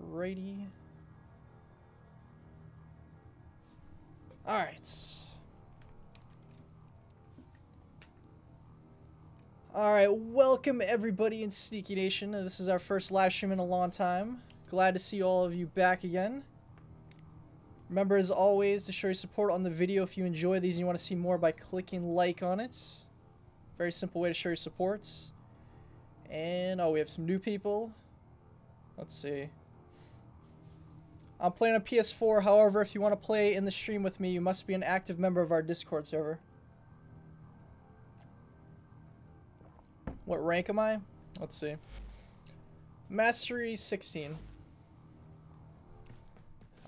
Alrighty. Alright. Alright, welcome everybody in Sneaky Nation. This is our first live stream in a long time. Glad to see all of you back again. Remember, as always, to show your support on the video if you enjoy these and you want to see more by clicking like on it. Very simple way to show your support. And, oh, we have some new people. Let's see. I'm playing on PS4, however, if you want to play in the stream with me, you must be an active member of our Discord server. What rank am I? Let's see. Mastery 16.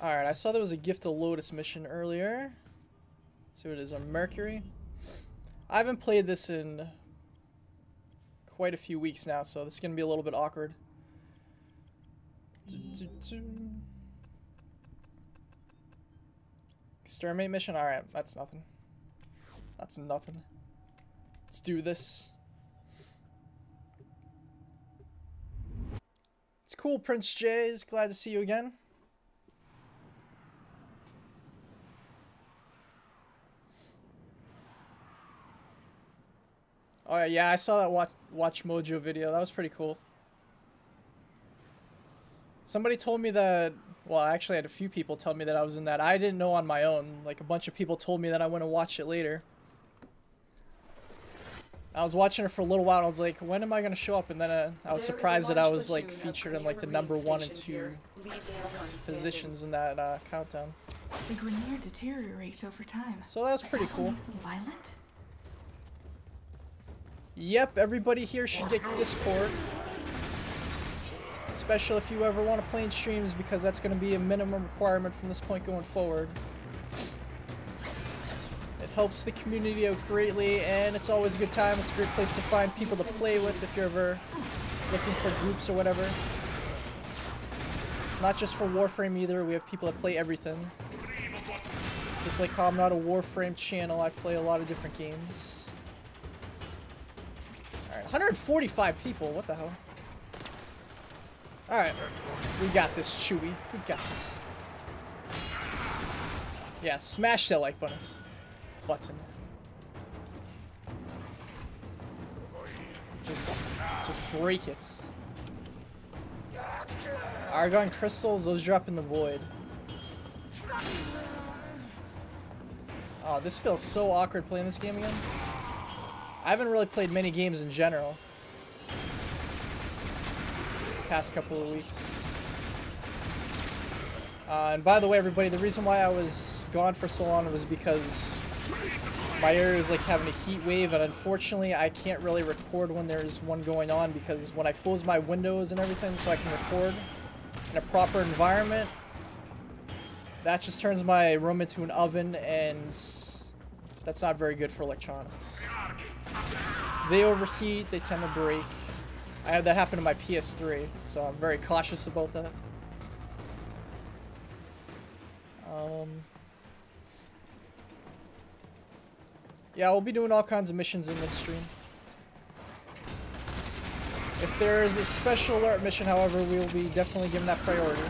Alright, I saw there was a Gift of Lotus mission earlier. Let's see what it is on Mercury. I haven't played this in quite a few weeks now, so this is going to be a little bit awkward. Exterminate mission? Alright, that's nothing. That's nothing. Let's do this. It's cool, Prince Jays. Glad to see you again. Oh yeah, I saw that Watch, Watch Mojo video. That was pretty cool. Somebody told me that, well, I actually had a few people tell me that I was in that. I didn't know on my own. Like, a bunch of people told me that I went to watch it later. I was watching it for a little while and I was like, when am I going to show up? And then uh, I was surprised that I was, like, featured in, like, the number one and two positions in that uh, countdown. The Grineer deteriorate over time. So that's pretty cool. Violent? Yep, everybody here should get Discord. Especially if you ever want to play in streams because that's going to be a minimum requirement from this point going forward. It helps the community out greatly and it's always a good time. It's a great place to find people to play with if you're ever looking for groups or whatever. Not just for Warframe either, we have people that play everything. Just like how I'm not a Warframe channel, I play a lot of different games. Alright, 145 people, what the hell? Alright, we got this, Chewie. We got this. Yeah, smash that like button. Button. Just, just break it. Argon crystals, those drop in the void. Oh, this feels so awkward playing this game again. I haven't really played many games in general. Past couple of weeks. Uh, and by the way, everybody, the reason why I was gone for so long was because my area is like having a heat wave, and unfortunately, I can't really record when there's one going on because when I close my windows and everything so I can record in a proper environment, that just turns my room into an oven, and that's not very good for electronics. They overheat, they tend to break. I had that happen to my PS3, so I'm very cautious about that. Um, yeah, we'll be doing all kinds of missions in this stream. If there is a special alert mission, however, we will be definitely giving that priority.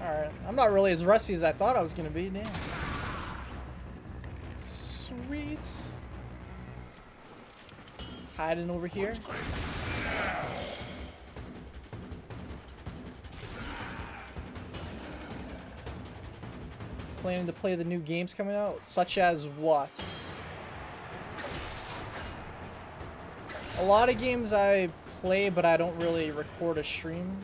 Alright, I'm not really as rusty as I thought I was going to be, damn. Hiding over here. Planning to play the new games coming out? Such as what? A lot of games I play, but I don't really record a stream.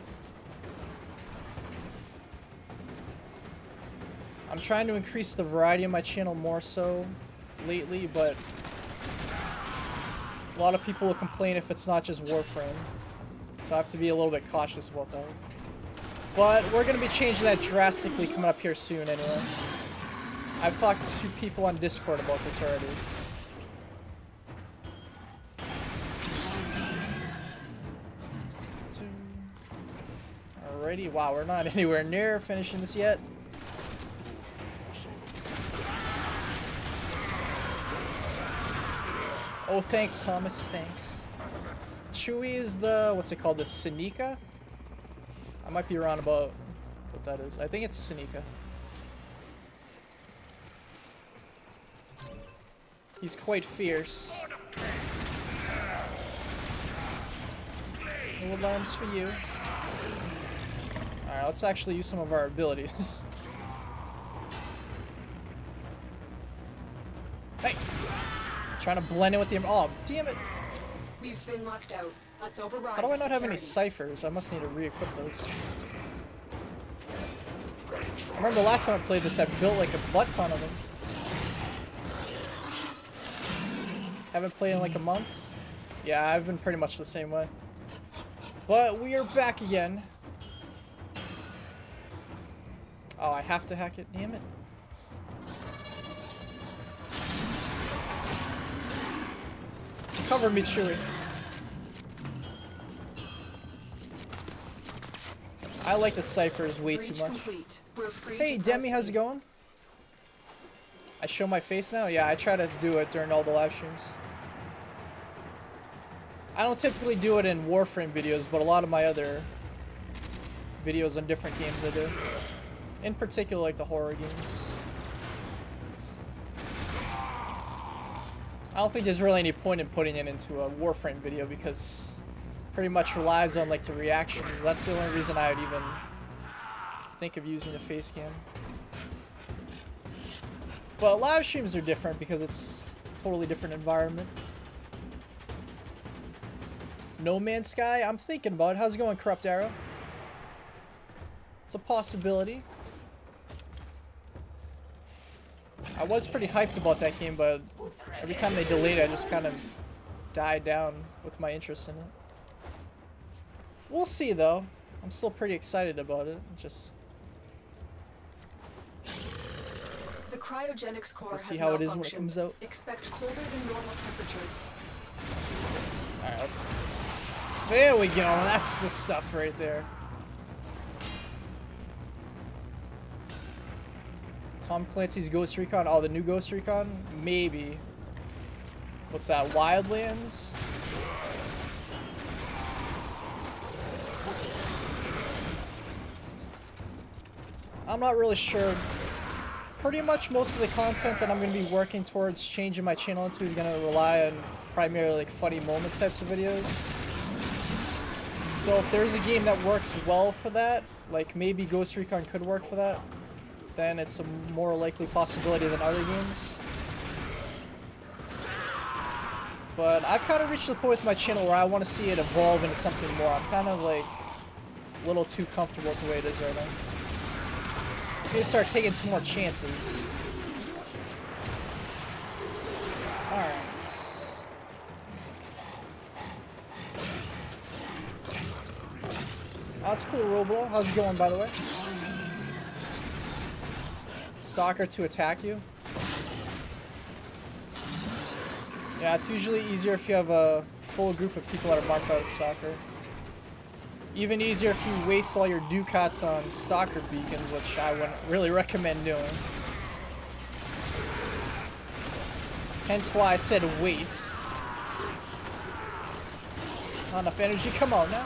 I'm trying to increase the variety of my channel more so lately, but a lot of people will complain if it's not just Warframe. So I have to be a little bit cautious about that. But we're going to be changing that drastically coming up here soon anyway. I've talked to people on Discord about this already. Alrighty, wow, we're not anywhere near finishing this yet. Oh, thanks, Thomas. Thanks. Chewie is the what's it called? The Senika. I might be wrong about what that is. I think it's Senika. He's quite fierce. No alarms for you. Alright, let's actually use some of our abilities. hey! Trying to blend in with the... Oh, damn it! We've been locked out. Let's override How do I not have any ciphers? I must need to re-equip those. I remember the last time I played this, I built like a butt ton of them. Haven't played in like a month. Yeah, I've been pretty much the same way. But we are back again. Oh, I have to hack it. Damn it. Cover me, Chewie. I like the ciphers way Breach too much. complete. Hey, to Demi, how's it going? I show my face now? Yeah, I try to do it during all the live streams. I don't typically do it in Warframe videos, but a lot of my other videos on different games I do. In particular, like the horror games. I don't think there's really any point in putting it into a Warframe video because pretty much relies on like the reactions. That's the only reason I would even think of using the face cam. But live streams are different because it's totally different environment. No Man's Sky, I'm thinking about it. How's it going, Corrupt Arrow? It's a possibility. I was pretty hyped about that game, but every time they delayed it, I just kind of died down with my interest in it. We'll see, though. I'm still pretty excited about it. Just The cryogenics core to see has how it is when it comes out. Expect colder than normal temperatures. Alright, let's do this. There we go. That's the stuff right there. Tom Clancy's Ghost Recon. Oh, the new Ghost Recon? Maybe. What's that? Wildlands? I'm not really sure. Pretty much most of the content that I'm going to be working towards changing my channel into is going to rely on primarily like funny moments types of videos. So if there's a game that works well for that, like maybe Ghost Recon could work for that, then it's a more likely possibility than other games. But I've kind of reached the point with my channel where I want to see it evolve into something more. I'm kind of like a little too comfortable with the way it is right now. I need to start taking some more chances. Alright. That's cool, Roblo. How's it going, by the way? Stalker to attack you? Yeah, it's usually easier if you have a full group of people that are marked out as Stalker. Even easier if you waste all your ducats on Stalker beacons, which I wouldn't really recommend doing. Hence why I said waste. Not enough energy? Come on now.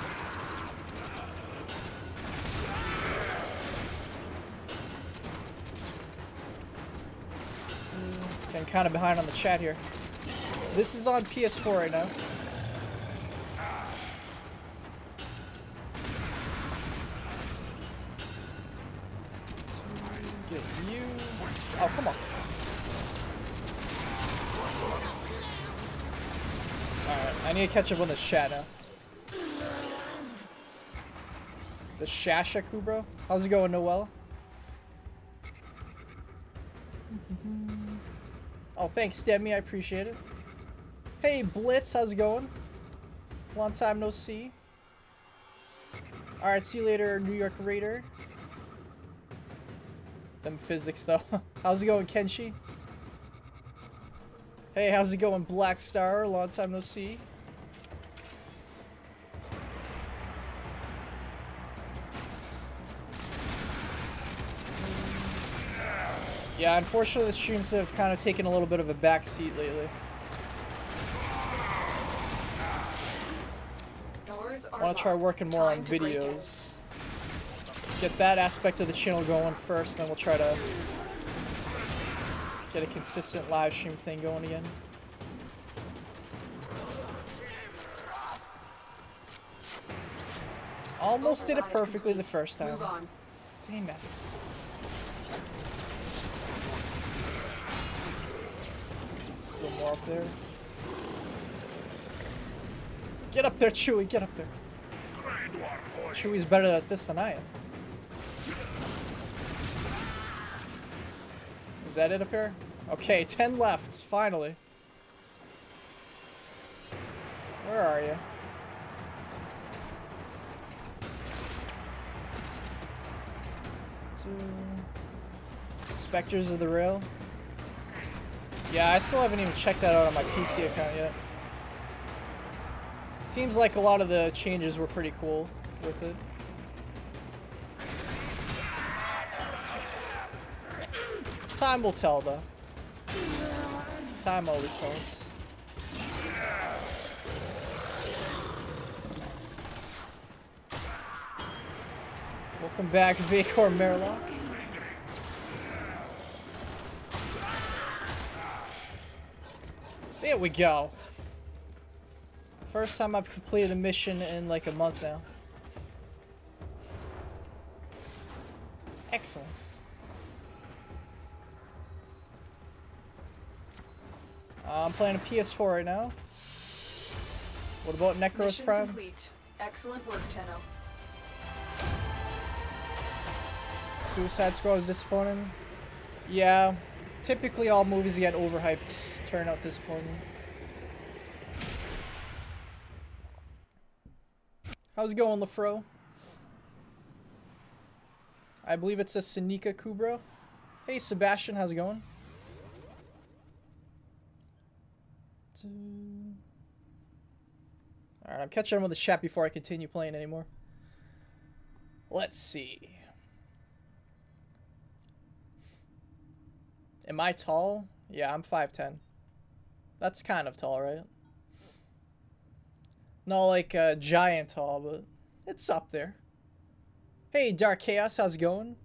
Kind of behind on the chat here. This is on PS4 right now. Oh, come on. Alright, I need to catch up on the chat now. The Shashaku, bro? How's it going, Noel? Thanks, Demi. I appreciate it. Hey, Blitz. How's it going? Long time no see. Alright, see you later, New York Raider. Them physics, though. how's it going, Kenshi? Hey, how's it going, Black Star? Long time no see. Yeah, unfortunately the streams have kind of taken a little bit of a back seat lately. doors I want to try working more on to break in. videos. Get that aspect of the channel going first, then we'll try to get a consistent live stream thing going again. Almost did it perfectly the first time. Move on. Damn it. There. Get up there, Chewie, get up there. Chewie's better at this than I am. Is that it up here? Okay, 10 left, finally. Where are you? Two. Spectres of the Rail. Yeah, I still haven't even checked that out on my PC account yet. Seems like a lot of the changes were pretty cool with it. Time will tell, though. Time always tells. Welcome back, Vacor Merlock. There we go. First time I've completed a mission in like a month now. Excellent. Uh, I'm playing a PS4 right now. What about Nekros Mission Prime? complete. Excellent work, Tenno. Suicide Squad was disappointing. Yeah, typically all movies get overhyped turn out disappointing. How's it going, LaFro? I believe it's a Sanika Kubrow. Hey, Sebastian, how's it going? Alright, I'm catching up with the chat before I continue playing anymore. Let's see. Am I tall? Yeah, I'm 5'10". That's kind of tall, right? Not like uh, giant tall, but it's up there. Hey, Dark Chaos, how's it going?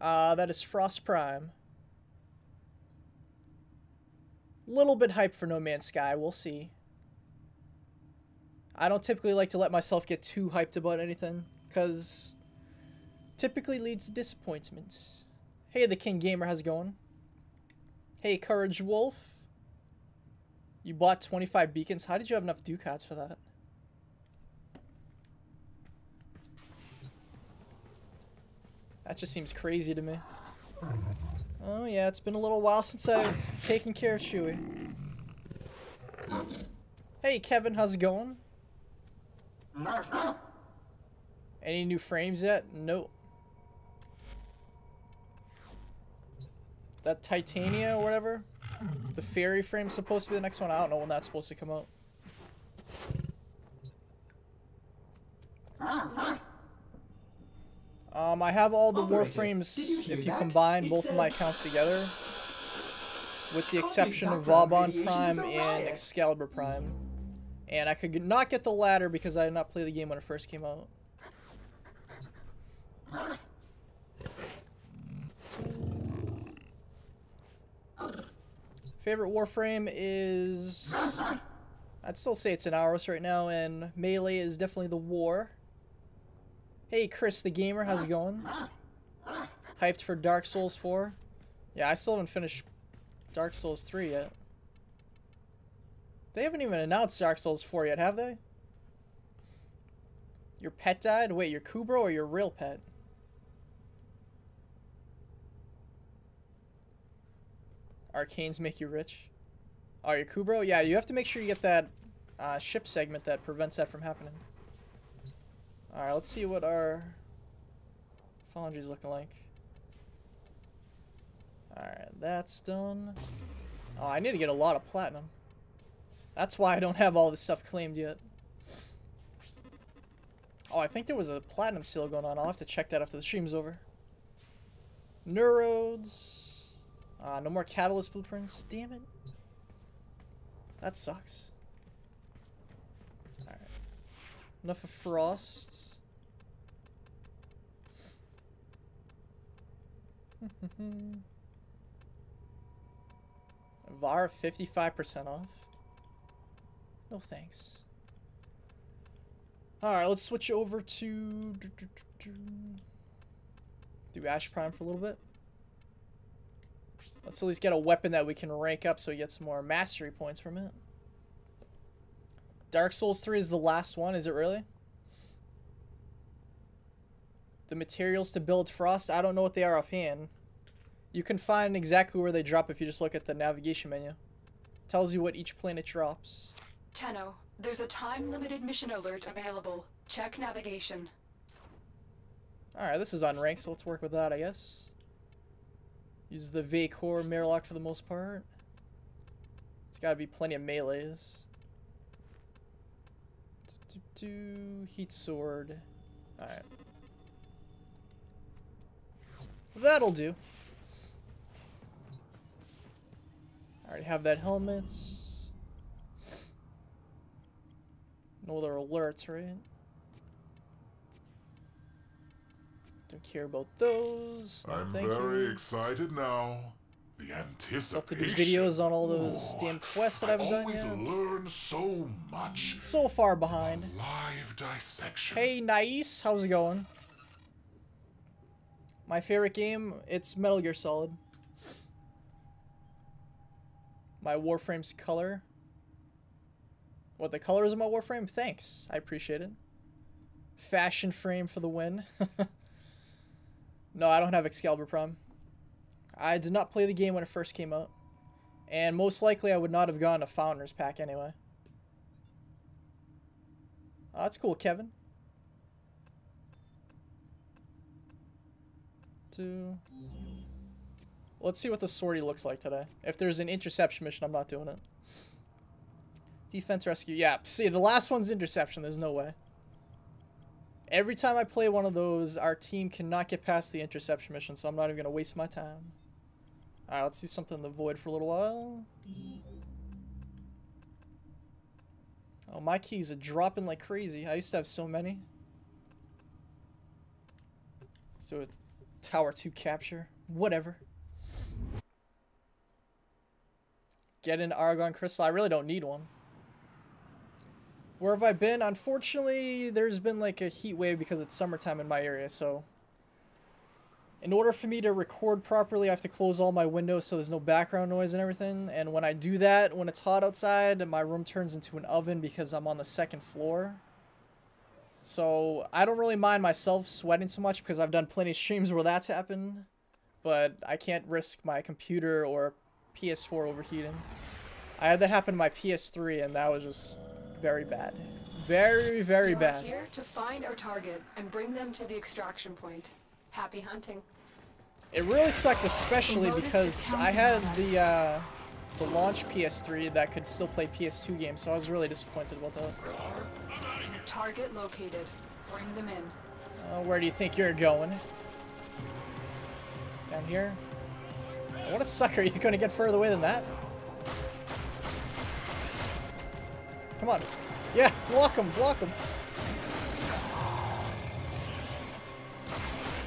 Uh, that is Frost Prime. Little bit hyped for No Man's Sky, we'll see. I don't typically like to let myself get too hyped about anything, because typically leads to disappointment. Hey, the King Gamer, how's it going? Hey, Courage Wolf. You bought 25 beacons. How did you have enough ducats for that? That just seems crazy to me. Oh yeah, it's been a little while since I've taken care of Chewie. Hey Kevin, how's it going? Any new frames yet? Nope. That Titania or whatever? The fairy frame's supposed to be the next one. I don't know when that's supposed to come out. Um, I have all the warframes if you that? combine both of my accounts together. With the exception of Vauban Prime and. Excalibur Prime. And I could not get the latter because I did not play the game when it first came out. Favorite Warframe is... I'd still say it's Inaros right now, and Melee is definitely the War. Hey, Chris the Gamer, how's it going? Hyped for Dark Souls 4? Yeah, I still haven't finished Dark Souls 3 yet. They haven't even announced Dark Souls 4 yet, have they? Your pet died? Wait, your Kubrow or your real pet? Arcanes make you rich. Oh, your Kubrow? Yeah, you have to make sure you get that uh, ship segment that prevents that from happening. Alright, let's see what our Foundry's looking like. Alright, that's done. Oh, I need to get a lot of platinum. That's why I don't have all this stuff claimed yet. Oh, I think there was a platinum seal going on. I'll have to check that after the stream's over. Neurodes. Uh, no more catalyst blueprints. Damn it. That sucks. Alright. Enough of frost. VAR 55% off. No thanks. Alright, let's switch over to... Do Ash Prime for a little bit. Let's at least get a weapon that we can rank up so we get some more mastery points from it. Dark Souls 3 is the last one, is it really? The materials to build Frost, I don't know what they are offhand. You can find exactly where they drop if you just look at the navigation menu. tells you what each planet drops. Tenno, there's a time-limited mission alert available. Check navigation. Alright, this is unranked, so let's work with that, I guess. Use the Vaykor Marelok for the most part. It's gotta be plenty of melees. Do, do, do, heat sword. Alright. That'll do. I already have that helmet. No other alerts, right? Don't care about those. No, I'm very you. excited now. The Still have to do videos on all those damn quests that I haven't I done always learn so much. So far behind. Live dissection. Hey, nice. How's it going? My favorite game, it's Metal Gear Solid. My Warframe's color. What, the colors of my Warframe? Thanks. I appreciate it. Fashion frame for the win. no, I don't have Excalibur Prime. I did not play the game when it first came out. And most likely I would not have gotten a Founders Pack anyway. Oh, that's cool, Kevin. Two. Let's see what the sortie looks like today. If there's an interception mission, I'm not doing it. Defense rescue. Yeah, see, the last one's interception. There's no way. Every time I play one of those, our team cannot get past the interception mission, so I'm not even going to waste my time. Alright, let's do something in the void for a little while. Oh, my keys are dropping like crazy. I used to have so many. Let's do a Tower 2 capture. Whatever. Get an Argon Crystal. I really don't need one. Where have I been? Unfortunately, there's been like a heat wave because it's summertime in my area, so... In order for me to record properly, I have to close all my windows so there's no background noise and everything. And when I do that, when it's hot outside, my room turns into an oven because I'm on the second floor. So I don't really mind myself sweating so much because I've done plenty of streams where that's happened. But I can't risk my computer or PS4 overheating. I had that happen to my PS3 and that was just very bad. Very, very you bad. here to find our target and bring them to the extraction point. Happy hunting. It really sucked, especially because I had the uh, the launch PS3 that could still play PS2 games, so I was really disappointed about that. Target located. Bring them in. Uh, where do you think you're going? Down here? What a sucker! You're gonna get further away than that? Come on. Yeah, block him, block him.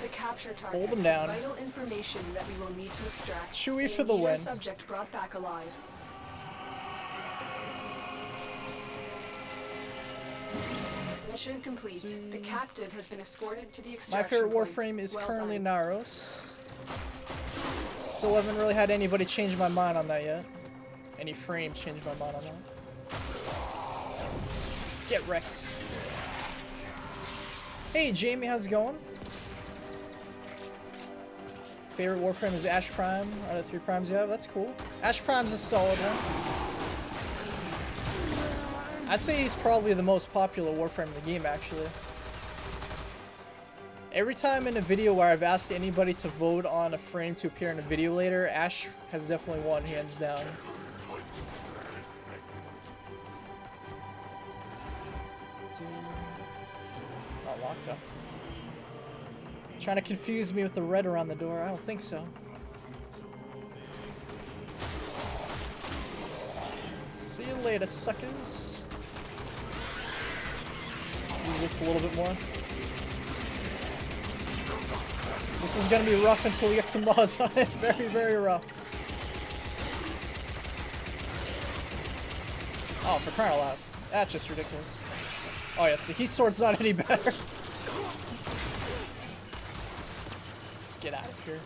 The capture target Hold them down. vital information that we will need to extract. Chewie They for the win. subject brought back alive. Mission complete. The captive has been escorted to the extraction My favorite. Warframe is Well currently done. Naros. Still haven't really had anybody change my mind on that yet. Any frames change my mind on that. Get wrecked. Hey Jamie, how's it going? Favorite Warframe is Ash Prime. Out of three primes you have, that's cool. Ash Prime's a solid one. I'd say he's probably the most popular Warframe in the game, actually. Every time in a video where I've asked anybody to vote on a frame to appear in a video later, Ash has definitely won hands down. Locked. Trying to confuse me with the red around the door? I don't think so. See you later, suckers. Use this a little bit more. This is gonna be rough until we get some laws on it. Very, very rough. Oh, for crying out loud. That's just ridiculous. Oh yes, the heat sword's not any better. Get out of here.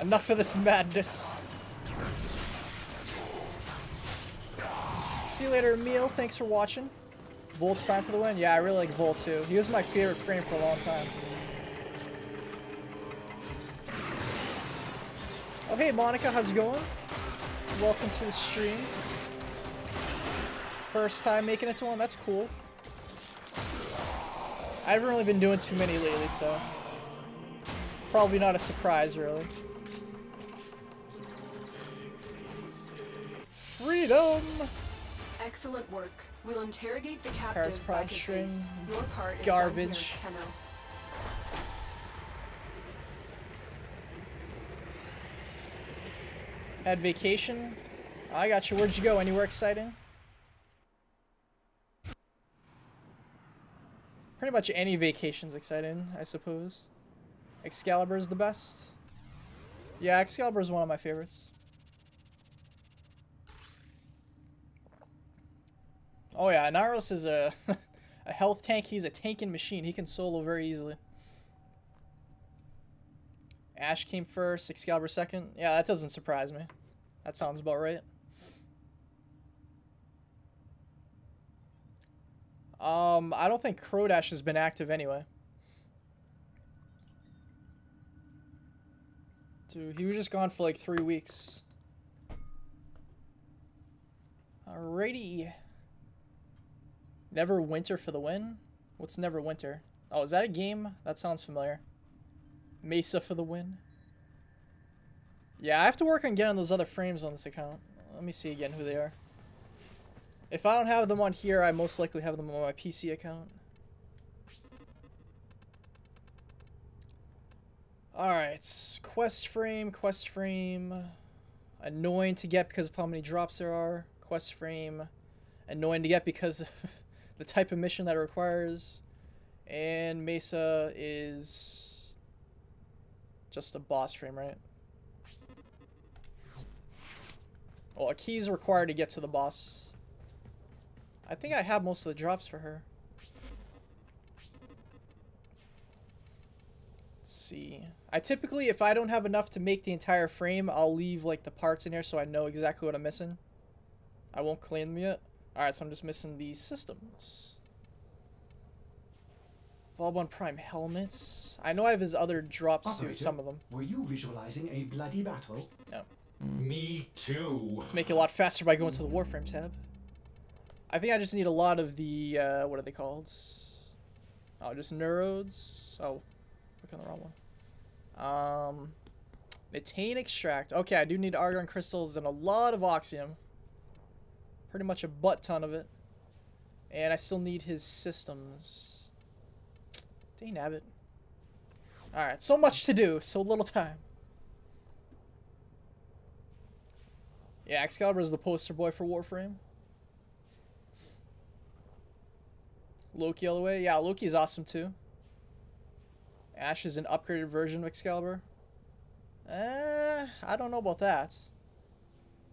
Enough of this madness. See you later, Emil. Thanks for watching. Volt's prime for the win. Yeah, I really like Volt too. He was my favorite frame for a long time. Oh, hey, Monica, how's it going? Welcome to the stream. First time making it to one, that's cool. I haven't really been doing too many lately, so probably not a surprise, really. Freedom! Excellent work. We'll interrogate the captive Paris at string. Your part is garbage. here, Had vacation. I got you. Where'd you go? Anywhere exciting? Pretty much any vacation's exciting, I suppose. Excalibur's the best. Yeah, Excalibur is one of my favorites. Oh yeah, Naros is a a health tank. He's a tanking machine. He can solo very easily. Ash came first, Excalibur second. Yeah, that doesn't surprise me. That sounds about right. Um, I don't think Crodash has been active anyway. Dude, he was just gone for like three weeks. Alrighty. Neverwinter for the win? What's Neverwinter? Oh, is that a game? That sounds familiar. Mesa for the win. Yeah, I have to work on getting those other frames on this account. Let me see again who they are. If I don't have them on here, I most likely have them on my PC account. Alright, quest frame, quest frame. Annoying to get because of how many drops there are. Quest frame. Annoying to get because of the type of mission that it requires. And Mesa is just a boss frame, right? Well, a key is required to get to the boss. I think I have most of the drops for her. Let's see. I typically, if I don't have enough to make the entire frame, I'll leave like the parts in here so I know exactly what I'm missing. I won't claim them yet. Alright, so I'm just missing these systems. Vauban Prime helmets. I know I have his other drops too, some of them. Were you visualizing a bloody battle? No. Me too. Let's make it a lot faster by going to the Warframe tab. I think I just need a lot of the, uh, what are they called? Oh, just neurodes? Oh, look on the wrong one. Um, methane extract. Okay, I do need argon crystals and a lot of oxium. Pretty much a butt ton of it. And I still need his systems. Dang nabbit. Alright, so much to do, so little time. Yeah, Excalibur is the poster boy for Warframe. Loki all the way. Yeah, Loki's awesome too. Ash is an upgraded version of Excalibur. Eh, I don't know about that.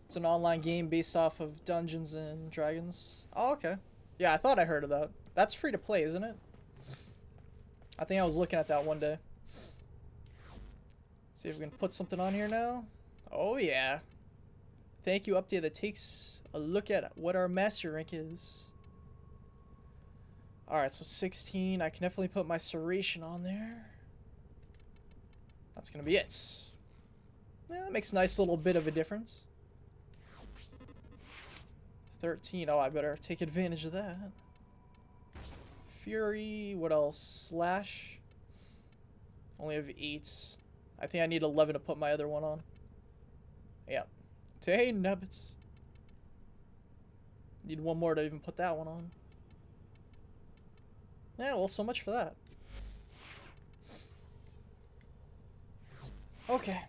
It's an online game based off of Dungeons and Dragons. Oh, okay. Yeah, I thought I heard of that. That's free to play, isn't it? I think I was looking at that one day. See if we can put something on here now. Oh, yeah. Thank you, update that takes a look at what our master rank is. Alright, so 16. I can definitely put my Serration on there. That's going to be it. Yeah, that makes a nice little bit of a difference. 13. Oh, I better take advantage of that. Fury. What else? Slash. Only have 8. I think I need 11 to put my other one on. Yep. Tay nubbits. Need one more to even put that one on. Yeah, well, so much for that. Okay.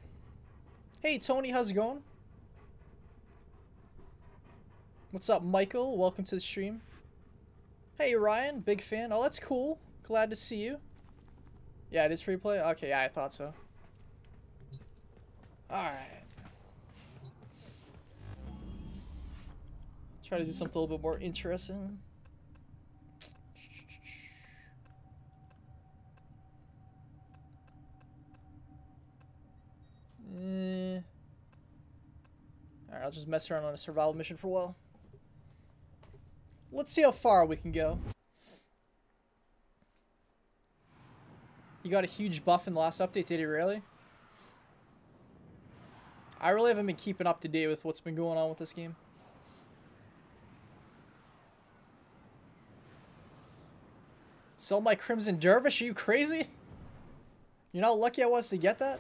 Hey, Tony, how's it going? What's up, Michael? Welcome to the stream. Hey Ryan, big fan. Oh, that's cool. Glad to see you. Yeah, it is free play? Okay, yeah, I thought so. Alright. Try to do something a little bit more interesting. Eh. Alright, I'll just mess around on a survival mission for a while. Let's see how far we can go. You got a huge buff in the last update, did he really? I really haven't been keeping up to date with what's been going on with this game. Sell my Crimson Dervish? Are you crazy? You know how lucky I was to get that?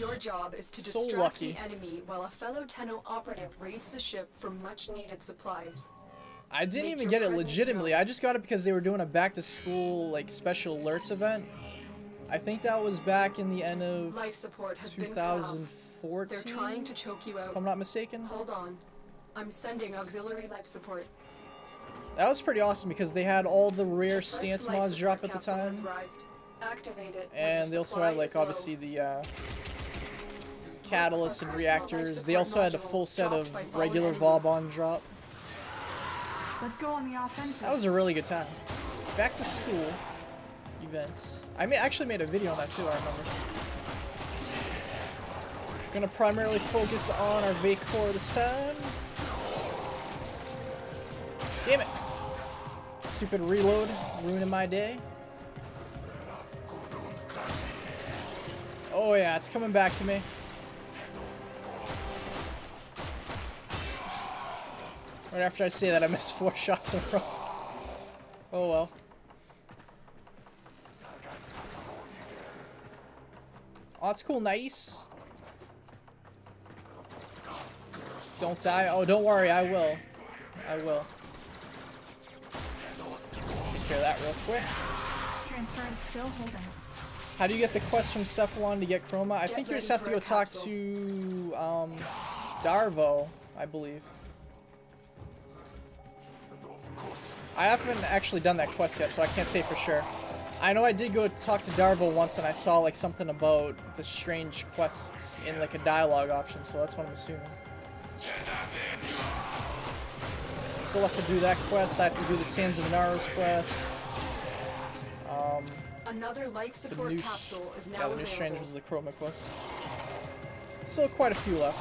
Your job is to So distract lucky. the enemy while a fellow Tenno operative raids the ship for much needed supplies. I didn't Make even get it legitimately. known. I just got it because they were doing a back to school like special alerts event. I think that was back in the end of Life support has been 2014. They're trying to choke you out. if. I'm not mistaken. Hold on. I'm sending auxiliary life support. That was pretty awesome because they had all the rare stance mods drop at the time. And they also had like is low. obviously the uh, catalysts and reactors. They also had a full set of regular. Vauban drop. Let's go on the offensive. That was a really good time. Back to school events. I ma- actually made a video on that too, I remember. Gonna primarily focus on our Vaykor this time. Damn it! Stupid reload, ruining my day. Oh yeah, it's coming back to me. Right after I say that, I missed four shots in a row. Oh well. Oh, that's cool. Nice. Don't die. Oh, don't worry. I will. I will. Take care of that real quick. Transference still holding. How do you get the quest from Cephalon to get Chroma? I Get think you just have to go talk to um, Darvo, I believe. I haven't actually done that quest yet, so I can't say for sure. I know I did go talk to Darvo once, and I saw like something about the strange quest in like a dialogue option, so that's what I'm assuming. Still have to do that quest. I have to do the Sands of Naros quest. Um, Another life the support capsule is now yeah, the new available. strange was the Chroma quest. Still quite a few left.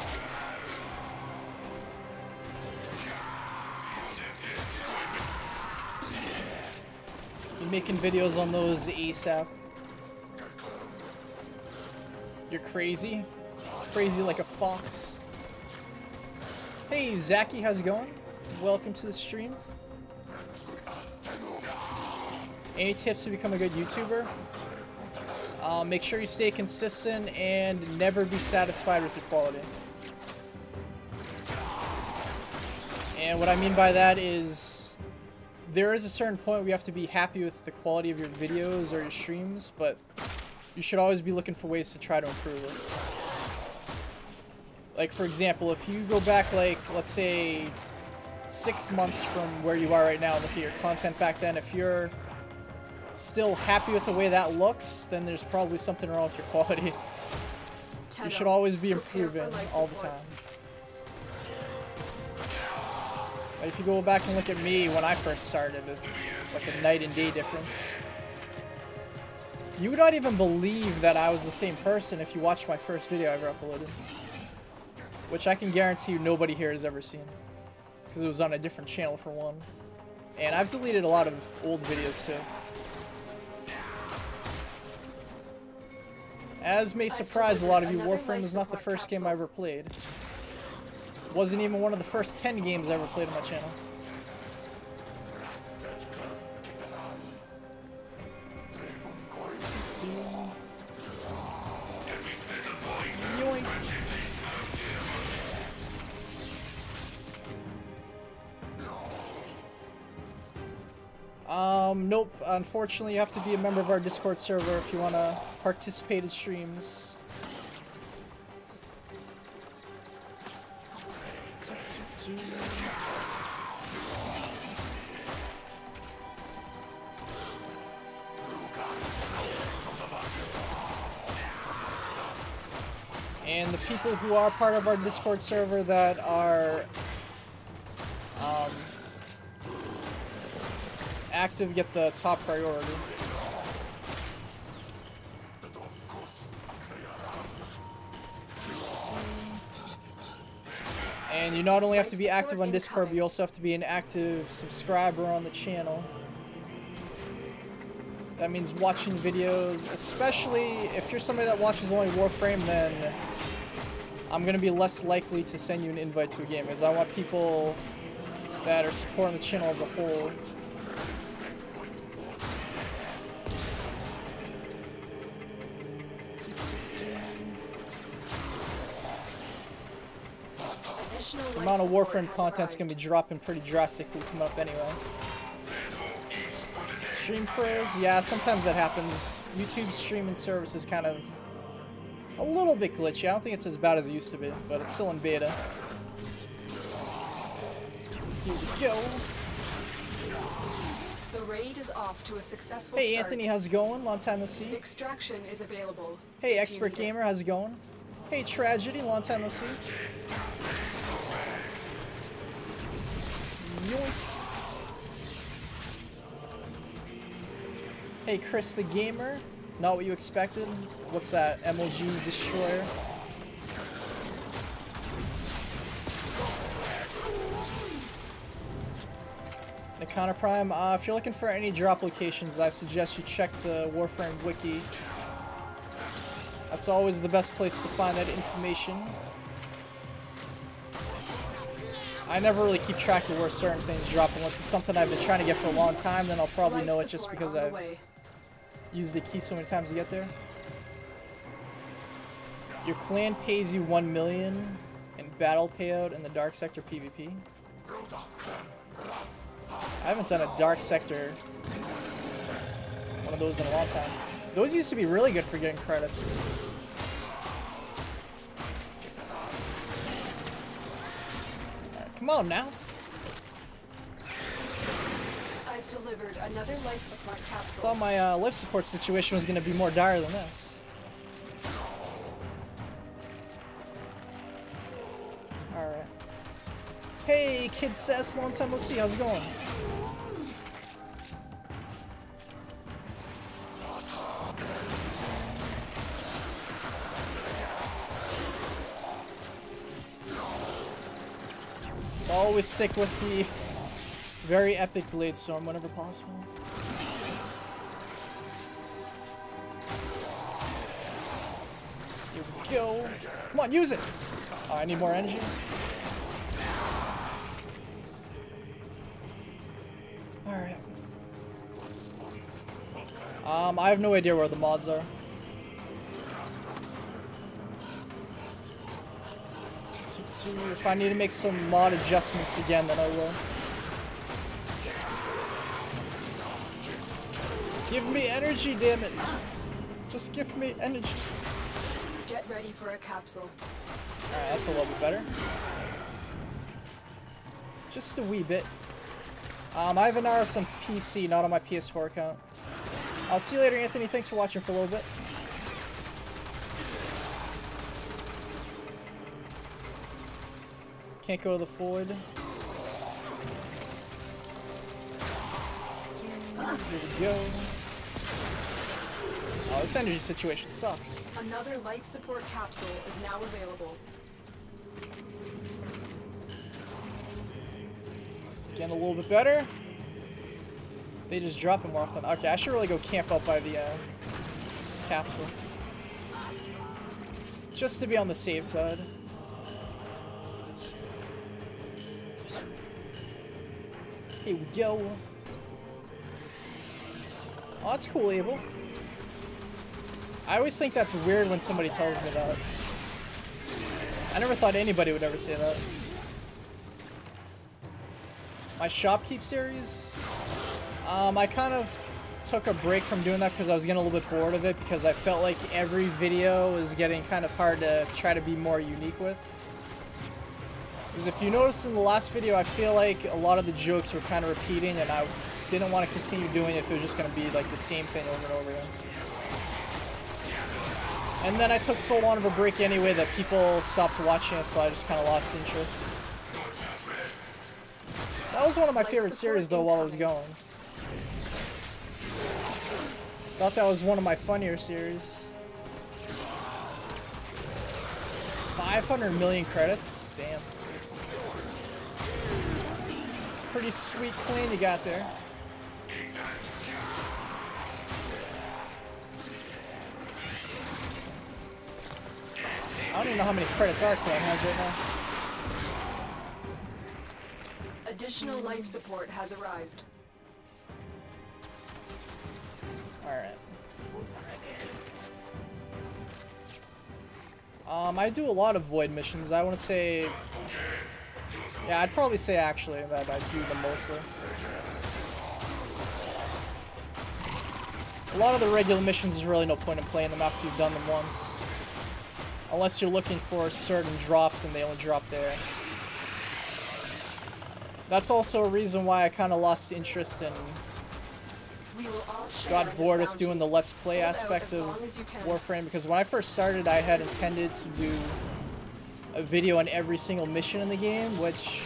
Making videos on those ASAP. You're crazy. Crazy like a fox. Hey, Zaki, how's it going? Welcome to the stream. Any tips to become a good YouTuber? Um, make sure you stay consistent and never be satisfied with your quality. And what I mean by that is there is a certain point where you have to be happy with the quality of your videos or your streams, but you should always be looking for ways to try to improve it. Like, for example, if you go back, like, let's say, six months from where you are right now and look at your content back then, if you're still happy with the way that looks, then there's probably something wrong with your quality. You should always be improving all the time. If you go back and look at me when I first started, it's like a night and day difference. You would not even believe that I was the same person if you watched my first video I ever uploaded. Which I can guarantee you nobody here has ever seen. Because it was on a different channel for one. And I've deleted a lot of old videos too. As may surprise a lot of you, Warframe is not the first game I ever played. Wasn't even one of the first 10 games I ever played on my channel. Um, nope. Unfortunately, you have to be a member of our Discord server if you want to participate in streams. And the people who are part of our Discord server that are um, active get the top priority. And you not only have to be active on Discord, but you also have to be an active subscriber on the channel. That means watching videos, especially if you're somebody that watches only Warframe, then I'm gonna be less likely to send you an invite to a game, because I want people that are supporting the channel as a whole. The amount of Warframe has content's gonna be dropping pretty drastically coming up anyway. Stream frizz, yeah, sometimes that happens. YouTube streaming service is kind of a little bit glitchy. I don't think it's as bad as it used to be, but it's still in beta. Here we go. The raid is off to a successful Hey start. Anthony, how's it going? Long time no see. Extraction is available. Hey Expert. Gamer, how's it going? Hey Tragedy, long time no see. Hey Chris the Gamer, not what you expected. What's that? MLG Destroyer? Nikana Prime, uh, if you're looking for any drop locations, I suggest you check the Warframe wiki. That's always the best place to find that information. I never really keep track of where certain things drop unless it's something I've been trying to get for a long time, then I'll probably know it just because I've used the key so many times to get there. Your clan pays you 1 million in battle payout in the dark sector PvP. I haven't done a dark sector one of those in a long time. Those used to be really good for getting credits. Alright, come on now. I've delivered another life support capsule. thought my uh, life support situation was going to be more dire than this. Alright. Hey, Kid Cess, long time no see. How's it going? Always stick with the very epic Blade Storm whenever possible. Here we go. Come on, use it! Oh, I need more energy. Alright. Um, I have no idea where the mods are. If I need to make some mod adjustments again, then I will. Give me energy, damn it! Just give me energy. Get ready for a capsule. Alright, that's a little bit better. Just a wee bit. Um, I have an RS on PC, not on my PS4 account. I'll see you later, Anthony. Thanks for watching for a little bit. Can't go to the Floyd. Here we go. Oh, this energy situation sucks. Another life support capsule is now available. Getting a little bit better. They just drop it more often. Okay, I should really go camp out by the uh, capsule. Just to be on the safe side. Here we go. Oh, that's cool, Abel. I always think that's weird when somebody tells me that. I never thought anybody would ever say that. My Shopkeep series, um, I kind of took a break from doing that because I was getting a little bit bored of it because I felt like every video was getting kind of hard to try to be more unique with. Because if you notice in the last video, I feel like a lot of the jokes were kind of repeating, and I didn't want to continue doing it if it was just going to be like the same thing over and over again. And then I took so long of a break anyway that people stopped watching it, so I just kind of lost interest. That was one of my favorite series though while it was going. Thought that was one of my funnier series. 500 million credits? Damn. Pretty sweet clean you got there. I don't even know how many credits our clan has right now. Additional life support has arrived. Alright. Um, I do a lot of void missions. I wouldn't say... Yeah, I'd probably say actually that I do them mostly. A lot of the regular missions, there's really no point in playing them after you've done them once. Unless you're looking for certain drops and they only drop there. That's also a reason why I kind of lost interest in We will all share got bored with doing the let's play aspect of long as you can. Warframe because when I first started I had intended to do a video on every single mission in the game which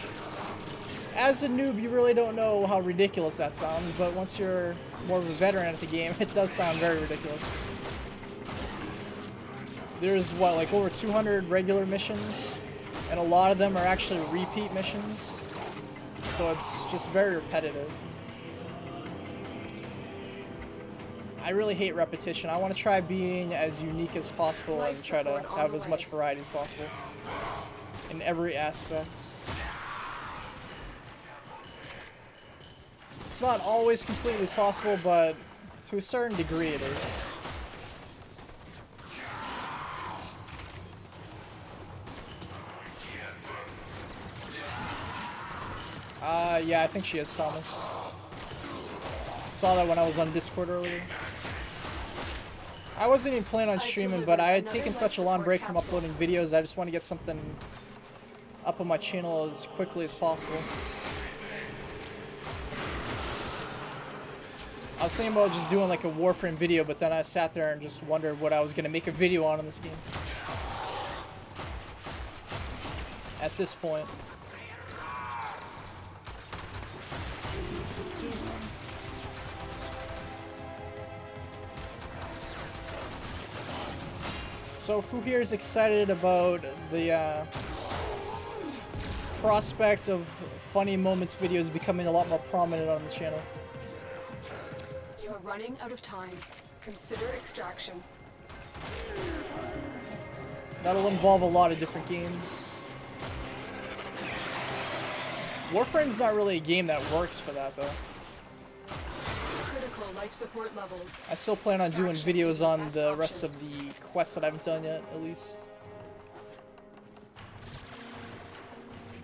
as a noob you really don't know how ridiculous that sounds but once you're more of a veteran at the game it does sound very ridiculous. There's what like over 200 regular missions and a lot of them are actually repeat missions so it's just very repetitive. I really hate repetition. I want to try being as unique as possible and try to have as much variety as possible in every aspect. It's not always completely possible, but to a certain degree it is. Uh, yeah, I think she is, Thomas. Saw that when I was on Discord earlier. I wasn't even planning on streaming, but I had taken such a long break from uploading videos, I just want to get something up on my channel as quickly as possible. I was thinking about just doing like a Warframe video, but then I sat there and just wondered what I was going to make a video on in this game. At this point. So who here is excited about the uh, prospect of funny moments videos becoming a lot more prominent on the channel? You are running out of time. Consider extraction. That'll involve a lot of different games. Warframe's not really a game that works for that though. Life support levels. I still plan on doing videos on the rest option. of the quests that I haven't done yet, at least.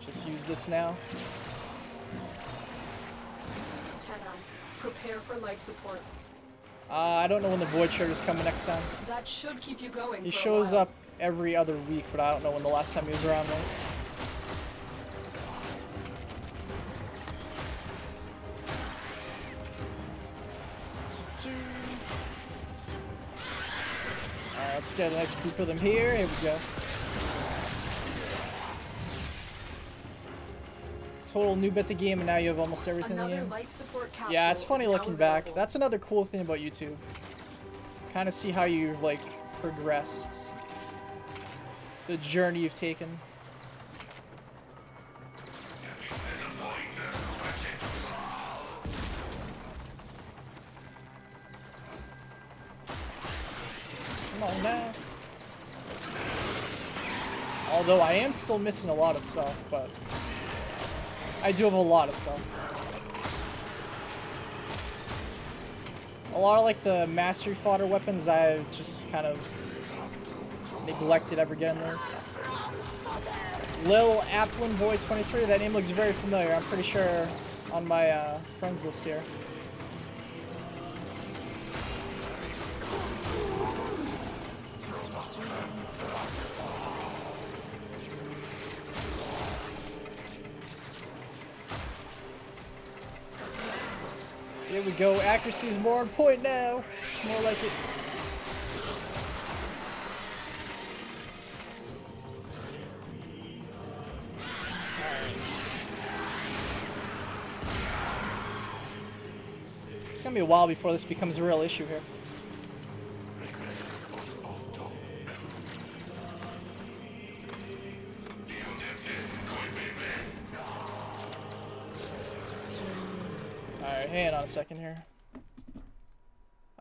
Just use this now. Tenai. Prepare for life support. Uh, I don't know when the Void Shard is coming next time. That should keep you going. He shows up every other week, but I don't know when the last time he was around was. Alright, let's get a nice group of them here. Here we go. Total noob at the game, and now you have almost everything in the game. life support capsule. Yeah, it's funny looking back. available. That's another cool thing about YouTube. Kind of see how you've like progressed. The journey you've taken. Come on now. Although I am still missing a lot of stuff, but I do have a lot of stuff. A lot of like the mastery fodder weapons I've just kind of neglected ever getting those. Lil Applin Boy 23, that name looks very familiar. I'm pretty sure on my uh, friends list here. Here we go. Accuracy is more on point now. It's more like it. It's gonna be a while before this becomes a real issue here. Hang on a second here.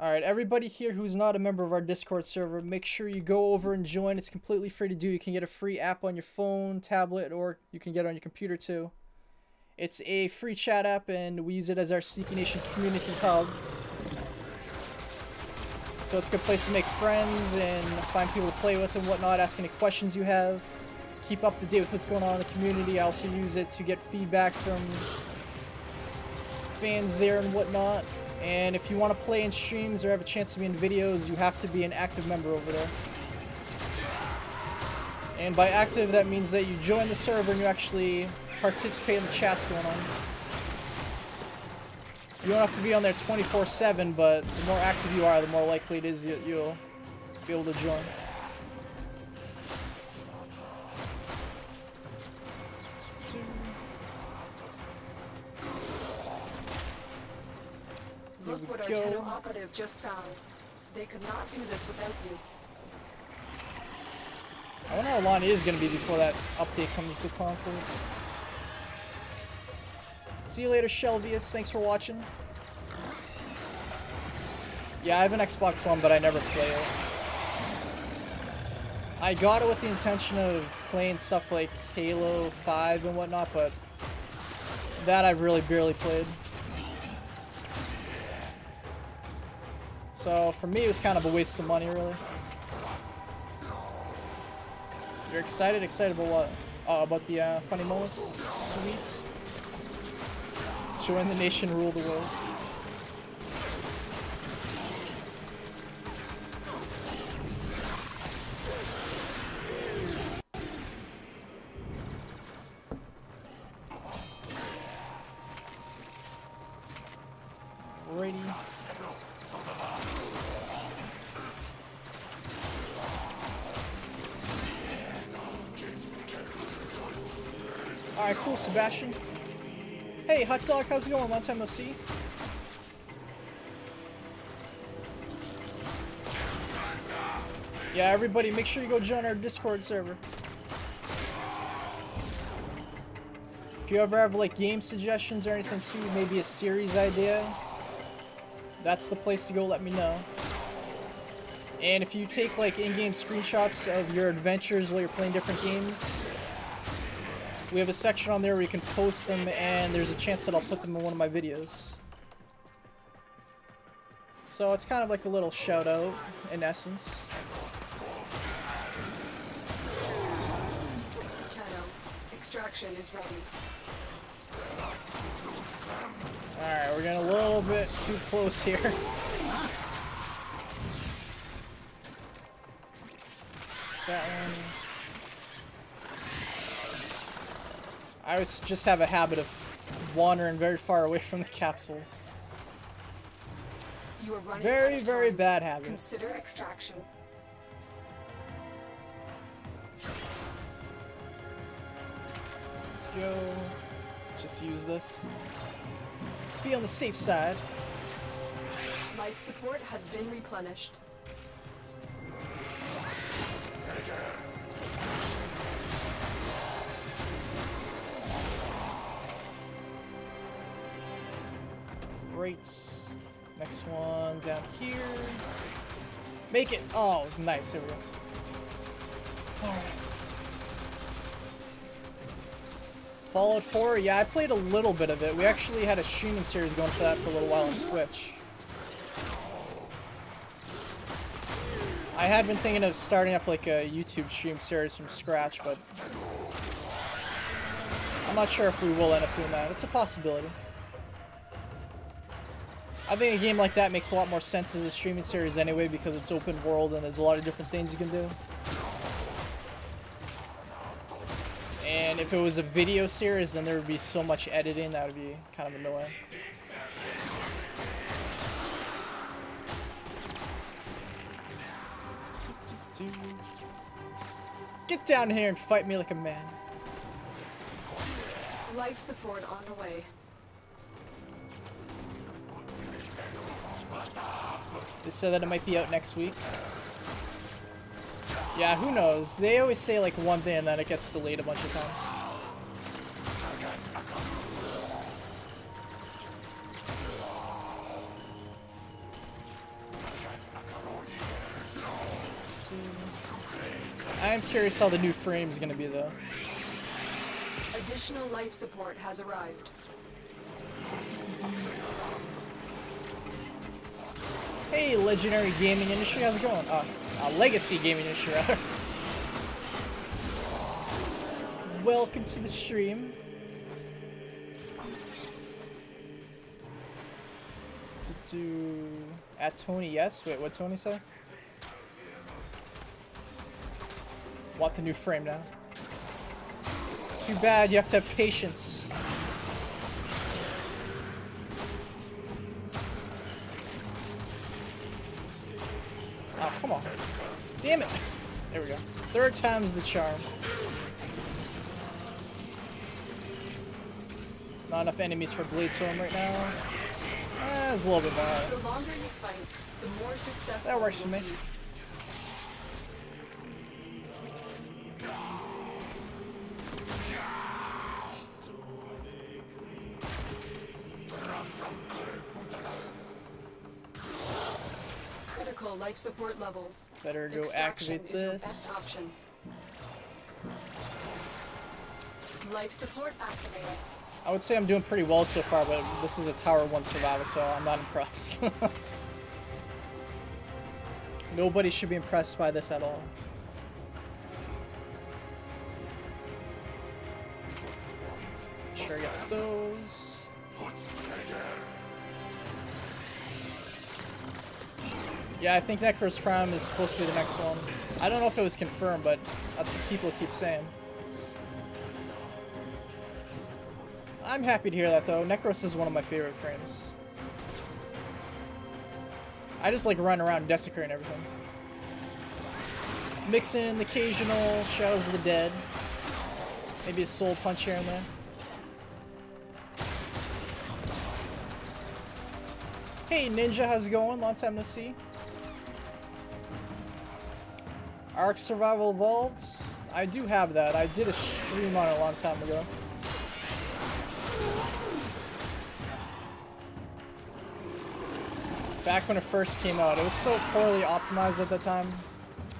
Alright, everybody here who's not a member of our Discord server, make sure you go over and join. It's completely free to do. You can get a free app on your phone, tablet, or you can get it on your computer too. It's a free chat app and we use it as our Sneaky Nation community hub. So it's a good place to make friends and find people to play with and whatnot, ask any questions you have. Keep up to date with what's going on in the community. I also use it to get feedback from fans there and whatnot. And if you want to play in streams or have a chance to be in videos, you have to be an active member over there. And by active, that means that you join the server and you actually participate in the chats going on. You don't have to be on there 24-7, but the more active you are, the more likely it is that you'll be able to join. Look what our. Tenno operative just found. They could not do this without you. I wonder how long it is going to be before that update comes to consoles. See you later, Shelvius. Thanks for watching. Yeah, I have an Xbox One, but I never play it. I got it with the intention of playing stuff like Halo 5 and whatnot, but that I've really barely played. So for me, it was kind of a waste of money, really. You're excited? Excited about what? Oh, about the uh, funny moments? Sweet. Join the nation, rule the world. Sebastian. Hey, Hot Dog, how's it going? Long time no see. Yeah, everybody, make sure you go join our Discord server. If you ever have like game suggestions or anything too, maybe a series idea, that's the place to go. Let me know. And if you take like in-game screenshots of your adventures while you're playing different games, we have a section on there where you can post them, and there's a chance that I'll put them in one of my videos. So it's kind of like a little shout out, in essence. Extraction is ready. Alright, we're getting a little bit too close here. that one. I just have a habit of wandering very far away from the capsules. You are running Very, very bad habit. Consider extraction. Go. Just use this. Be on the safe side. Life support has been replenished. Great. Next one down here. Make it. Oh, nice. There we go. Alright. Fallout 4, yeah, I played a little bit of it. We actually had a streaming series going for that for a little while on Twitch. I had been thinking of starting up like a YouTube stream series from scratch, but I'm not sure if we will end up doing that. It's a possibility. I think a game like that makes a lot more sense as a streaming series anyway because it's open world and there's a lot of different things you can do. And if it was a video series, then there would be so much editing that would be kind of annoying. Get down here and fight me like a man. Life support on the way. They said that it might be out next week. Yeah, who knows? They always say like one thing and then it gets delayed a bunch of times. I am curious how the new frame is gonna be though. Additional life support has arrived. Hey, legendary gaming industry, how's it going? Uh, uh, legacy gaming industry, rather. Welcome to the stream. To, at Tony, yes. Wait, what Tony say? Want the new frame now? Too bad. You have to have patience. Damn it. There we go. Third time's the charm. Not enough enemies for Blade Storm right now. Eh, it's a little bit bad. The longer you fight, the more successful That works for me. Life support levels. Better go Extraction activate is your this. best option. Life support activated. I would say I'm doing pretty well so far, but this is a Tower 1 survival, so I'm not impressed. Nobody should be impressed by this at all. Sure, I got those. Yeah, I think Nekros Prime is supposed to be the next one. I don't know if it was confirmed, but that's what people keep saying. I'm happy to hear that though. Nekros is one of my favorite frames. I just like running around desecrating everything. Mixing in the occasional Shadows of the Dead. Maybe a soul punch here and there. Hey Ninja, how's it going? Long time no see. Ark Survival Evolved? I do have that. I did a stream on it a long time ago. Back when it first came out, it was so poorly optimized at the time,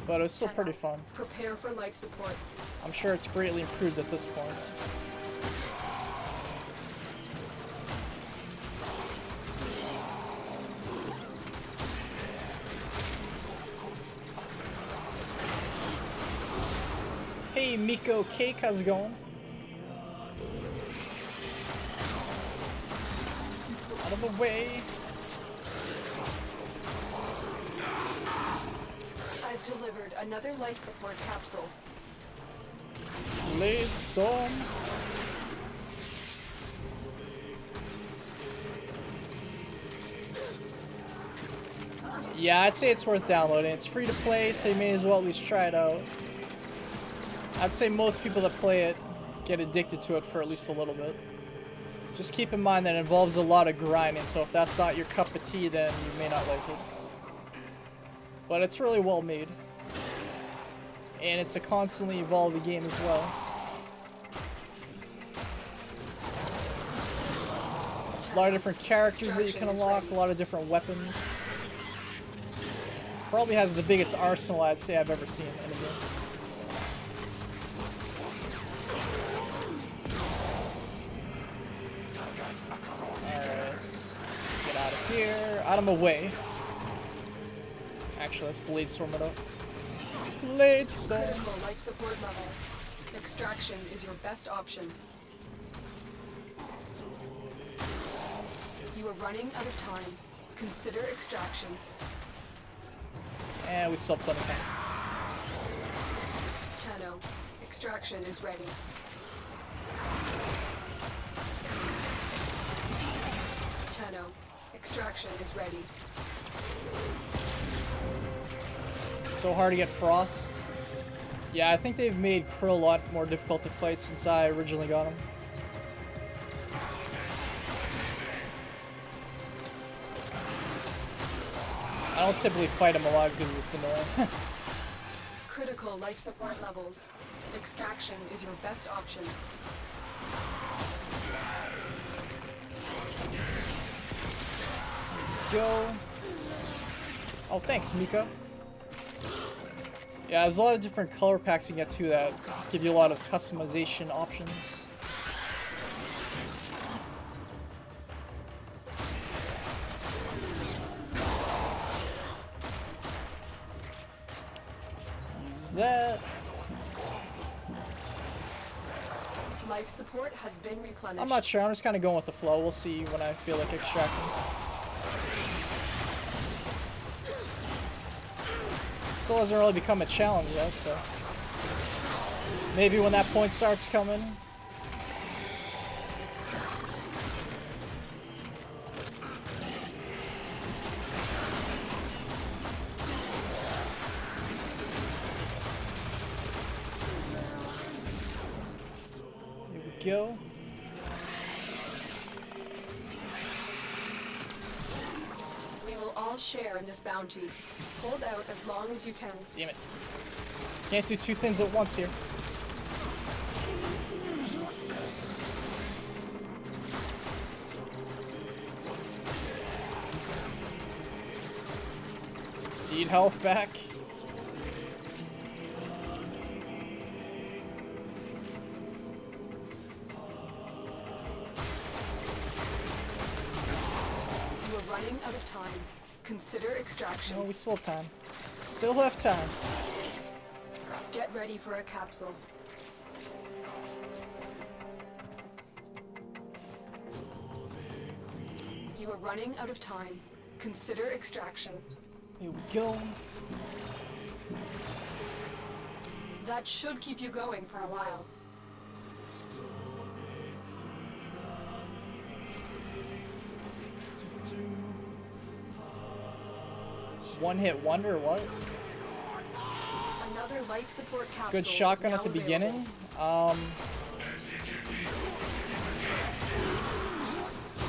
but it was still pretty fun. Prepare for life support. I'm sure it's greatly improved at this point. Hey Miko Cake, how's it going? Out of the way. I've delivered another life support capsule. Storm. Yeah, I'd say it's worth downloading. It's free to play, so you may as well at least try it out. I'd say most people that play it get addicted to it for at least a little bit. Just keep in mind that it involves a lot of grinding, so if that's not your cup of tea, then you may not like it. But it's really well made. And it's a constantly evolving game as well. A lot of different characters that you can unlock, a lot of different weapons. Probably has the biggest arsenal I'd say I've ever seen in a game. Here. Out of my way. Actually, let's blade storm it up. Blade storm. Critical life support levels. Extraction is your best option. You are running out of time. Consider extraction. And we plenty of time. Tenno, extraction is ready. Extraction is ready. So hard to get Frost. Yeah, I think they've made Kril a lot more difficult to fight since I originally got him. I don't typically fight him a lot because it's annoying. Critical life support levels. Extraction is your best option. Go. Oh, thanks, Miko. Yeah, there's a lot of different color packs you get too that give you a lot of customization options. Use that. Life support has been replenished. I'm not sure. I'm just kind of going with the flow. We'll see when I feel like extracting. Still hasn't really become a challenge yet, so maybe when that point starts coming. Here we go. Share in this bounty. Hold out as long as you can. Damn it. Can't do two things at once here. Need health back. Consider extraction. No, we still have time. Still have time. Get ready for a capsule. You are running out of time. Consider extraction. Here we go. That should keep you going for a while. One hit wonder, what? Another life support capsule. Good shotgun at the available. beginning. Um,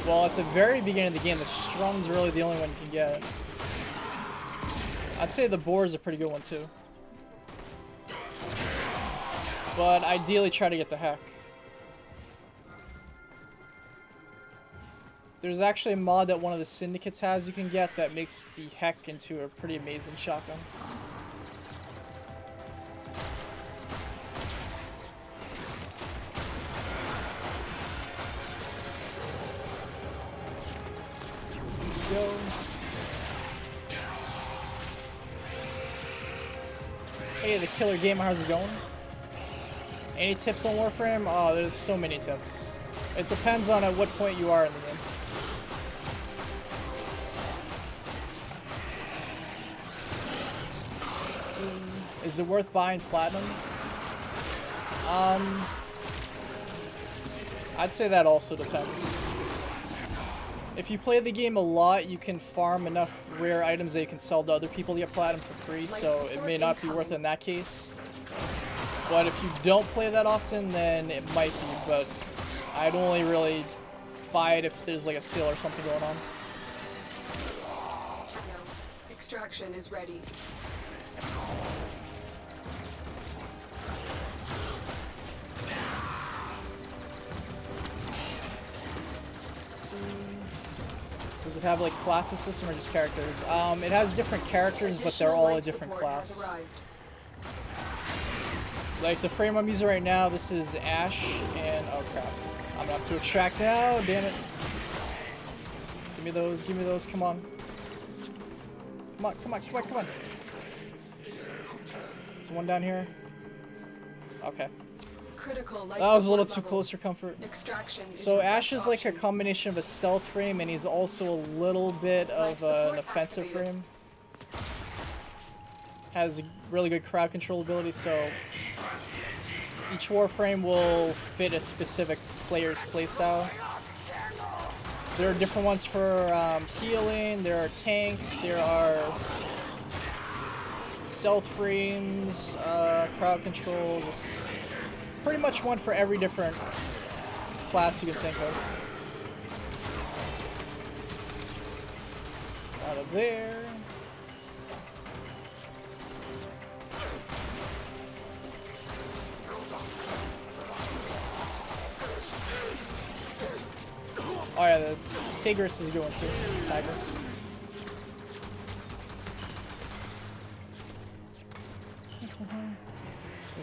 well, at the very beginning of the game, the Strun's really the only one you can get. I'd say the boar is a pretty good one too. But ideally try to get the Hek. There's actually a mod that one of the syndicates has you can get that makes the Hek into a pretty amazing shotgun. Hey, the killer gamer, how's it going? Any tips on Warframe? Oh, there's so many tips. It depends on at what point you are in the game. Is it worth buying platinum? Um, I'd say that also depends. If you play the game a lot, you can farm enough rare items that you can sell to other people to get platinum for free, so it may not be worth it in that case. But if you don't play that often, then it might be, but I'd only really buy it if there's like a sale or something going on. Extraction is ready. Does it have like classes system or just characters? Um, it has different characters, but they're all a different class. Like the frame I'm using right now, this is Ash, and oh crap, I'm gonna have to extract now. Damn it! Give me those. Give me those. Come on. Come on. Come on. Come on. Come on. Down here? Okay. Critical That was a little too close for comfort. Extraction So Ash is like a combination of a stealth frame, and he's also a little bit of uh, an offensive activated. frame. Has really good crowd control ability, so each warframe will fit a specific player's playstyle. There are different ones for um, healing. There are tanks. There are stealth frames, uh, crowd control, just pretty much one for every different class you can think of. Out of there. Oh yeah, the Tigris is a good one too. Tigris.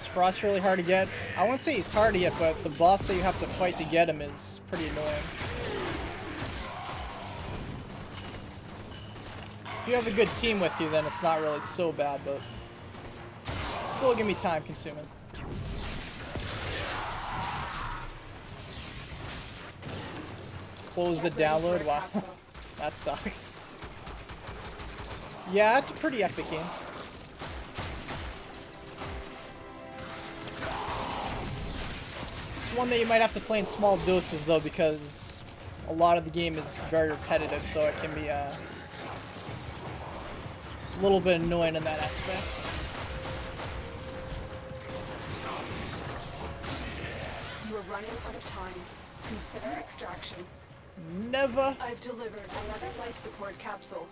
Frost really hard to get? I wouldn't say he's hard to get, but the boss that you have to fight to get him is pretty annoying. If you have a good team with you, then it's not really so bad, but still give me time consuming. Close the download. Wow, that sucks. Yeah, it's a pretty epic game. One that you might have to play in small doses though because a lot of the game is very repetitive so it can be uh, a little bit annoying in that aspect. You are running out of time. Consider extraction. Never. I've delivered another life support capsule.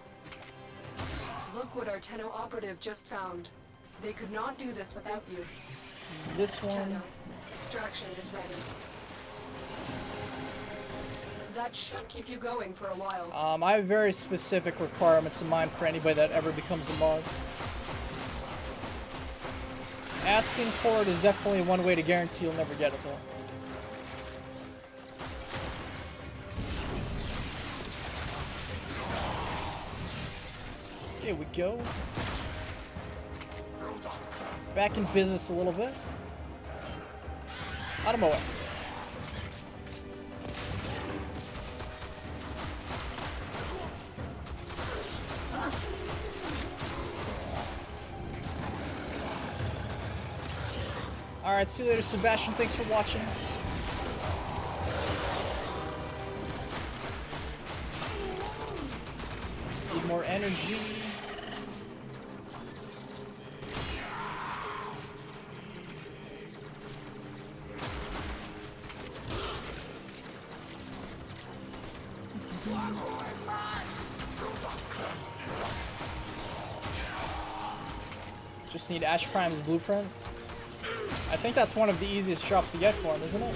Look what our Tenno operative just found. They could not do this without you. This one? Tenno, extraction is ready. That should keep you going for a while. Um, I have very specific requirements in mind for anybody that ever becomes a mod. Asking for it is definitely one way to guarantee you'll never get it though. There we go. Back in business a little bit. Out of my way. Alright, see you later, Sebastian. Thanks for watching. Need more energy. Ash Prime's blueprint. I think that's one of the easiest drops to get for him, isn't it?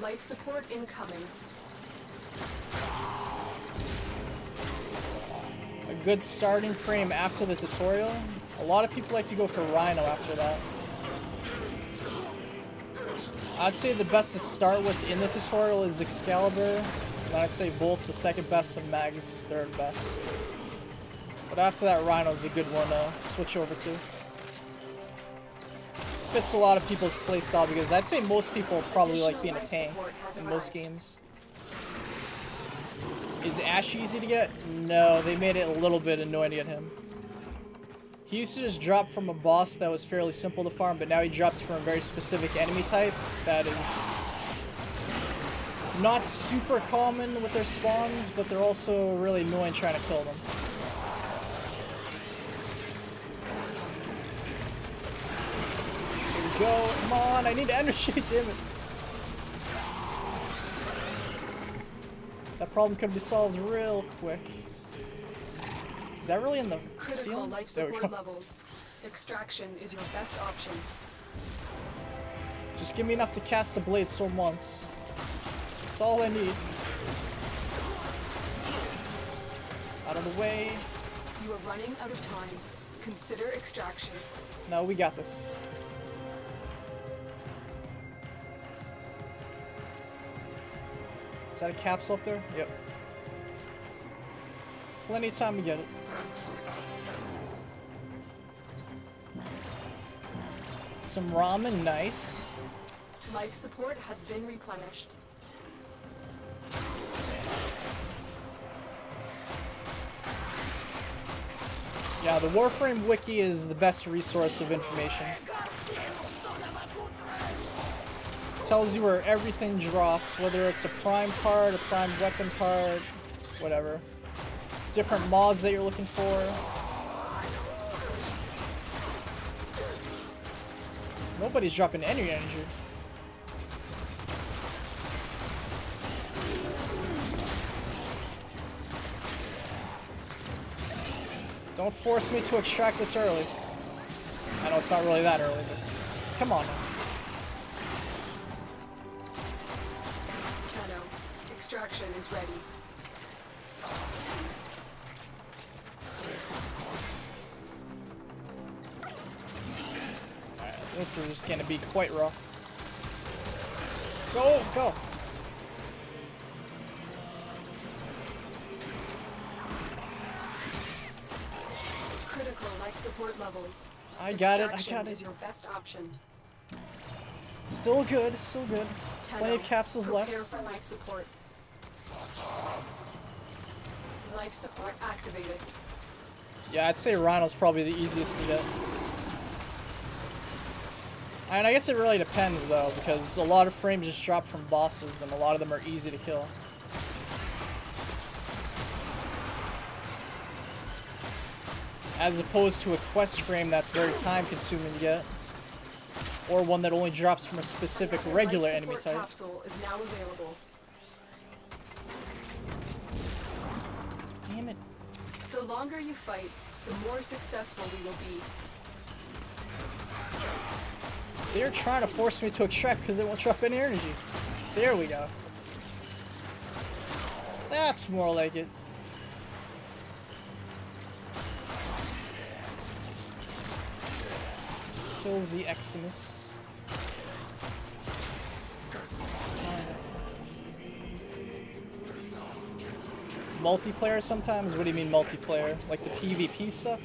Life support incoming. A good starting frame after the tutorial. A lot of people like to go for Rhino after that. I'd say the best to start with in the tutorial is Excalibur. Then I'd say Volt's the second best and Mag's third best. But after that, Rhino's a good one to switch over to. Fits a lot of people's playstyle because I'd say most people probably like being a tank in most games. Is Ash easy to get? No, they made it a little bit annoying to get him. He used to just drop from a boss that was fairly simple to farm, but now he drops from a very specific enemy type that is not super common with their spawns, but they're also really annoying trying to kill them. Go. Come on, I need to energy, damn it. That problem can be solved real quick. Is that really in the Critical ceiling? life There we support go. levels. Extraction is your best option. Just give me enough to cast the blade storm once. That's all I need. Out of the way. You are running out of time. Consider extraction. No, we got this. That a capsule up there? Yep. Plenty of time to get it. Some ramen, nice. Life support has been replenished. Yeah, the Warframe wiki is the best resource of information tells you where everything drops, whether it's a prime card, a prime weapon card, whatever. Different mods that you're looking for. Nobody's dropping any energy. Don't force me to extract this early. I know it's not really that early, but come on now. Extraction is ready. Alright, this is just gonna be quite rough. Go, go! Critical life support levels. I got it, I Extraction got is your best option. Still good, still good. Plenty of Tenno, capsules prepare left. Life support. Activated. Yeah, I'd say Rhino's probably the easiest to get. And I guess it really depends though, because a lot of frames just drop from bosses and a lot of them are easy to kill. As opposed to a quest frame that's very time consuming to get. Or one that only drops from a specific regular enemy type. capsule is now available. The longer you fight, the more successful we will be. They're trying to force me to extract because they won't drop any energy. There we go. That's more like it. Kills the Eximus. Multiplayer sometimes? What do you mean multiplayer? Like the PvP stuff?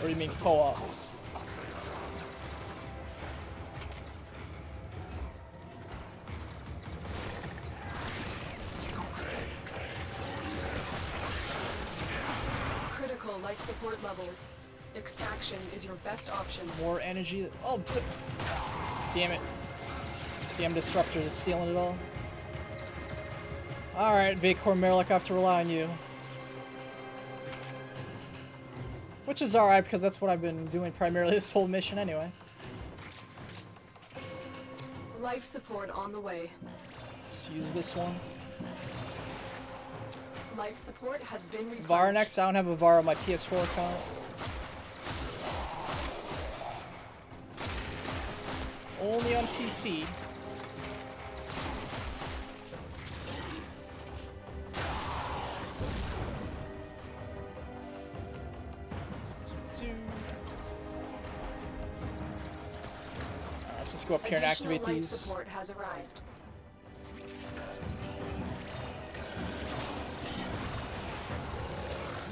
Or do you mean co-op? Critical life support levels. Extraction is your best option. More energy. Oh, damn it. Damn disruptors is stealing it all. Alright, Vaykor Marelok, I have to rely on you. Which is alright, because that's what I've been doing primarily this whole mission anyway. Life support on the way. Just use this one. Life support has been replenished. Varnex, I don't have Ivara on my PS4 account. Only on PC. Go up here and activate these. support has arrived.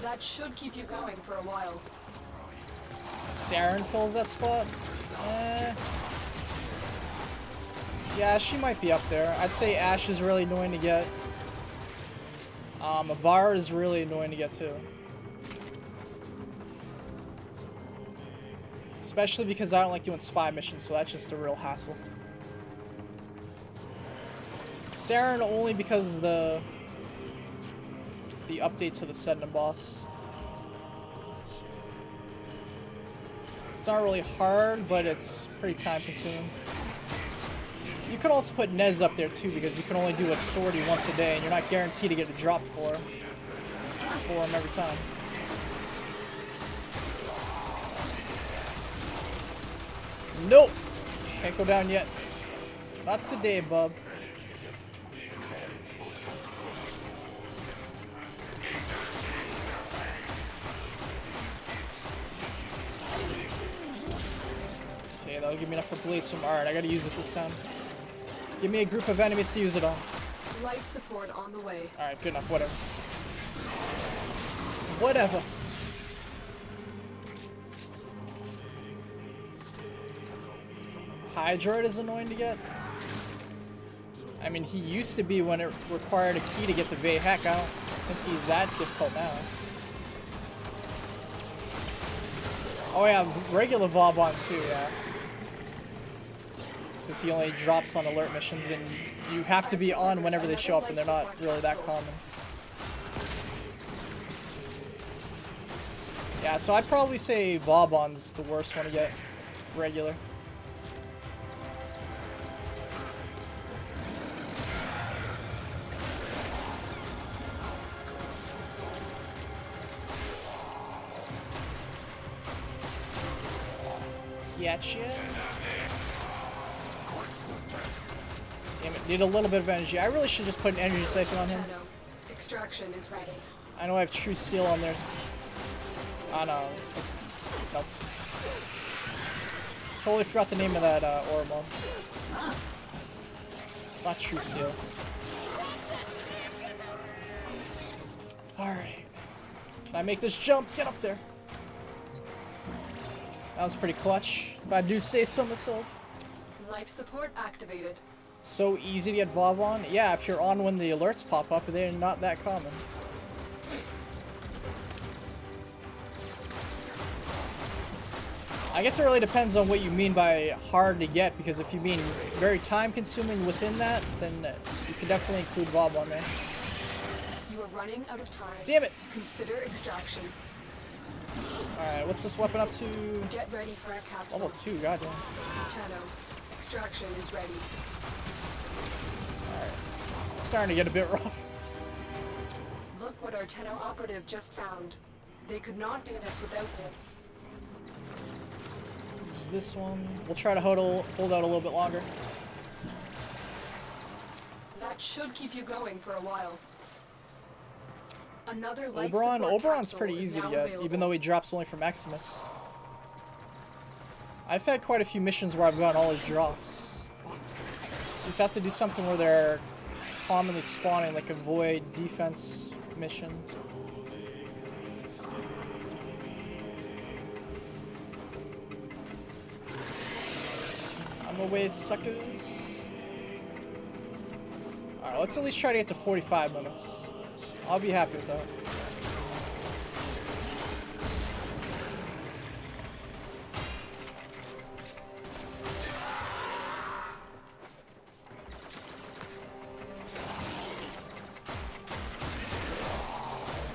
That should keep you going for a while. Saryn fills that spot. Eh. Yeah, she might be up there. I'd say Ash is really annoying to get. Um, Ivara is really annoying to get too. Especially because I don't like doing spy missions, so that's just a real hassle. Saryn only because the the update to the Sedna boss. It's not really hard, but it's pretty time consuming. You could also put Nez up there too, because you can only do a sortie once a day, and you're not guaranteed to get a drop for, for him every time. Nope! Can't go down yet. Not today, bub. Okay, that'll give me enough for some Alright, I gotta use it this time. Give me a group of enemies to use it on. Life support on the way. Alright, good enough, whatever. Whatever. Hydroid is annoying to get. I mean, he used to be when it required a key to get to Vay Hek, I don't think he's that difficult now. Oh yeah, regular Vauban too, yeah. Because he only drops on alert missions and you have to be on whenever they show up and they're not really that common. Yeah, so I'd probably say Vauban's the worst one to get regular. Gotcha. Damn it, need a little bit of energy. I really should just put an energy siphon on him. Extraction is ready. I know I have True Steel on there. Oh no, that's, that's... Totally forgot the name of that uh. It's not True Steel. Alright. Can I make this jump? Get up there. That was pretty clutch, if I do say so myself. Life support activated. So easy to get Vauban? Yeah, if you're on when the alerts pop up, they're not that common. I guess it really depends on what you mean by hard to get, because if you mean very time consuming within that, then you can definitely include Vauban there. You are running out of time. Damn it! Consider extraction. Alright, what's this weapon up to? Get ready for a capsule. Level 2, goddamn. Tenno, extraction is ready. Alright. It's starting to get a bit rough. Look what our Tenno operative just found. They could not do this without it. Use this one. We'll try to a, hold out a little bit longer. That should keep you going for a while. Another life Oberon? Oberon's pretty easy to get, available. even though he drops only from Eximus. I've had quite a few missions where I've gotten all his drops. You just have to do something where they're commonly spawning, like a void defense mission. On the way, suckers. Alright, let's at least try to get to 45 minutes. I'll be happy with that.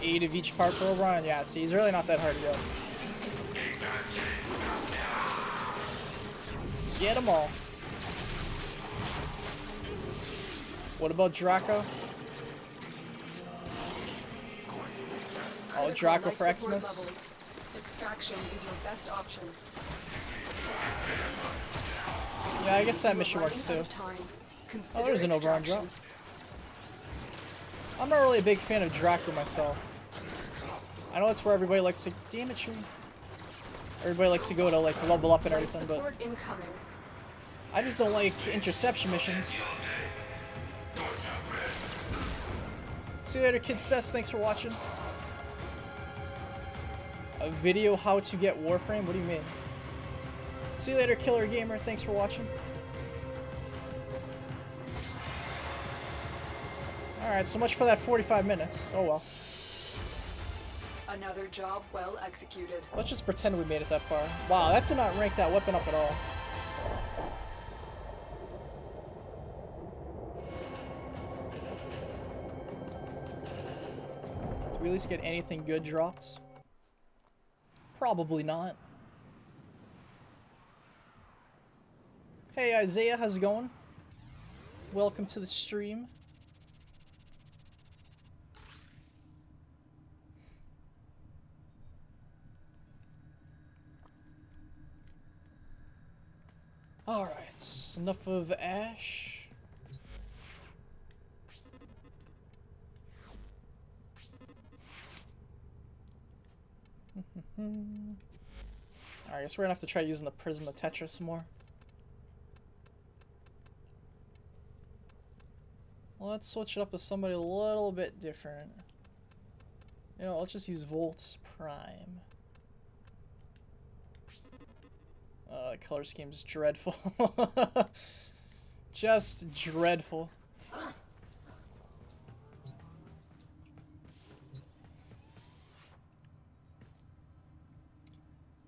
Eight of each part for Oberon. Yeah, see, he's really not that hard to get. Get them all. What about Draco? Oh, Draco life for Xmas? Extraction is your best option. Yeah, I guess that mission works too. out of time. Oh, there's an Oberon drop. I'm not really a big fan of Draco myself. I know that's where everybody likes to. Damn it, Shuri. Everybody likes to go to like level up and everything, but. I just don't like interception missions. See you later, Kid Cess. Thanks for watching. A video how to get Warframe? What do you mean? See you later, Killer Gamer. Thanks for watching. Alright, so much for that 45 minutes. Oh well. Another job well executed. Let's just pretend we made it that far. Wow, that did not rank that weapon up at all. Did we at least get anything good dropped? Probably not. Hey Isaiah, how's it going? Welcome to the stream. Alright, enough of Ash. Mm-hmm. Alright, I guess we're gonna have to try using the Prisma Tetra some more. Let's switch it up with somebody a little bit different. You know, let's just use Volts Prime. Uh, color scheme's dreadful. Just dreadful.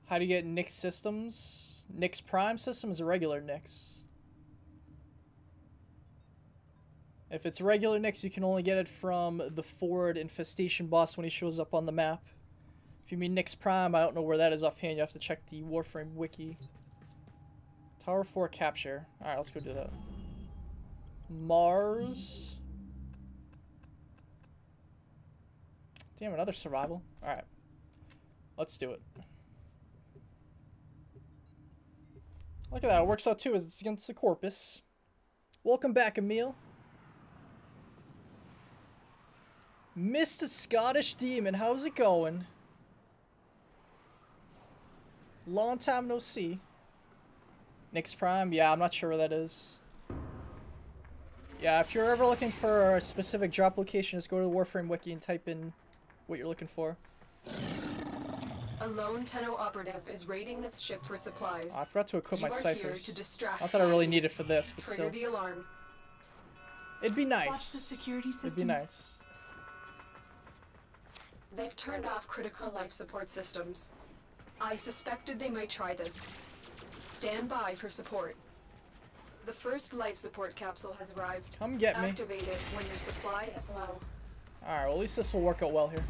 How do you get Nyx systems? Nyx Prime system is a regular Nyx. If it's regular Nyx, you can only get it from the Phorid Infestation boss when he shows up on the map. If you mean Nyx Prime, I don't know where that is offhand. You have to check the Warframe wiki. Tower 4 capture. Alright, let's go do that. Mars. Damn, another survival. Alright. Let's do it. Look at that. It works out too as it's against the Corpus. Welcome back, Emil. Mr. Scottish Demon, how's it going? Long time no see. Nyx Prime, yeah, I'm not sure where that is. Yeah, if you're ever looking for a specific drop location, just go to the Warframe wiki and type in what you're looking for. A lone Tenno operative is raiding this ship for supplies. Oh, I forgot to equip you my are here ciphers. to distract Not that I really needed it for this, but Trigger still. the alarm. It'd be Watch the nice. security systems. It'd be nice. They've turned off critical life support systems. I suspected they might try this. Stand by for support. The first life support capsule has arrived. Come get me. Activate it when your supply is low. Alright, well at least this will work out well here.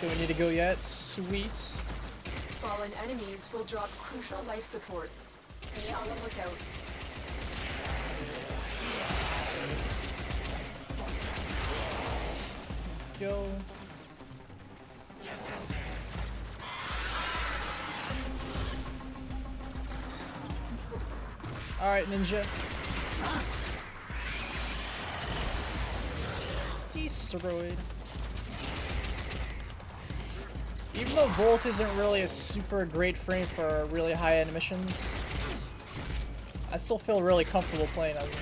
Do we need to go yet? Sweet. Fallen enemies will drop crucial life support. Be on the lookout. Go. Alright, ninja. Destroyed. Even though Volt isn't really a super great frame for really high-end missions, I still feel really comfortable playing as him.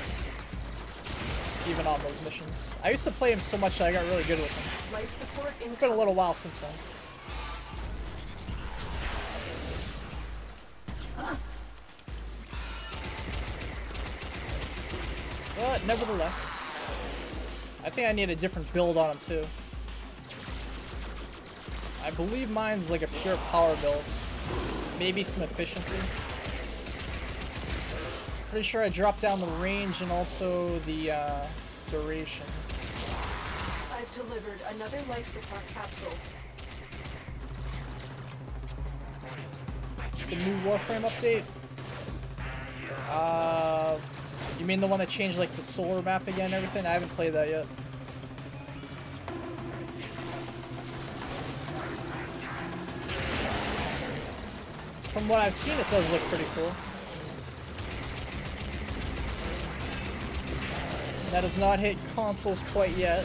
Even on those missions. I used to play him so much that I got really good with him. Life support It's been a little while since then. But nevertheless, I think I need a different build on him too. I believe mine's like a pure power build. Maybe some efficiency. Pretty sure I dropped down the range and also the uh, duration. I've delivered another life support capsule. The new Warframe update? Uh, you mean the one that changed like the solar map again and everything? I haven't played that yet. From what I've seen, it does look pretty cool. That has not hit consoles quite yet.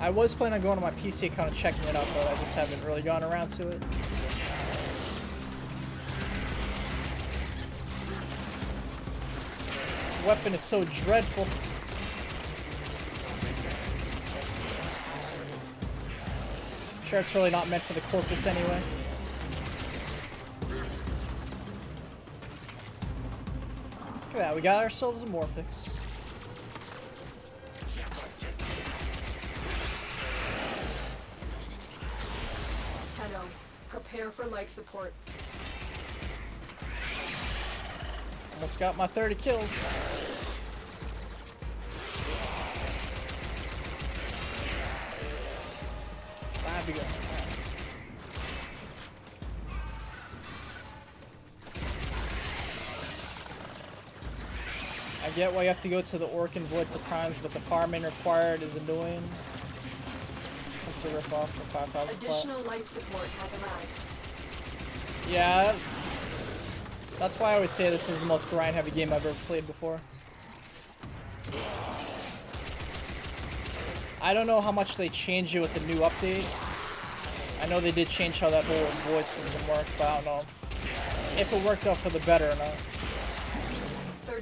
I was planning on going to my PC account and checking it out, but I just haven't really gone around to it. This weapon is so dreadful. I'm sure it's really not meant for the corpus anyway. At that, we got ourselves a Morphics. Tenno, prepare for life support. Almost got my 30 kills. Get why you have to go to the Orokin Void for primes, but the farming required is annoying. Have a rip off for 5,000 plat. Additional life support has arrived. Yeah. That's why I always say this is the most grind heavy game I've ever played before. I don't know how much they changed it with the new update. I know they did change how that whole void system works, but I don't know if it worked out for the better or not.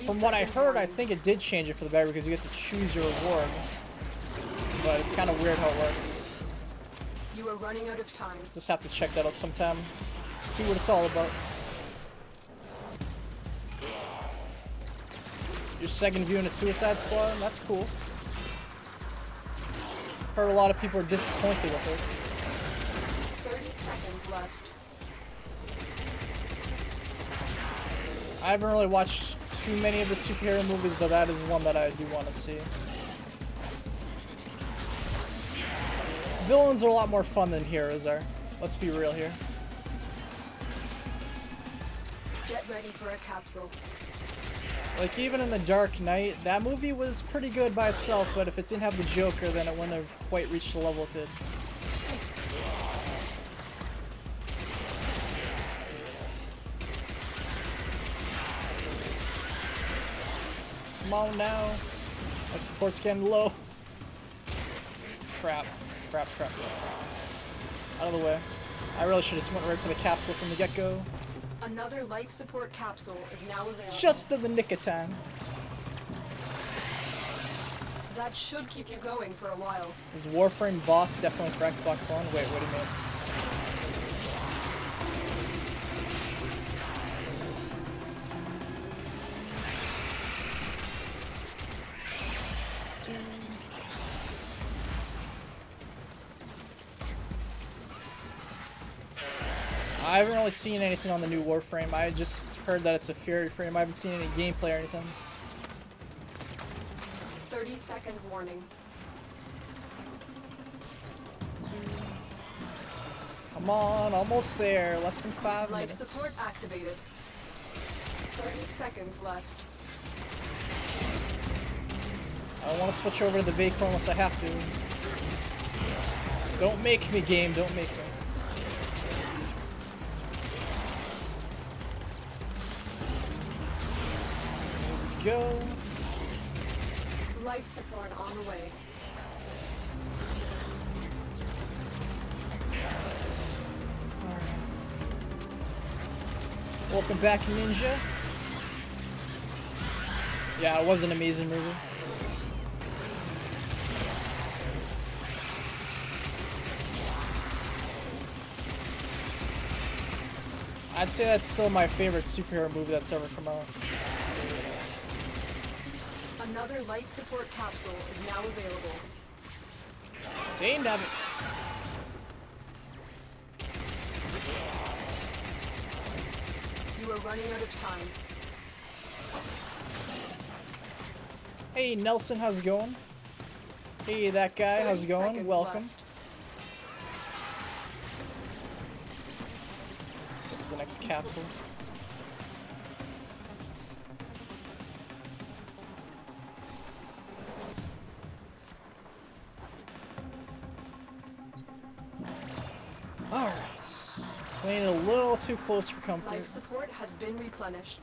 30 From what I heard, I think it did change it for the better because you get to choose your reward. But it's kind of weird how it works. You are running out of time. Just have to check that out sometime. See what it's all about. Your second view in a Suicide Squad? That's cool. Heard a lot of people are disappointed with it. 30 seconds left. I haven't really watched too many of the superhero movies, but that is one that I do want to see. Villains are a lot more fun than heroes are. Let's be real here. Get ready for a capsule. Like even in The Dark Knight, that movie was pretty good by itself, but if it didn't have the Joker, then it wouldn't have quite reached the level it did. Come on now. Like support's getting low. Crap. Crap, crap. Out of the way. I really should have just went right for the capsule from the get-go. Another life support capsule is now available. Just in the nick of time. That should keep you going for a while. Is Warframe Boss definitely for Xbox One? Wait, what do you mean? I haven't really seen anything on the new Warframe. I just heard that it's a Fury frame. I haven't seen any gameplay or anything. 30 second warning. Come on, almost there. Less than five Life minutes. support activated. 30 seconds left. I don't want to switch over to the Vapor unless I have to. Don't make me, game. Don't make me. Go. Life support on the way. Welcome back, Ninja. Yeah, it was an amazing movie. I'd say that's still my favorite superhero movie that's ever come out. Another life support capsule is now available. Dane Dabbit. You are running out of time. Hey Nelson, how's it going? Hey that guy, how's it going? Welcome. left. Let's get to the next capsule. Alright. Playing a little too close for comfort. Life support has been replenished.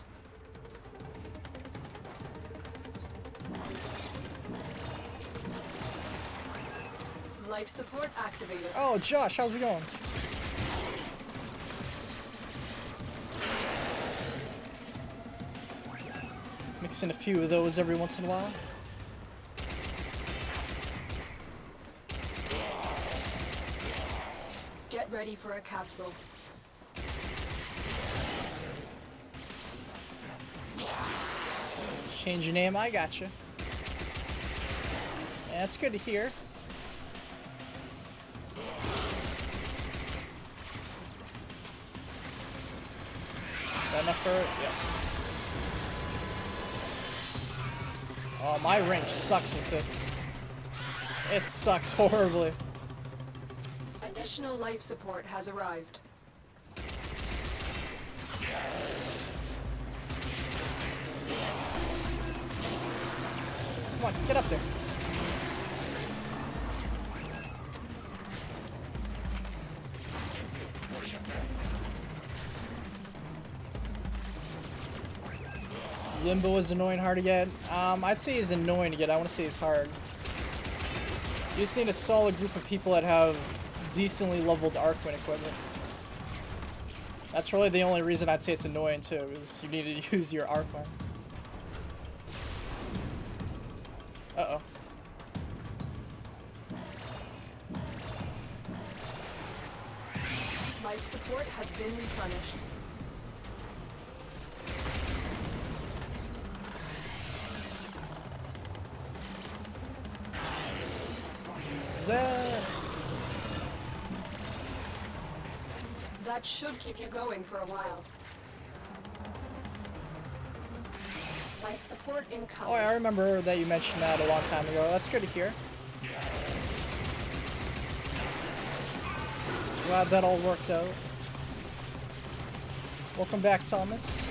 Life support activated. Oh, Josh, how's it going? Mixing a few of those every once in a while. Ready for a capsule. Change your name, I gotcha. Yeah, that's good to hear. Is that enough for? Yeah. Oh, my wrench sucks with this. It sucks horribly. Additional life support has arrived. Come on, get up there. Limbo is annoying hard to get. Um, I'd say he's annoying to get. I want to say he's hard. You just need a solid group of people that have decently leveled Archwing equipment. That's really the only reason I'd say it's annoying too, is you need to use your Archwing. Uh-oh. Life support has been replenished. Is that... That should keep you going for a while. Life support incoming. Oh, I remember that you mentioned that a long time ago. That's good to hear. Glad that all worked out. Welcome back, Thomas.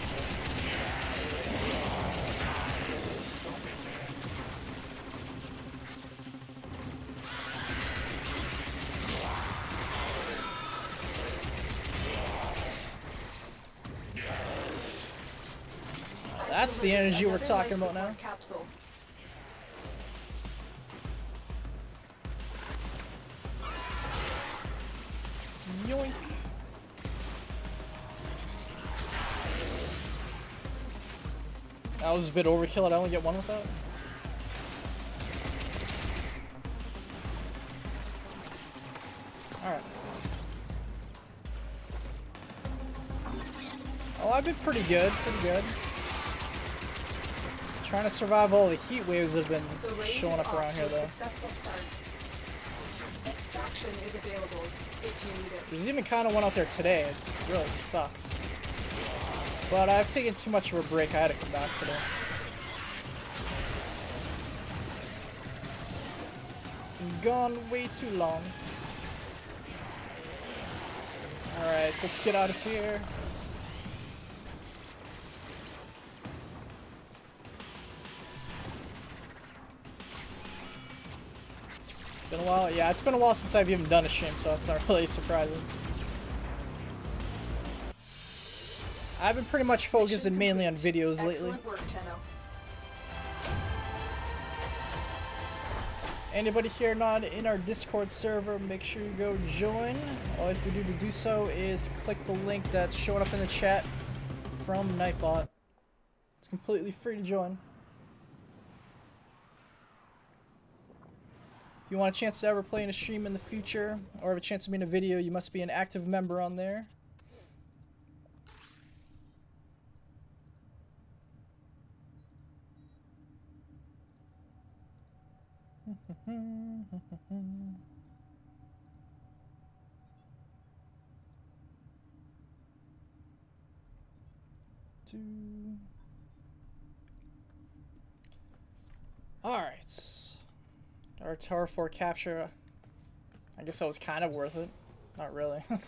The energy we're talking about now. Capsule. Yoink. That was a bit overkill. I only get one with that. Alright. Oh, I've been pretty good. Pretty good. Trying to survive all the heat waves that have been showing up around here, though. Extraction is available if you need it. There's even kind of one out there today. It really sucks. But I've taken too much of a break. I had to come back today. Gone way too long. Alright, so let's get out of here. Been a while? Yeah, it's been a while since I've even done a stream, so it's not really surprising. I've been pretty much focusing mainly on videos lately. Work, Anybody here not in our Discord server, make sure you go join. All you have to do to do so is click the link that's showing up in the chat from Nightbot. It's completely free to join. You want a chance to ever play in a stream in the future, or have a chance to be in a video, you must be an active member on there. Two. Alright. Our Tower 4 capture. I guess that was kind of worth it. Not really.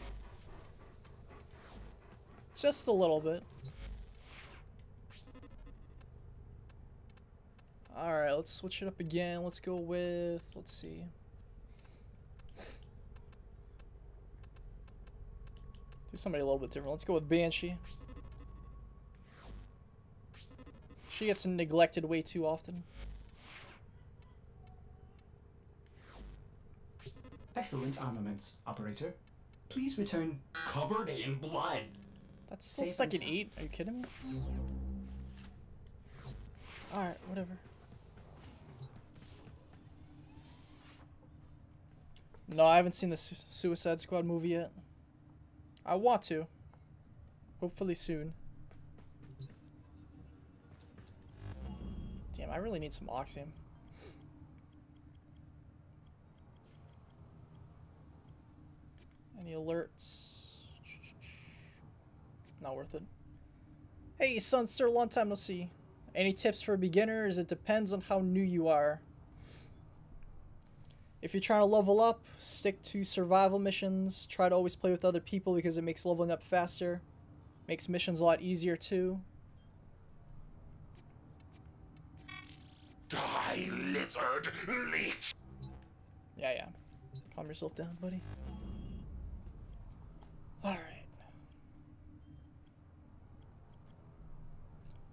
Just a little bit. Alright, let's switch it up again. Let's go with, let's see. Do somebody a little bit different. Let's go with Banshee. She gets neglected way too often. Excellent armaments, operator. Please return. Covered in blood. That's still Save stuck in them 8? Are you kidding me? Alright, whatever. No, I haven't seen the Su- Suicide Squad movie yet. I want to. Hopefully soon. Damn, I really need some Oxium. Any alerts? Not worth it. Hey, Sunster, long time no see. Any tips for beginners? It depends on how new you are. If you're trying to level up, stick to survival missions. Try to always play with other people because it makes leveling up faster. Makes missions a lot easier too. Die, lizard leech! Yeah, yeah. Calm yourself down, buddy. Alright.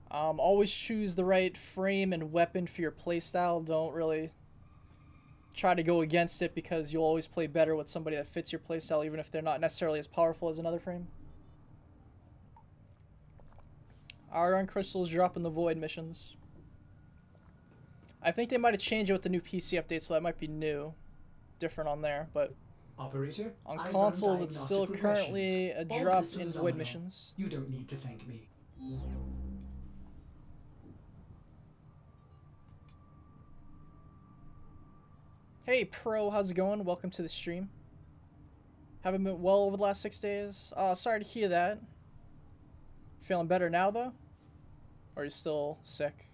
Um, always choose the right frame and weapon for your playstyle. Don't really try to go against it because you'll always play better with somebody that fits your playstyle even if they're not necessarily as powerful as another frame. Argon crystals drop in the void missions. I think they might have changed it with the new PC update, so that might be new. Different on there, but Operator. on I consoles it's still currently a drop in void nominal. missions. You don't need to thank me. Hey Pro, how's it going? Welcome to the stream. Haven't been well over the last six days. Uh, sorry to hear that. Feeling better now though? Or are you still sick?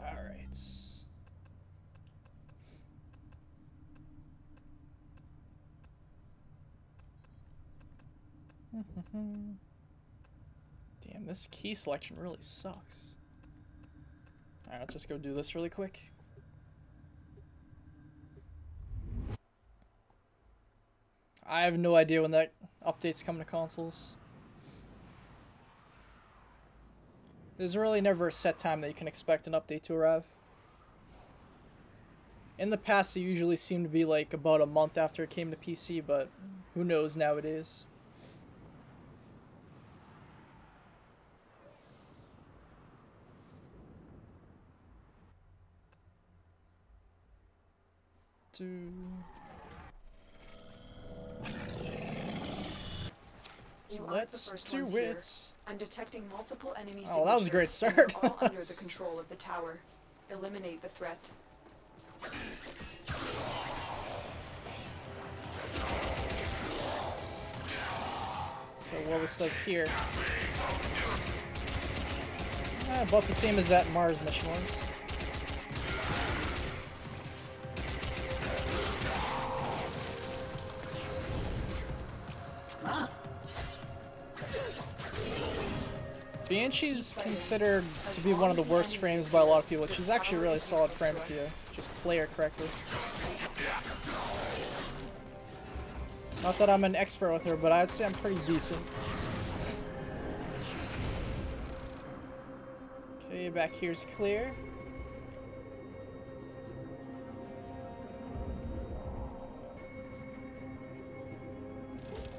Alright. Mm-hmm. Damn, this key selection really sucks. Alright, let's just go do this really quick. I have no idea when that update's coming to consoles. There's really never a set time that you can expect an update to arrive. In the past, it usually seemed to be like about a month after it came to PC, but who knows nowadays. You Let's do ones here. it. I'm detecting multiple enemy Oh, that was a great start. all under the control of the tower. Eliminate the threat. So what this does here. Eh, about the same as that Mars mission was. Banshee's considered to be one of the worst frames by a lot of people, is actually a really solid frame if you just play her correctly. Not that I'm an expert with her, but I'd say I'm pretty decent. Okay, back here's clear.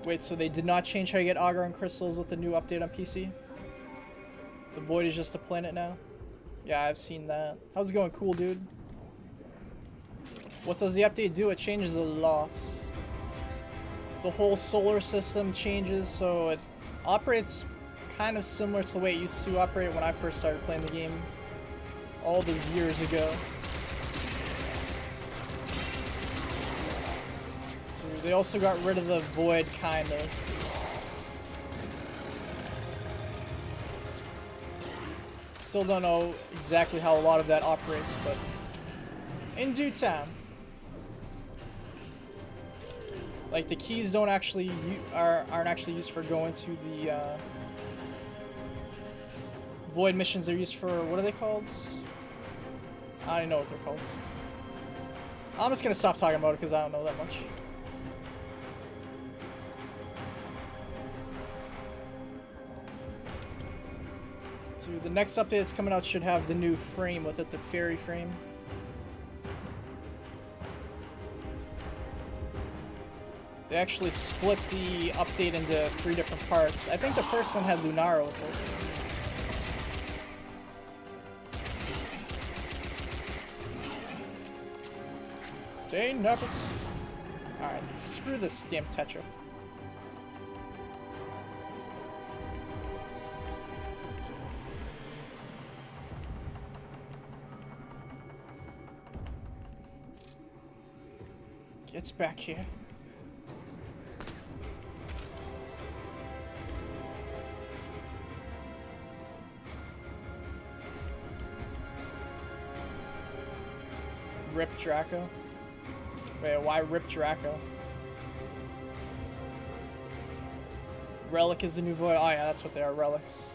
Wait, so they did not change how you get Argon crystals with the new update on PC? The Void is just a planet now? Yeah, I've seen that. How's it going? Cool, dude. What does the update do? It changes a lot. The whole solar system changes, so it operates kind of similar to the way it used to operate when I first started playing the game all those years ago. So they also got rid of the void, kind of. Still don't know exactly how a lot of that operates, but in due time. Like the keys don't actually are aren't actually used for going to the uh, void missions. They're used for what are they called? I don't know what they're called. I'm just gonna stop talking about it because I don't know that much. So the next update that's coming out should have the new frame with it, the fairy frame. They actually split the update into three different parts. I think the first one had Lunaro with it. Nuggets. Alright, screw this damn Tetra. Gets back here. Rip Draco. Wait, why Rip Draco? Relic is the new void. Oh yeah, that's what they are, relics.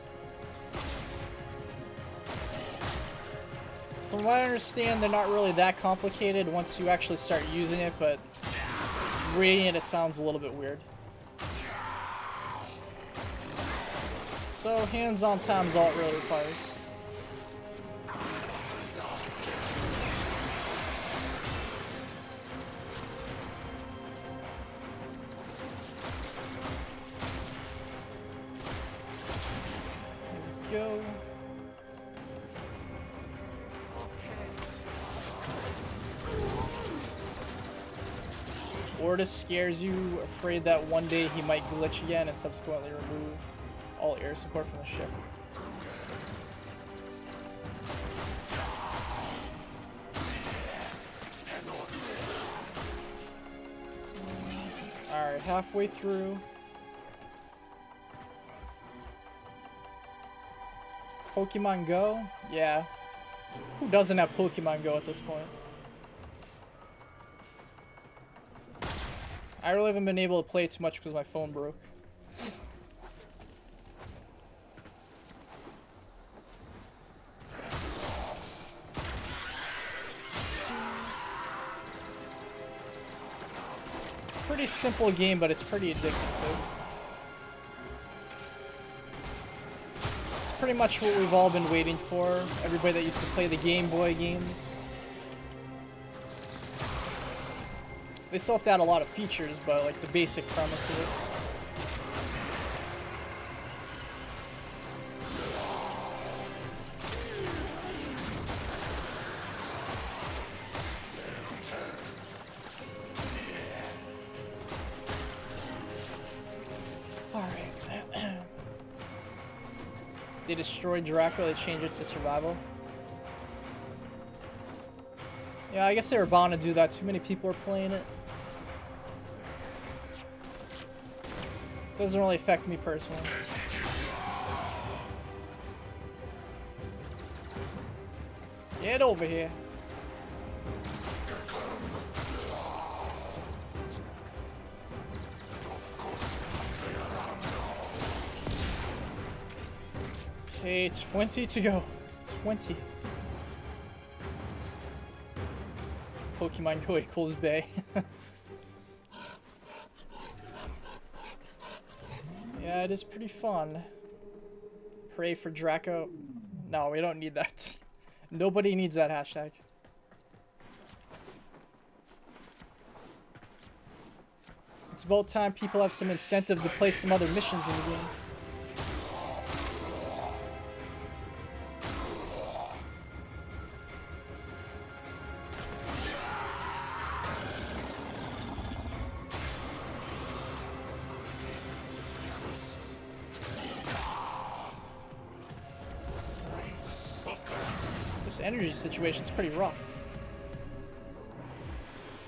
From what I understand, they're not really that complicated once you actually start using it, but reading it, it sounds a little bit weird. So hands-on time's all it really requires. Go. Ordis scares you, afraid that one day he might glitch again and subsequently remove all air support from the ship. Alright, halfway through. Pokemon Go? Yeah. Who doesn't have Pokemon Go at this point? I really haven't been able to play it too much because my phone broke. Pretty simple game, but it's pretty addictive too. It's pretty much what we've all been waiting for. Everybody that used to play the Game Boy games. They still have to add a lot of features, but like the basic premise of it. They destroyed Draco, they changed it to survival. Yeah, I guess they were bound to do that. Too many people were playing it. Doesn't really affect me personally. Get over here. Okay, 20 to go. 20. Pokemon Go equals Bay. it is pretty fun. Pray for Draco. No, we don't need that. Nobody needs that hashtag. It's about time people have some incentive to play some other missions in the game. Situation's pretty rough.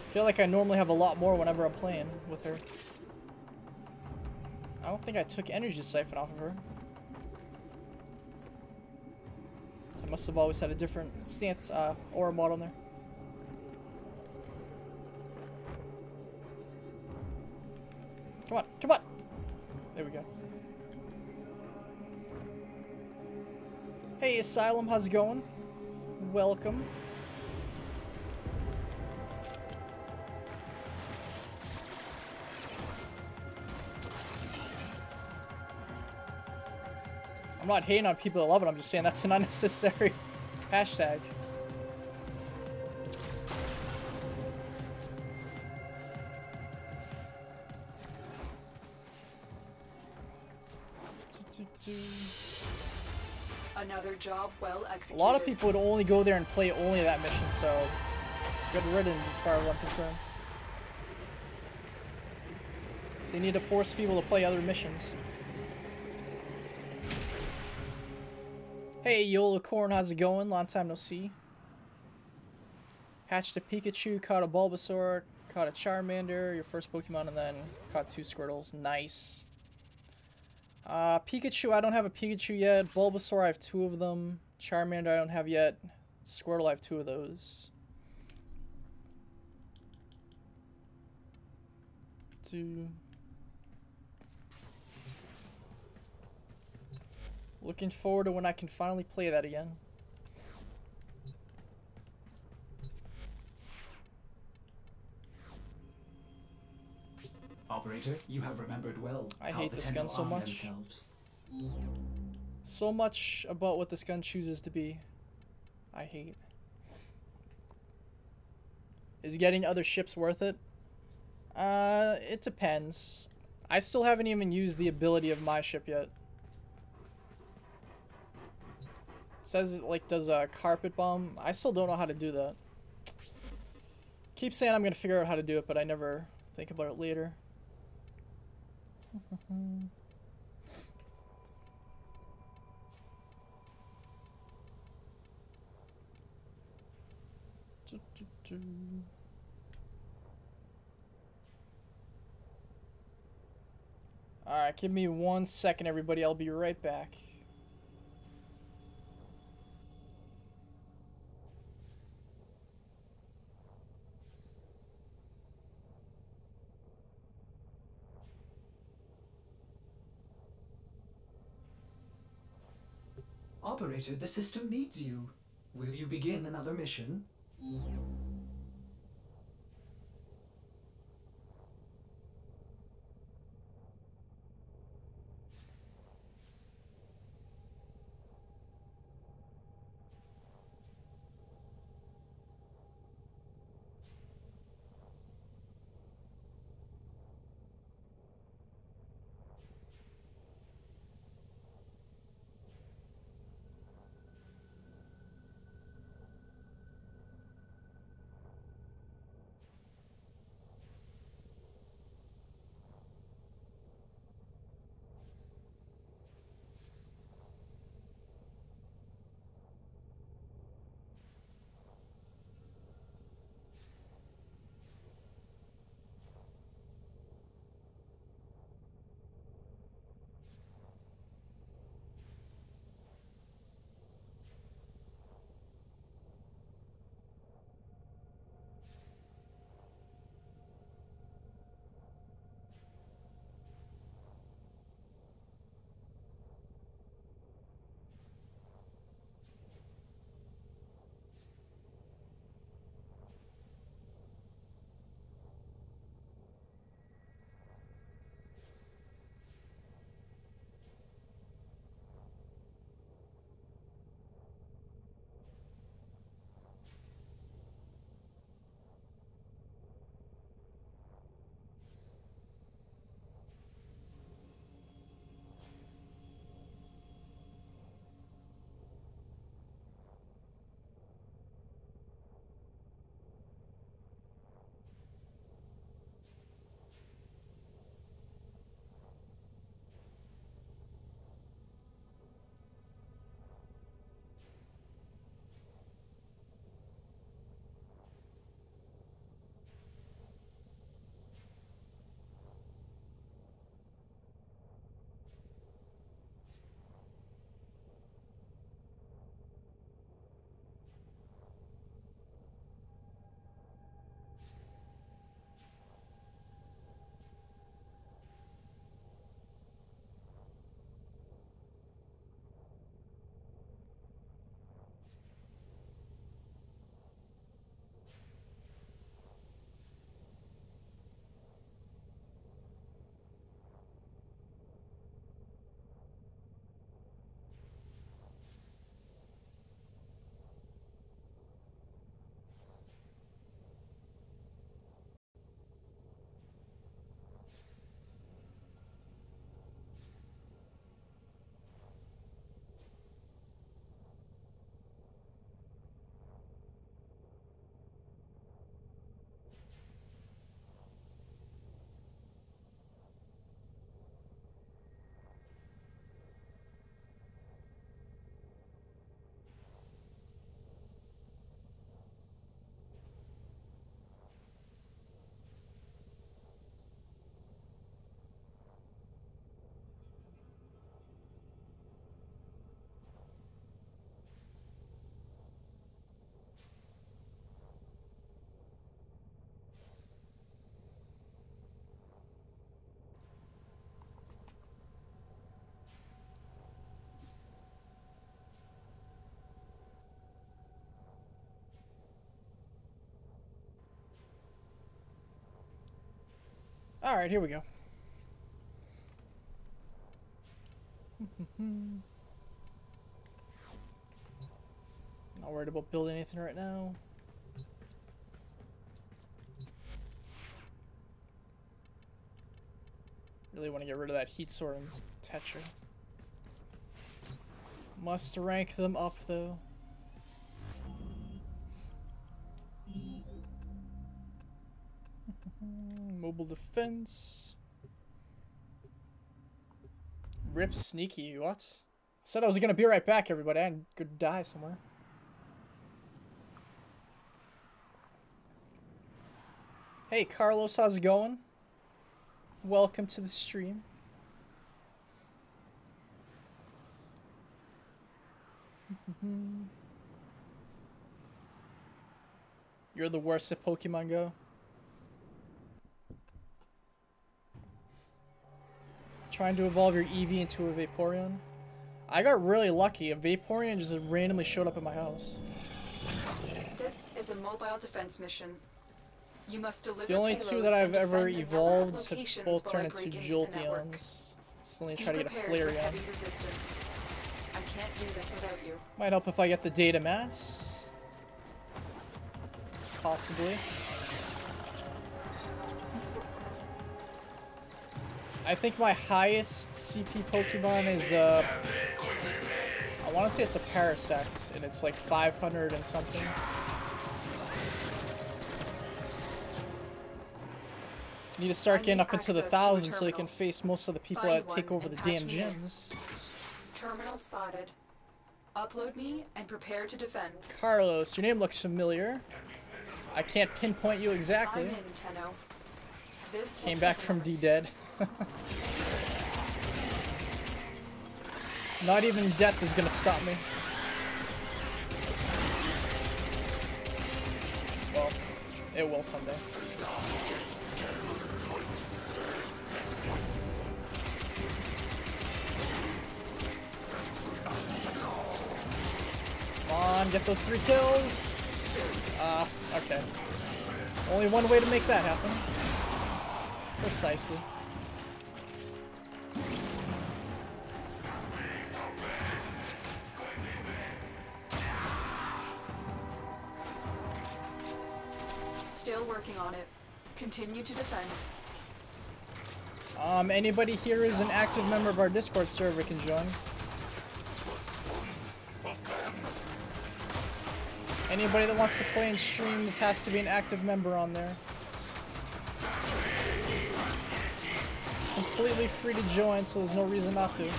I feel like I normally have a lot more whenever I'm playing with her. I don't think I took energy siphon off of her. So I must have always had a different stance, uh, aura mod on there. Come on, come on! There we go. Hey, Asylum, how's it going? Welcome. I'm not hating on people that love it, I'm just saying that's an unnecessary hashtag. Job well A lot of people would only go there and play only that mission, so good riddance as far as I'm concerned. They need to force people to play other missions. Hey, Yola Corn, how's it going? Long time no see. Hatched a Pikachu, caught a Bulbasaur, caught a Charmander, your first Pokemon, and then caught two Squirtles. Nice. Uh, Pikachu, I don't have a Pikachu yet. Bulbasaur, I have two of them. Charmander, I don't have yet. Squirtle, I have two of those. Two. Looking forward to when I can finally play that again. Operator, you have remembered well I hate this gun so much. themselves. So much about what this gun chooses to be. I hate. Is getting other ships worth it? Uh, it depends. I still haven't even used the ability of my ship yet. It says it like does a carpet bomb. I still don't know how to do that. Keep saying I'm gonna figure out how to do it, but I never think about it later. Do. Alright, give me one second, everybody. I'll be right back. Operator, the system needs you. Will you begin another mission? All right, here we go. Not worried about building anything right now. Really want to get rid of that heat sword and Tetra. Must rank them up though. Mobile defense. Rip sneaky, what? I Said I was gonna be right back, everybody. I could die somewhere. Hey, Carlos, how's it going? Welcome to the stream. You're the worst at Pokemon Go. Trying to evolve your Eevee into a Vaporeon. I got really lucky. A Vaporeon just randomly showed up at my house. This is a mobile defense mission. You must deliver The only two that I've ever defend a number of evolved have both turned into break into the network. Jolteons. Slowly try to get a Flareon. I can't do this without you. Might help if I get the data mass. Possibly. I think my highest CP Pokemon is, uh, I want to say it's a Parasect, and it's like 500 and something. Need to start getting up into the thousands so you can face most of the people Find that take over the damn patch me in. gyms. Terminal spotted. Upload me and prepare to defend. Carlos, your name looks familiar. I can't pinpoint you exactly. In, Came back from. D-Dead. Not even death is gonna stop me. Well, it will someday. Come on, get those three kills. Ah, okay. Only one way to make that happen. Precisely. Working on it. Continue to defend. Um, anybody here who's an active member of our Discord server can join. Anybody that wants to play in streams has to be an active member on there. It's completely free to join, so there's no reason not to.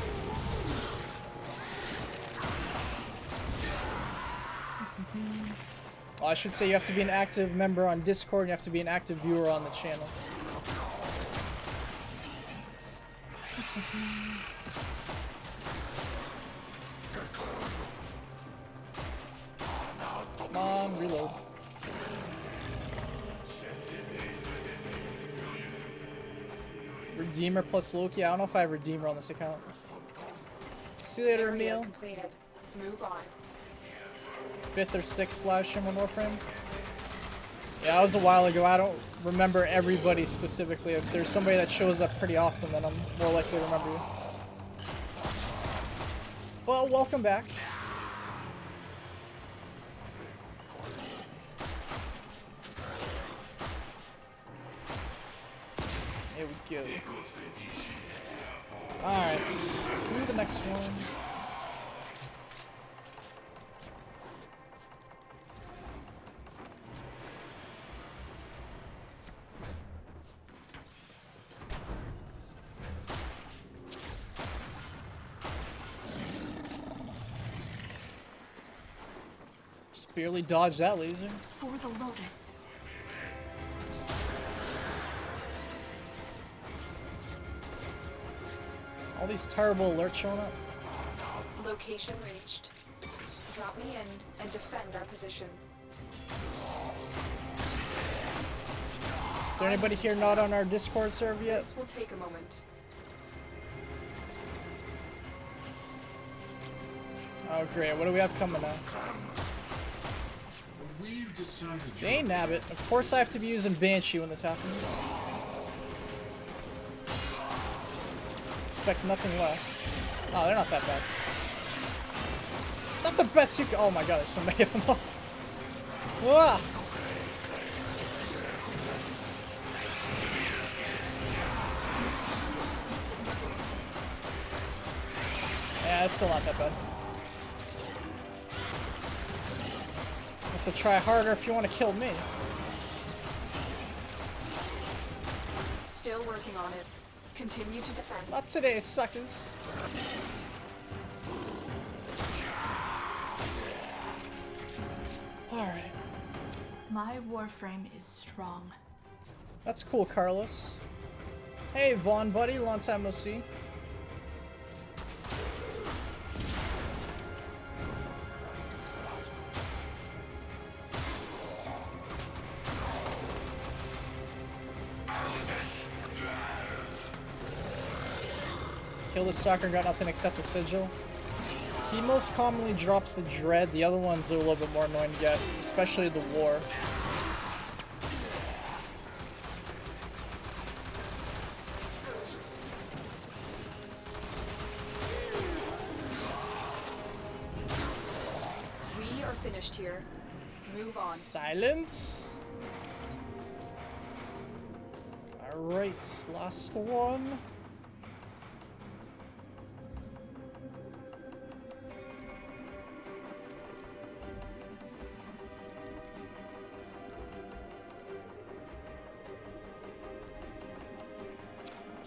I should say you have to be an active member on Discord and you have to be an active viewer on the channel. Come on, reload. Redeemer plus Loki. I don't know if I have Redeemer on this account. See you later, Emil. Move on. Fifth or sixth live stream on Warframe. Yeah, that was a while ago. I don't remember everybody specifically. If there's somebody that shows up pretty often, then I'm more likely to remember you. Well, welcome back. Here we go. Alright, to the next one. Barely dodged that laser. For the Lotus. All these terrible alerts showing up. Location reached. Drop me in and defend our position. Is there anybody here not on our Discord server yet? This will take a moment. Oh great, what do we have coming now? We've decided Dang nabbit. Of course I have to be using Banshee when this happens. Expect nothing less. Oh, they're not that bad. Not the best you can- Oh my god, there's so many of them. Ah! Yeah, it's still not that bad. To try harder if you want to kill me. Still working on it. Continue to defend. Not today, suckers. Alright. My Warframe is strong. That's cool, Carlos. Hey, Vaughn, buddy. Long time no see. Kill the sucker, got nothing except the sigil. He most commonly drops the Dread. The other ones are a little bit more annoying to get, especially the War. We are finished here. Move on. Silence. Alright, last one.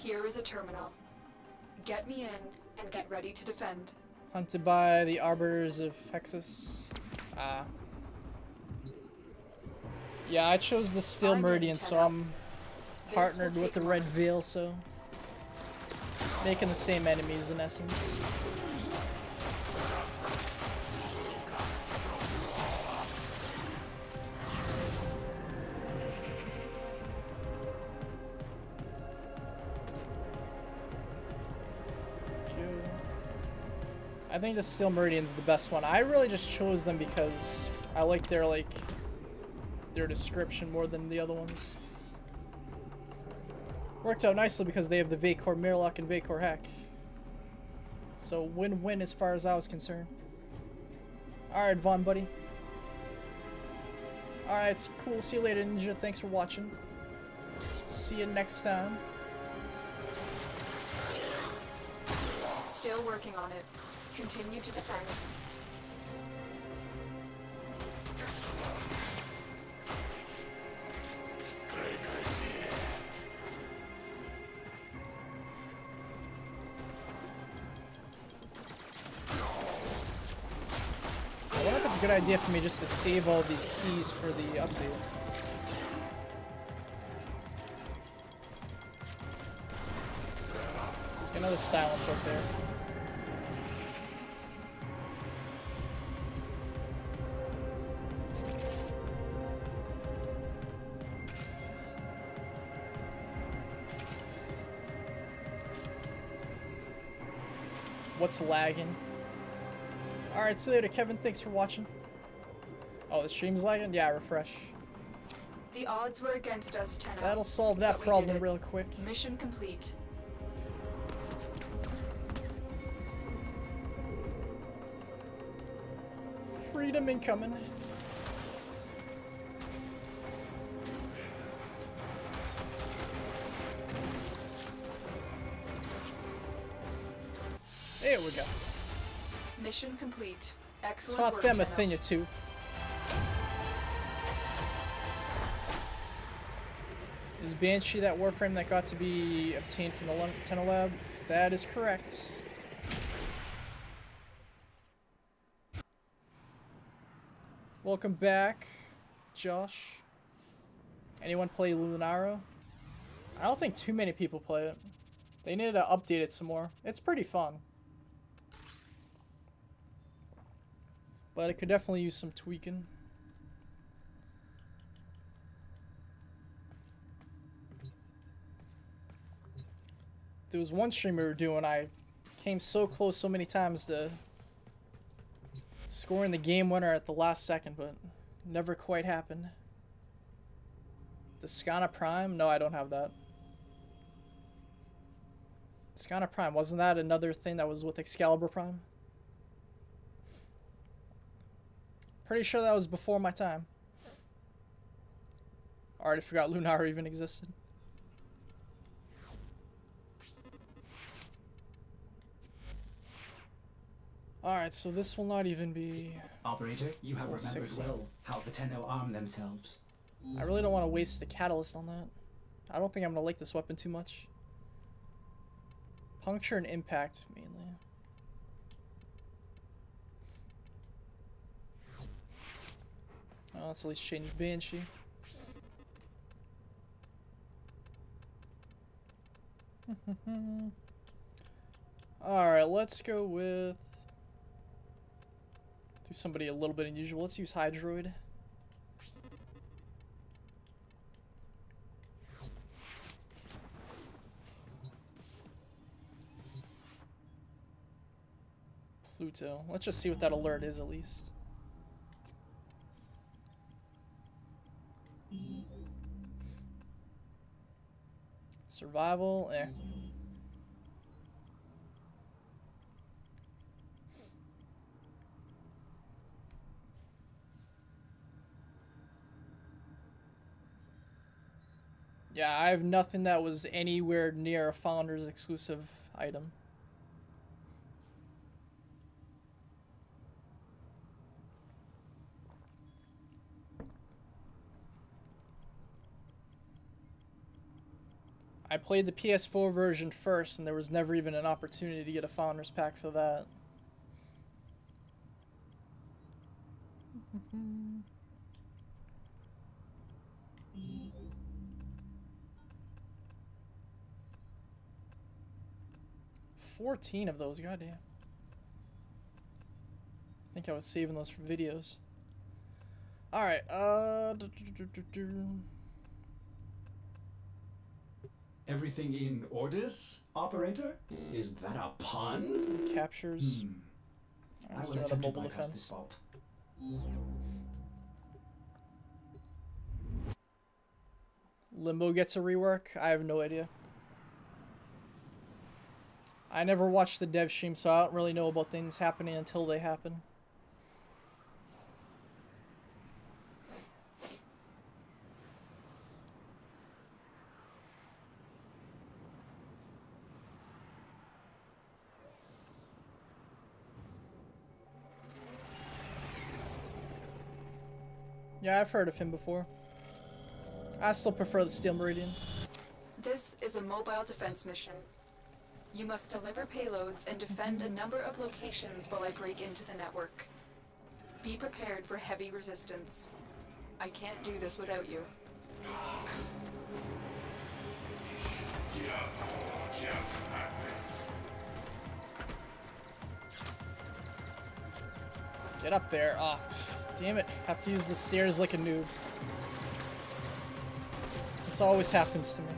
Here is a terminal. Get me in and get ready to defend. Hunted by the Arbiters of Hexis. Ah. Yeah, I chose the Steel I'm Meridian, so I'm partnered with the Red. Veil, so making the same enemies in essence. Think the Steel Meridian's the best one. I really just chose them because I like their like their description more than the other ones. Worked out nicely because they have the Vaykor Marelok and Vaykor Hek. So win-win as far as I was concerned. Alright, Vaughn, buddy. Alright, it's cool. See you later, Ninja. Thanks for watching. See you next time. Still working on it. Continue to defend. If it's a good idea for me just to save all these keys for the update. Get another silence up there. What's lagging? Alright, see you later, Kevin. Thanks for watching. Oh, the stream's lagging? Yeah, refresh. The odds were against us, Tenno. That'll solve that but we did problem real quick. Mission complete. Freedom incoming. Mission complete. Excellent Taught work, them a Tenno. thing or two. Is Banshee that Warframe that got to be obtained from the Tenno Lab? That is correct. Welcome back, Josh. Anyone play Lunaro? I don't think too many people play it. They need to update it some more. It's pretty fun. But it could definitely use some tweaking. There was one stream we were doing, I came so close so many times to scoring the game winner at the last second, but never quite happened. The Skana Prime? No, I don't have that. Skana Prime, wasn't that another thing that was with Excalibur Prime? Pretty sure that was before my time. I Already forgot Lunar even existed. Alright, so this will not even be... Operator, you have remembered six. well how the Tenno arm themselves. I really don't want to waste the catalyst on that. I don't think I'm going to like this weapon too much. Puncture and impact, mainly. Oh, let's at least change Banshee. Alright, let's go with... Do somebody a little bit unusual. Let's use Hydroid. Pluto. Let's just see what that alert is at least. Survival, eh. Yeah, I have nothing that was anywhere near a Founders exclusive item. I played the PS4 version first, and there was never even an opportunity to get a Founders Pack for that. Fourteen of those, goddamn. I think I was saving those for videos. Alright, uh... do- do- do-. Everything in orders, operator? Is that a pun? Captures. Hmm. I will attempt to bypass this fault. Limbo gets a rework? I have no idea. I never watched the dev stream, so I don't really know about things happening until they happen. Yeah, I've heard of him before. I still prefer the Steel Meridian. This is a mobile defense mission. You must deliver payloads and defend a number of locations while I break into the network. Be prepared for heavy resistance. I can't do this without you. Get up there. Ah, damn it. Have to use the stairs like a noob. This always happens to me.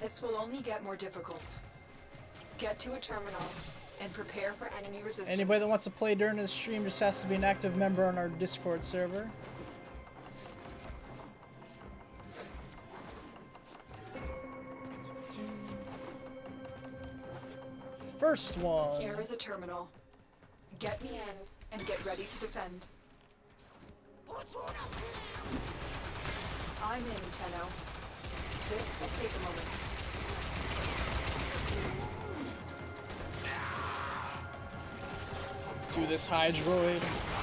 This will only get more difficult. Get to a terminal and prepare for enemy resistance. Anybody that wants to play during the stream just has to be an active member on our Discord server. First one. Here is a terminal. Get me in and get ready to defend. I'm in, Tenno. This will take a moment. Let's do this Hydroid.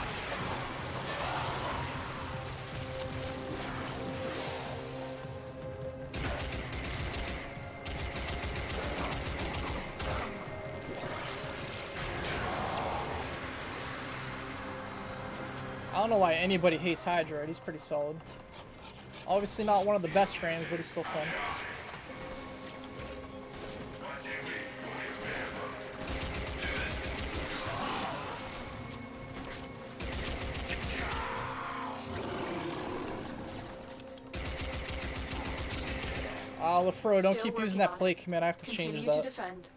Know why anybody hates Hydroid. He's pretty solid. Obviously not one of the best frames, but he's still fun. Ah, Lefro, don't keep using that play command. I have to Continue change to that. defend.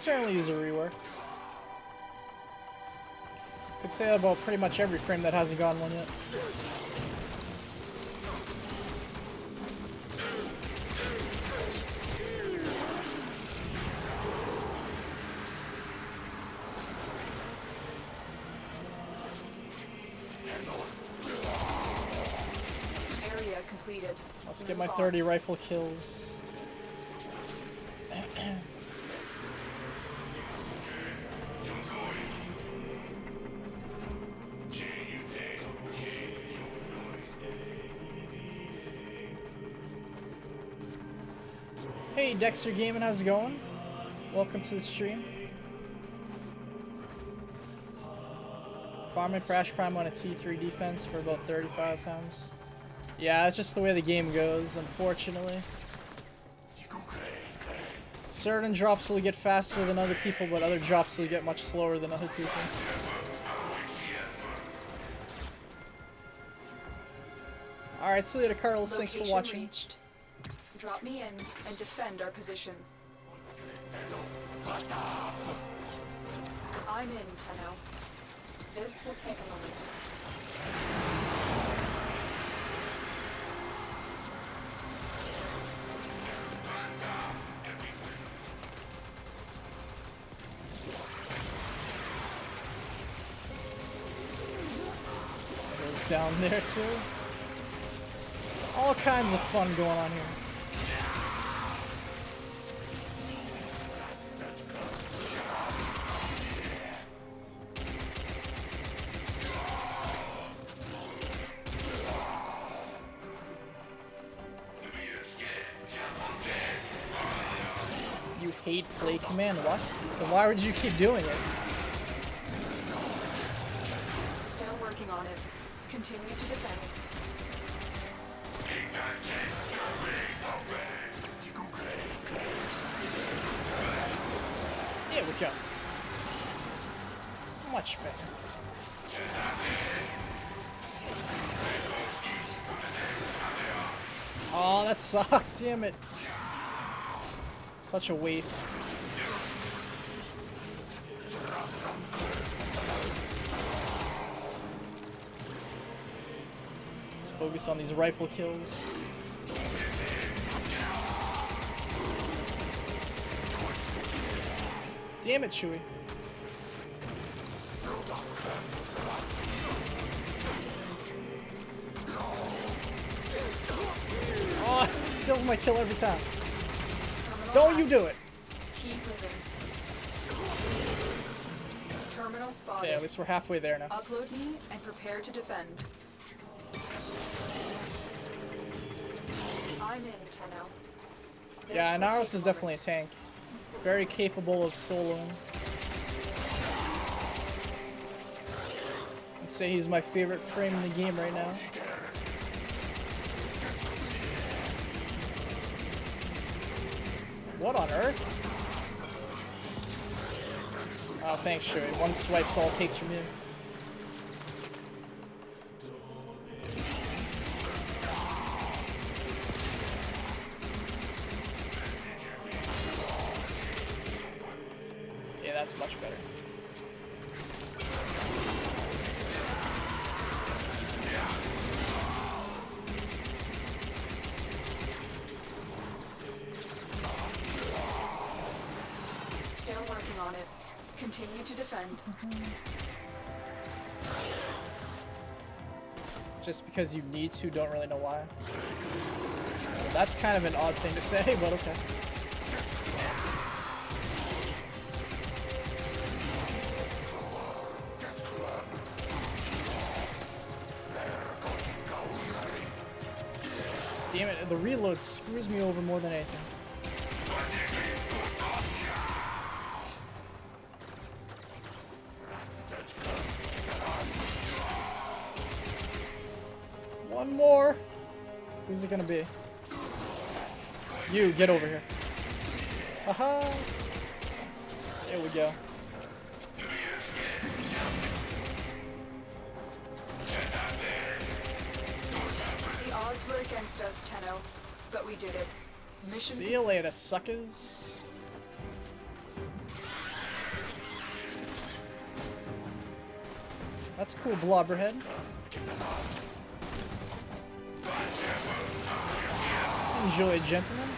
Certainly use a rework. Could say that about pretty much every frame that hasn't gotten one yet. Area completed. Let's get my 30 rifle kills. Dexter Gaming, how's it going? Welcome to the stream. Farming for Ash Prime on a T3 defense for about 35 times. Yeah, it's just the way the game goes, unfortunately. Certain drops will get faster than other people, but other drops will get much slower than other people. Alright, see you later, Carlos. Thanks for watching. reached. Drop me in and defend our position. I'm in, Tenno. This will take a moment. Down there too. All kinds of fun going on here. Why would you keep doing it? Still working on it. Continue to defend. There we go. Much better. Oh, that sucked. Damn it. Such a waste. Focus on these rifle kills. Damn it, Chewie. Oh, it steals my kill every time. Don't you do it. Keep moving. Terminal spotted. Okay, at least we're halfway there now. Upload me and prepare to defend. I'm in, Tenno. Yeah, will Inaros is definitely a tank. Very capable of soloing. I'd say he's my favorite frame in the game right now. What on earth? Oh, thanks, Shuri. One swipe's all it takes from you. Because you need to, don't really know why. That's kind of an odd thing to say, but okay. Damn it, the reload screws me over more than anything. One more. Who's it gonna be? You, get over here. Haha. There we go. The odds were against us, Tenno, but we did it. Mission See you later, suckers. That's cool, Blobberhead. Enjoy, gentlemen.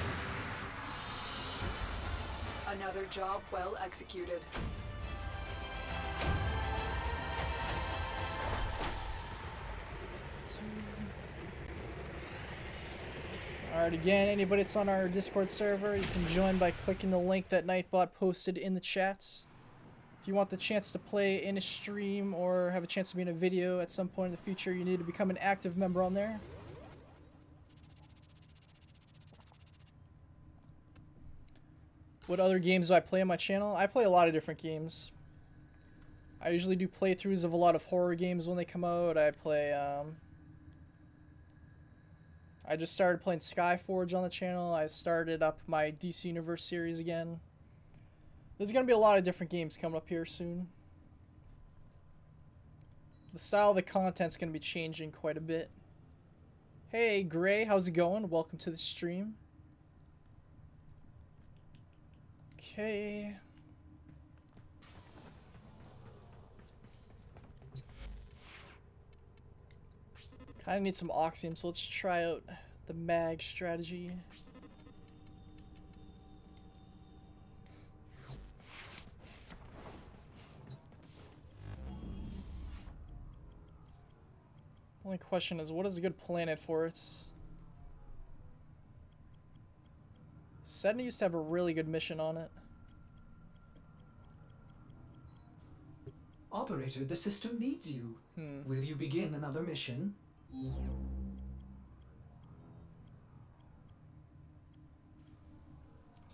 Another job well executed. Alright, again, anybody that's on our Discord server, you can join by clicking the link that Nightbot posted in the chats. If you want the chance to play in a stream or have a chance to be in a video at some point in the future, you need to become an active member on there. What other games do I play on my channel? I play a lot of different games. I usually do playthroughs of a lot of horror games when they come out. I play, um... I just started playing Skyforge on the channel. I started up my DC Universe series again. There's going to be a lot of different games coming up here soon. The style of the content's going to be changing quite a bit. Hey, Gray, how's it going? Welcome to the stream. Okay. Kind of need some Oxium, so let's try out the mag strategy. Only question is, what is a good planet for it? Sedna used to have a really good mission on it. Operator, the system needs you. Hmm. Will you begin another mission?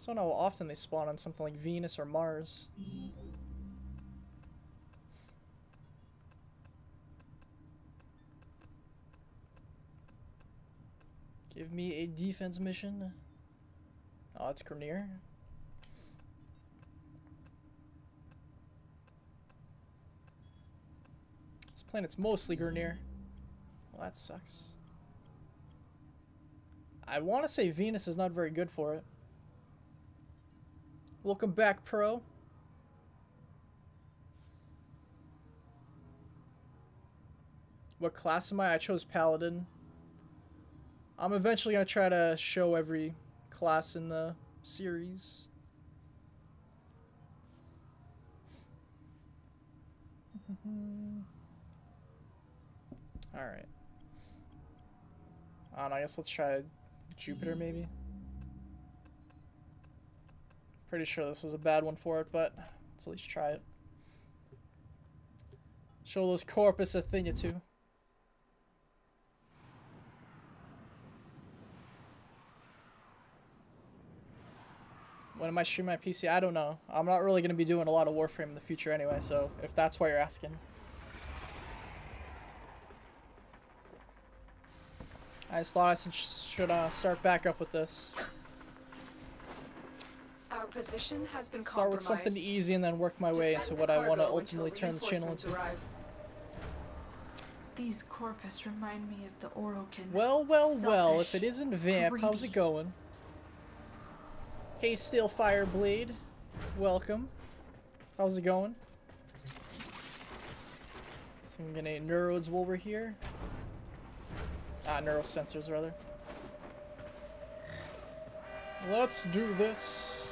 I don't know how often they spawn on something like Venus or Mars. Give me a defense mission. Oh, it's Grineer. Planet's mostly Grineer. Well, that sucks. I want to say Venus is not very good for it. Welcome back, Pro. What class am I? I chose Paladin. I'm eventually going to try to show every class in the series. Alright. I don't know, I guess let's try Jupiter maybe. Pretty sure this is a bad one for it, but let's at least try it. Show those corpus a thing or two. When am I streaming my PC? I don't know. I'm not really going to be doing a lot of Warframe in the future anyway, so if that's why you're asking. I just thought I should uh, start back up with this. Our position has been Start with something easy and then work my way Defend into what I want to ultimately turn the channel into. arrive. These corpus remind me of the Orokin. Well, well, well, if it isn't Vamp, how's it going? Hey, Steel Fireblade. Welcome. How's it going? So I'm gonna neurodes while we're here. Ah, neural sensors rather. Let's do this.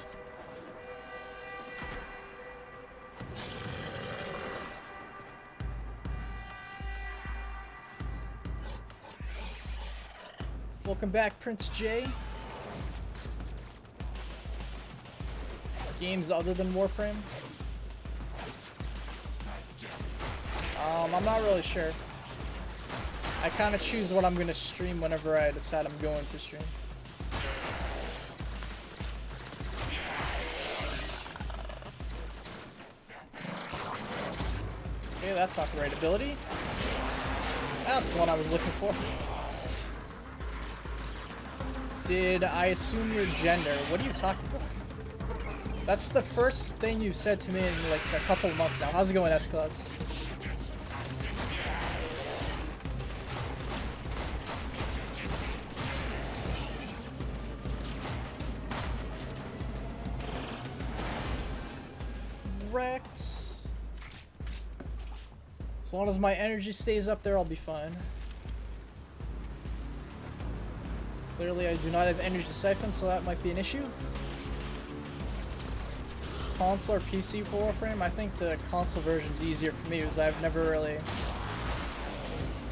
Welcome back, Prince J. Games other than Warframe? Um, I'm not really sure. I kind of choose what I'm going to stream whenever I decide I'm going to stream. Okay, that's not the right ability. That's the one I was looking for. Did I assume your gender? What are you talking about? That's the first thing you've said to me in like a couple of months now. How's it going, S-Class? Long as my energy stays up there, I'll be fine. Clearly, I do not have energy to siphon, so that might be an issue. Console or PC for Warframe? I think the console version's easier for me because I've never really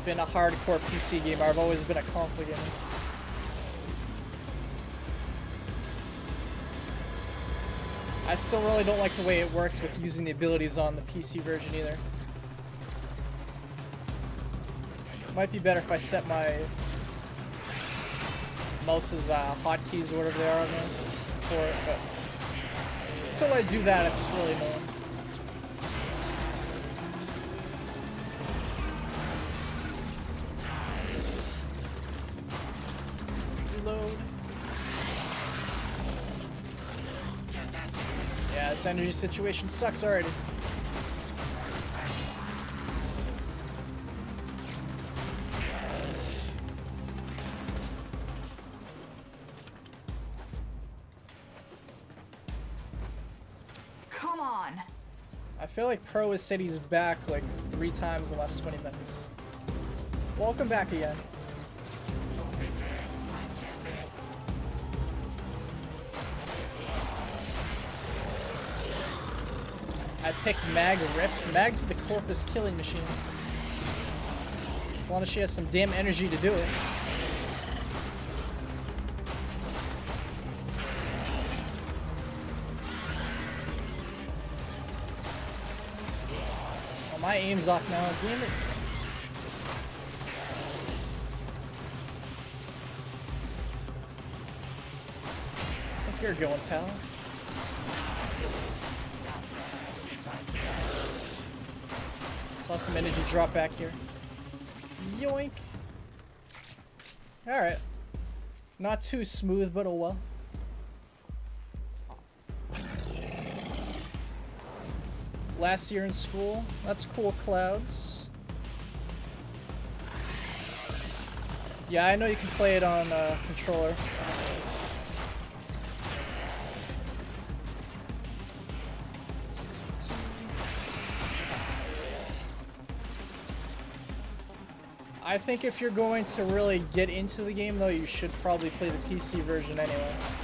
been a hardcore PC gamer. I've always been a console gamer. I still really don't like the way it works with using the abilities on the PC version either. Might be better if I set my mouse's uh, hotkeys or whatever they are on there for it, but until I do that, it's really annoying. Reload. Yeah, this energy situation sucks already. Like has said he's back like three times in the last 20 minutes. Welcome back again. I picked Mag Rip. Mag's the corpus killing machine. As long as she has some damn energy to do it. Aim's off now. Damn it. You're going, pal. Saw some energy drop back here. Yoink. Alright. Not too smooth, but oh well. Last year in school. That's cool, Clouds. Yeah, I know you can play it on uh, controller. I think if you're going to really get into the game, though, you should probably play the PC version anyway.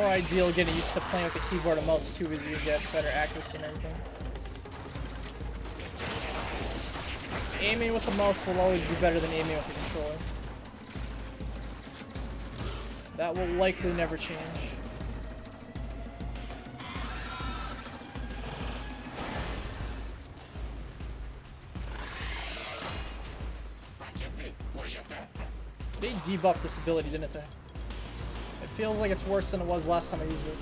More ideal getting used to playing with the keyboard and mouse too, as you get better accuracy and everything. Aiming with the mouse will always be better than aiming with the controller. That will likely never change. They debuffed this ability, didn't they? Feels like it's worse than it was last time I used it.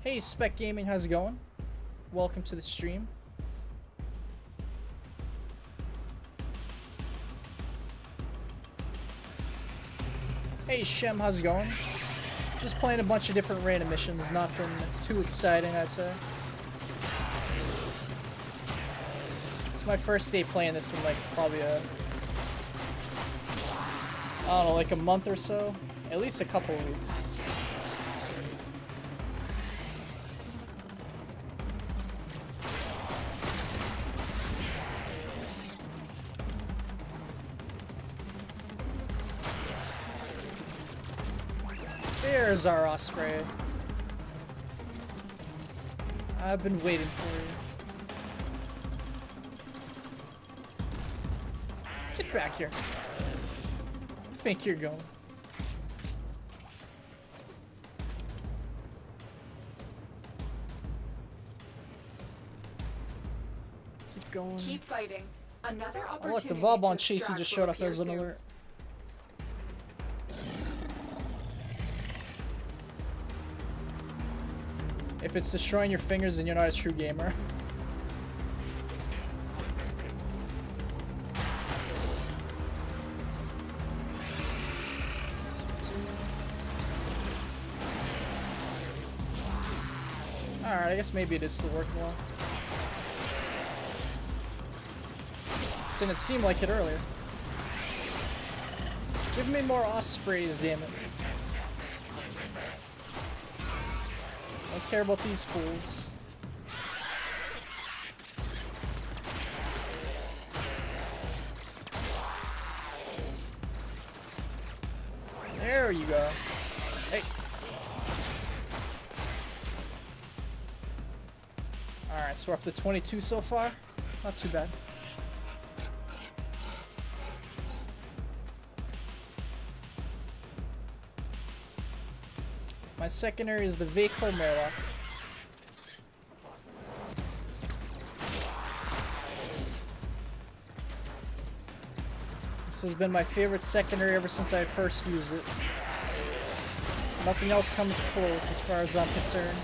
Hey, Spec Gaming, how's it going? Welcome to the stream. Hey, Shem, how's it going? Just playing a bunch of different random missions, nothing too exciting, I'd say. My first day playing this in like probably a I don't know, like a month or so. At least a couple weeks. There's our Osprey. I've been waiting for you. Back here. I think you're going. Keep going. Keep fighting. Another Oh opportunity look, the Vauban chassis just showed up as an alert. If it's destroying your fingers, then you're not a true gamer. guess maybe it is still working well. Just didn't seem like it earlier. Give me more ospreys, damn it. Don't care about these fools. There you go. So we're up to 22 so far. Not too bad. My secondary is the Vaykor Marelok. This has been my favorite secondary ever since I first used it. Nothing else comes close as far as I'm concerned.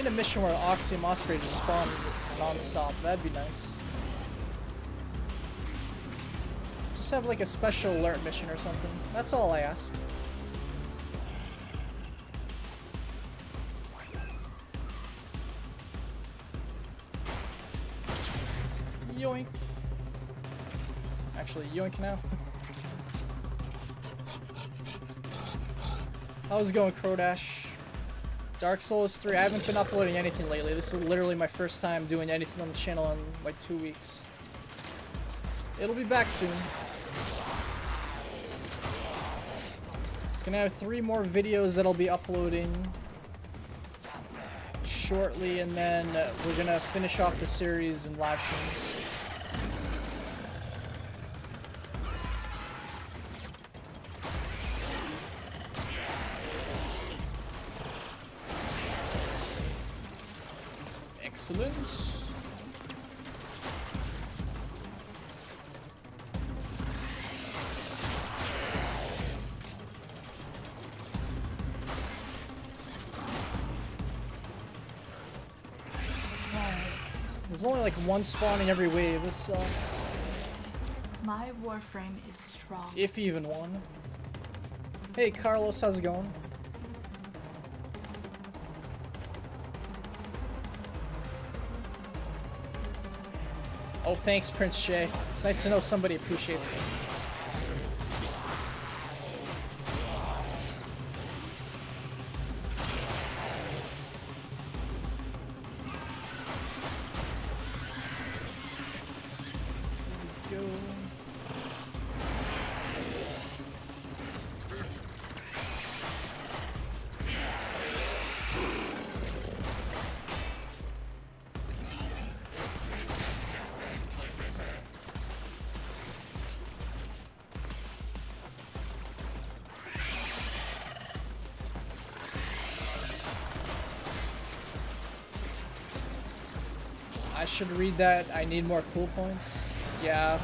Need a mission where Oxium Osprey just spawn non-stop. That'd be nice. Just have like a special alert mission or something. That's all I ask. Yoink. Actually, yoink now. How's it going, Crodash? Dark Souls 3, I haven't been uploading anything lately. This is literally my first time doing anything on the channel in like two weeks. It'll be back soon. Gonna have three more videos that I'll be uploading shortly, and then uh, we're gonna finish off the series in live streams. One spawning every wave. This sucks. My warframe is strong. If even one. Hey Carlos, how's it going? Oh, thanks, Prince Shay. It's nice to know somebody appreciates me. Should read that. I need more cool points. Yeah,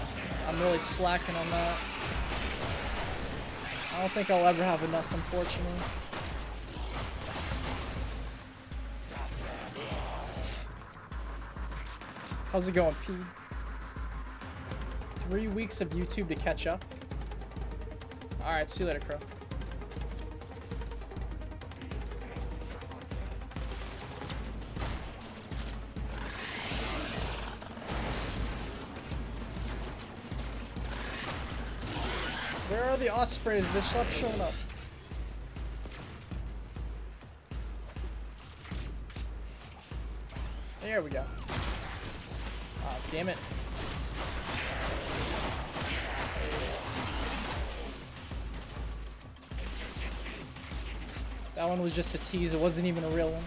I'm really slacking on that. I don't think I'll ever have enough, unfortunately. How's it going, P? Three weeks of YouTube to catch up. Alright, see you later, Crow. The ospreys? They showing up. There we go. Ah, damn it. That one was just a tease, it wasn't even a real one.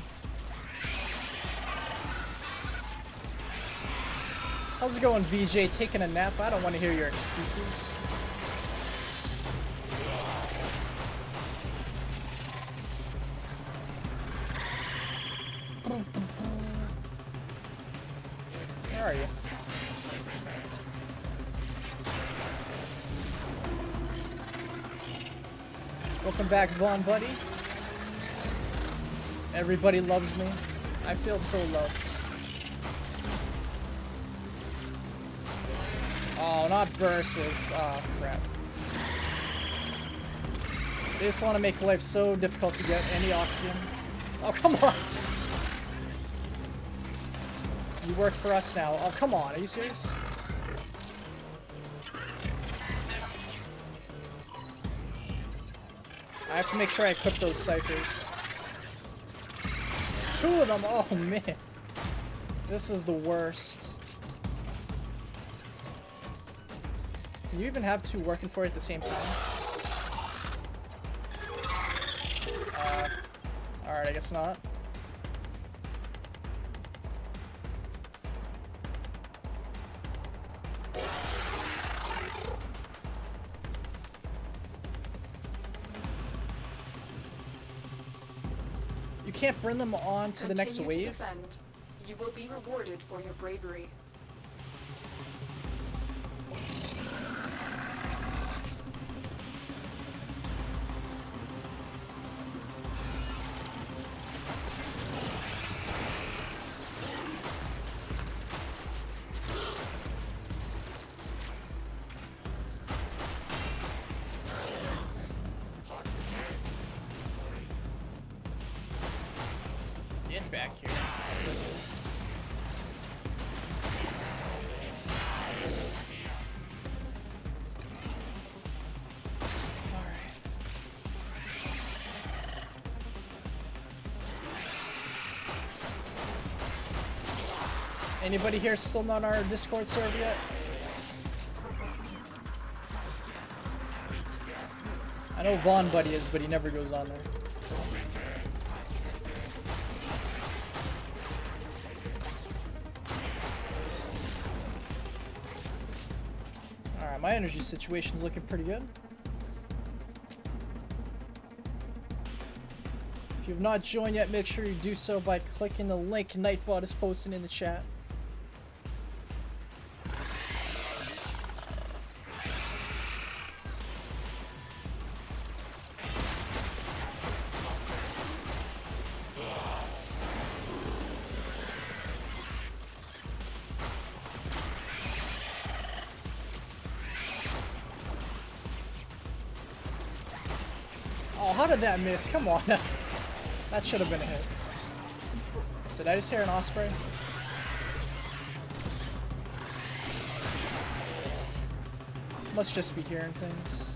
How's it going, VJ? Taking a nap? I don't want to hear your excuses. Back, Vaughn, buddy. Everybody loves me. I feel so loved. Oh, not bursts. Oh, crap. They just want to make life so difficult to get any oxygen. Oh, come on! You work for us now. Oh, come on. Are you serious? Have to make sure I equip those ciphers. Two of them? Oh, man. This is the worst. Can you even have two working for you at the same time? Uh, alright, I guess not. Bring them on to the next Continue to wave? defend. You will be rewarded for your bravery. Anybody here still not on our Discord server yet? I know Vaughn Buddy is, but he never goes on there. Alright, my energy situation's looking pretty good. If you've not joined yet, make sure you do so by clicking the link Nightbot is posting in the chat. Did that miss? Come on. that should have been a hit. Did I just hear an osprey? Must just be hearing things.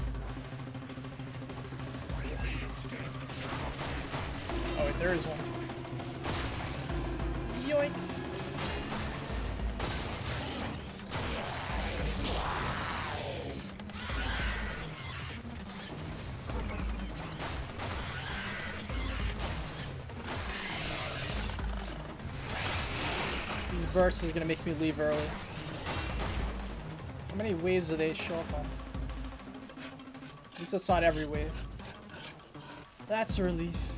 Oh wait, there is one. These is gonna make me leave early. How many waves do they show up on? At least that's not every wave. That's a relief.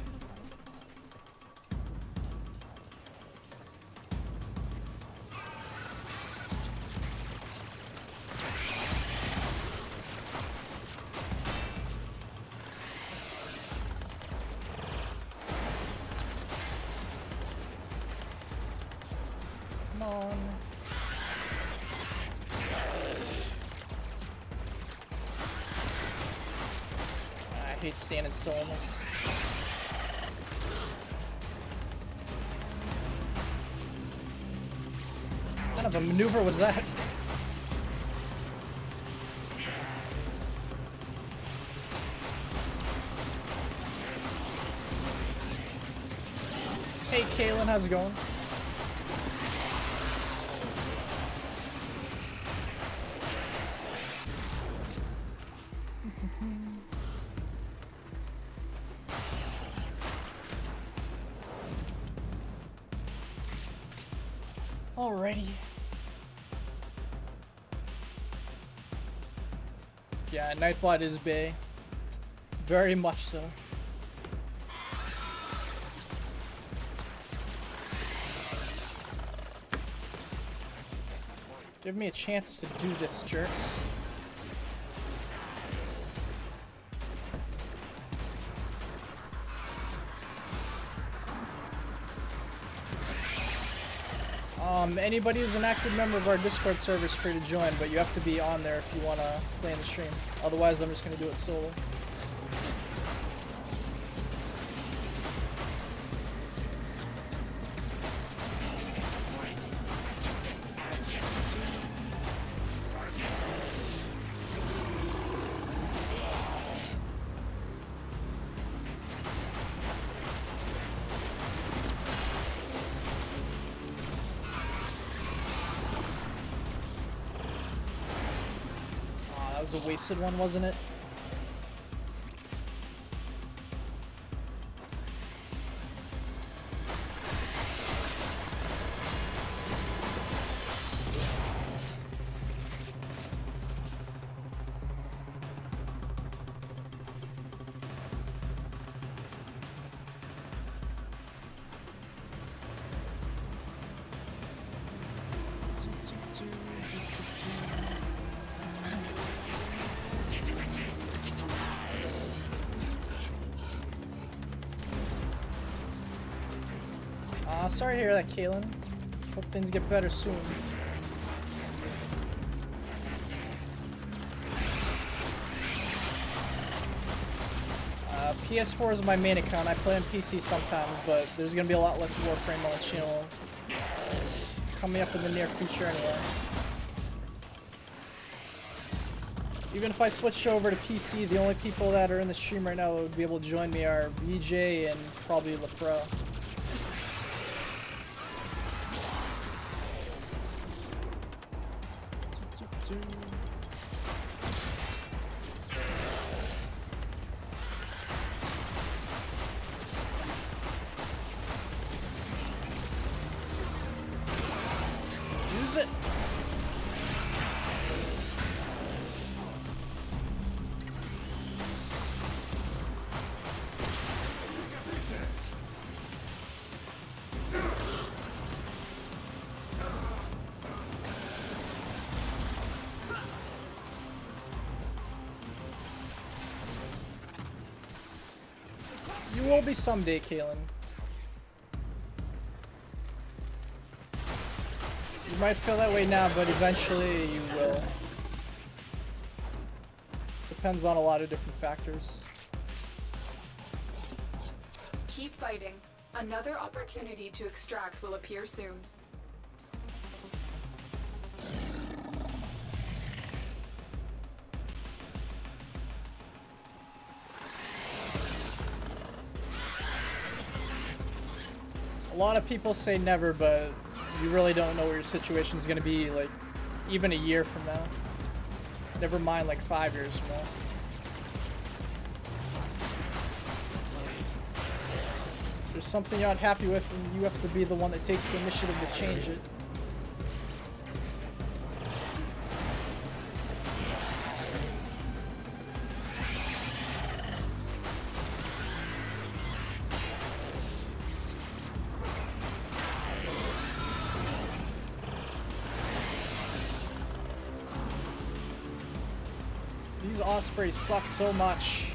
Standing still. What kind of a maneuver was that? Hey Kaylin, how's it going? Nightbot is Bay. Very much so. Give me a chance to do this, jerks. Um, anybody who's an active member of our Discord server is free to join, but you have to be on there if you want to play in the stream. Otherwise, I'm just going to do it solo. Wasted one, wasn't it? That, Kalen. Hope things get better soon. Uh, PS4 is my main account. I play on PC sometimes, but there's gonna be a lot less Warframe on the channel coming up in the near future anyway. Even if I switch over to PC, the only people that are in the stream right now that would be able to join me are VJ and probably LaFro. Be someday, Kalen. You might feel that way now, but eventually you will. Depends on a lot of different factors. Keep fighting. Another opportunity to extract will appear soon. People say never, but you really don't know where your situation is going to be, like, even a year from now. Never mind, like, five years from now. There's something you're not happy with, and you have to be the one that takes the initiative to change it. These ospreys suck so much.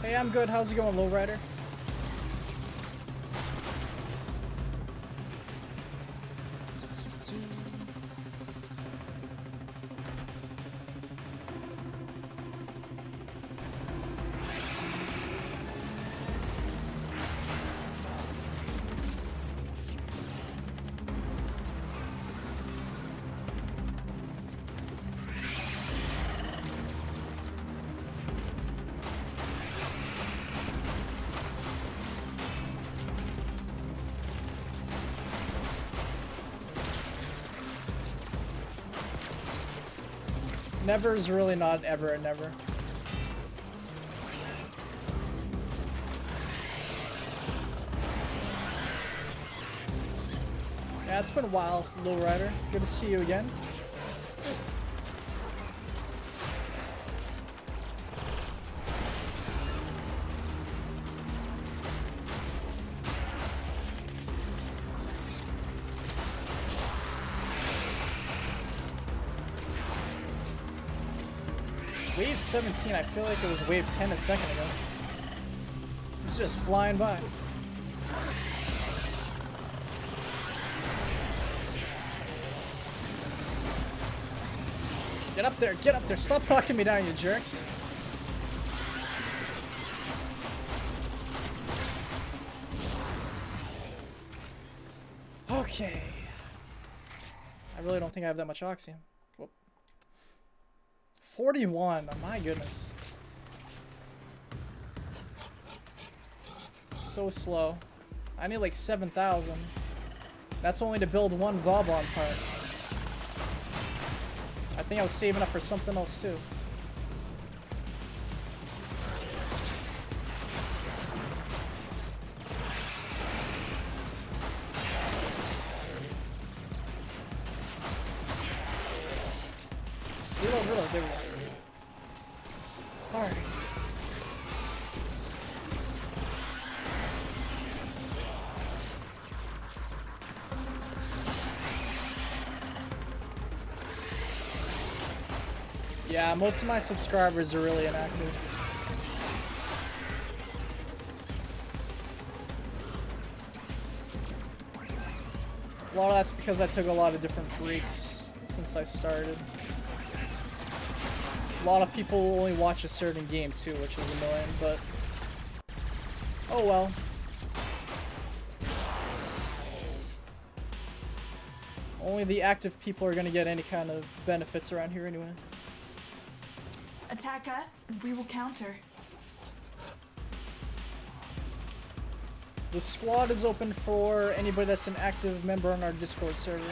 Hey, I'm good. How's it going, Lowrider? Never is really not ever and never. Yeah, it's been a while, Lowrider. Good to see you again. 17, I feel like it was wave 10 a second ago. It's just flying by. Get up there, get up there. Stop knocking me down, you jerks. Okay. I really don't think I have that much oxygen. Whoop. 41, oh my goodness. So slow. I need like 7,000. That's only to build one Vauban part. I think I was saving up for something else too. most of my subscribers are really inactive. A lot of that's because I took a lot of different breaks since I started. A lot of people only watch a certain game too, which is annoying, but... Oh well. Only the active people are going to get any kind of benefits around here anyway. Attack us, we will counter. The squad is open for anybody that's an active member on our Discord server.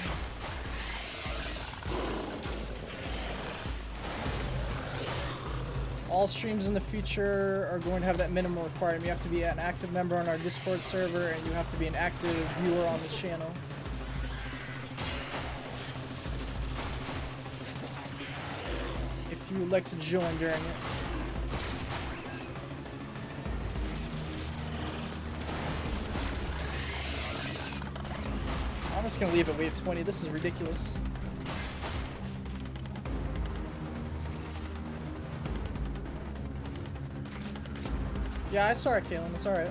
All streams in the future are going to have that minimum requirement. You have to be an active member on our Discord server and you have to be an active viewer on the channel. You would like to join during it. I'm just gonna leave at wave 20. This is ridiculous. Yeah, I saw it, Kalen. It's alright.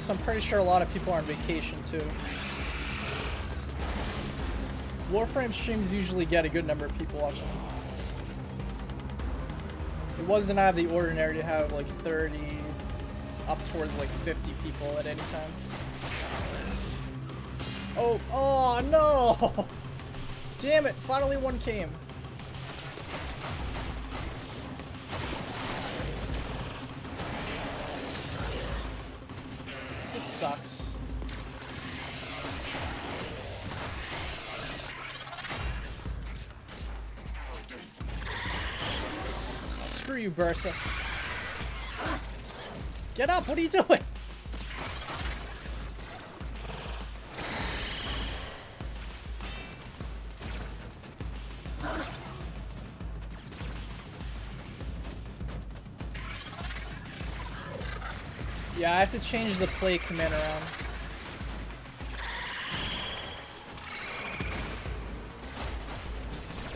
Plus, I'm pretty sure a lot of people are on vacation too. Warframe streams usually get a good number of people watching. It wasn't out of the ordinary to have like 30, up towards like 50 people at any time. Oh, oh no! Damn it, finally one came. You, Bursa. Get up, what are you doing? Yeah, I have to change the play command around.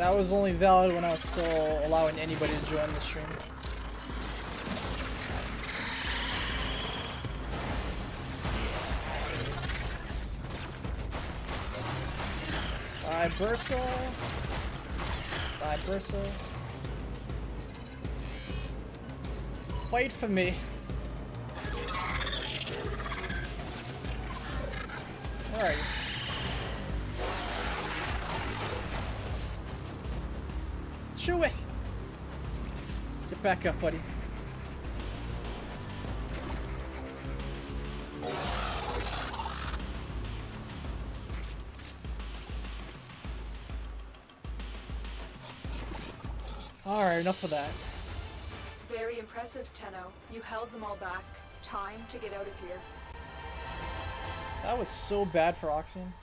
That was only valid when I was still allowing anybody to join the stream. Bye, Bursa. Bye, Bursa. Fight for me. Back up, buddy. Alright, enough of that. Very impressive, Tenno. You held them all back. Time to get out of here. That was so bad for Oxium.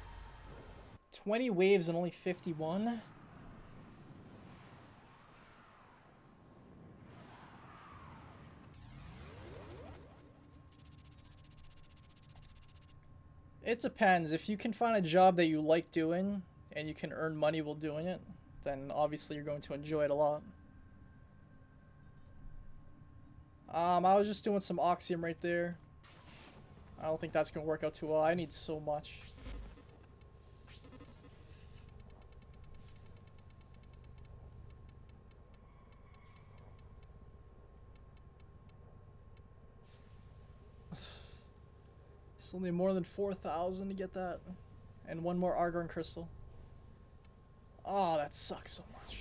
20 waves and only 51? Depends. If you can find a job that you like doing and you can earn money while doing it, then obviously you're going to enjoy it a lot. Um, I was just doing some Oxium right there. I don't think that's gonna work out too well. I need so much. It's only more than 4,000 to get that. And one more Argon Crystal. Oh, that sucks so much.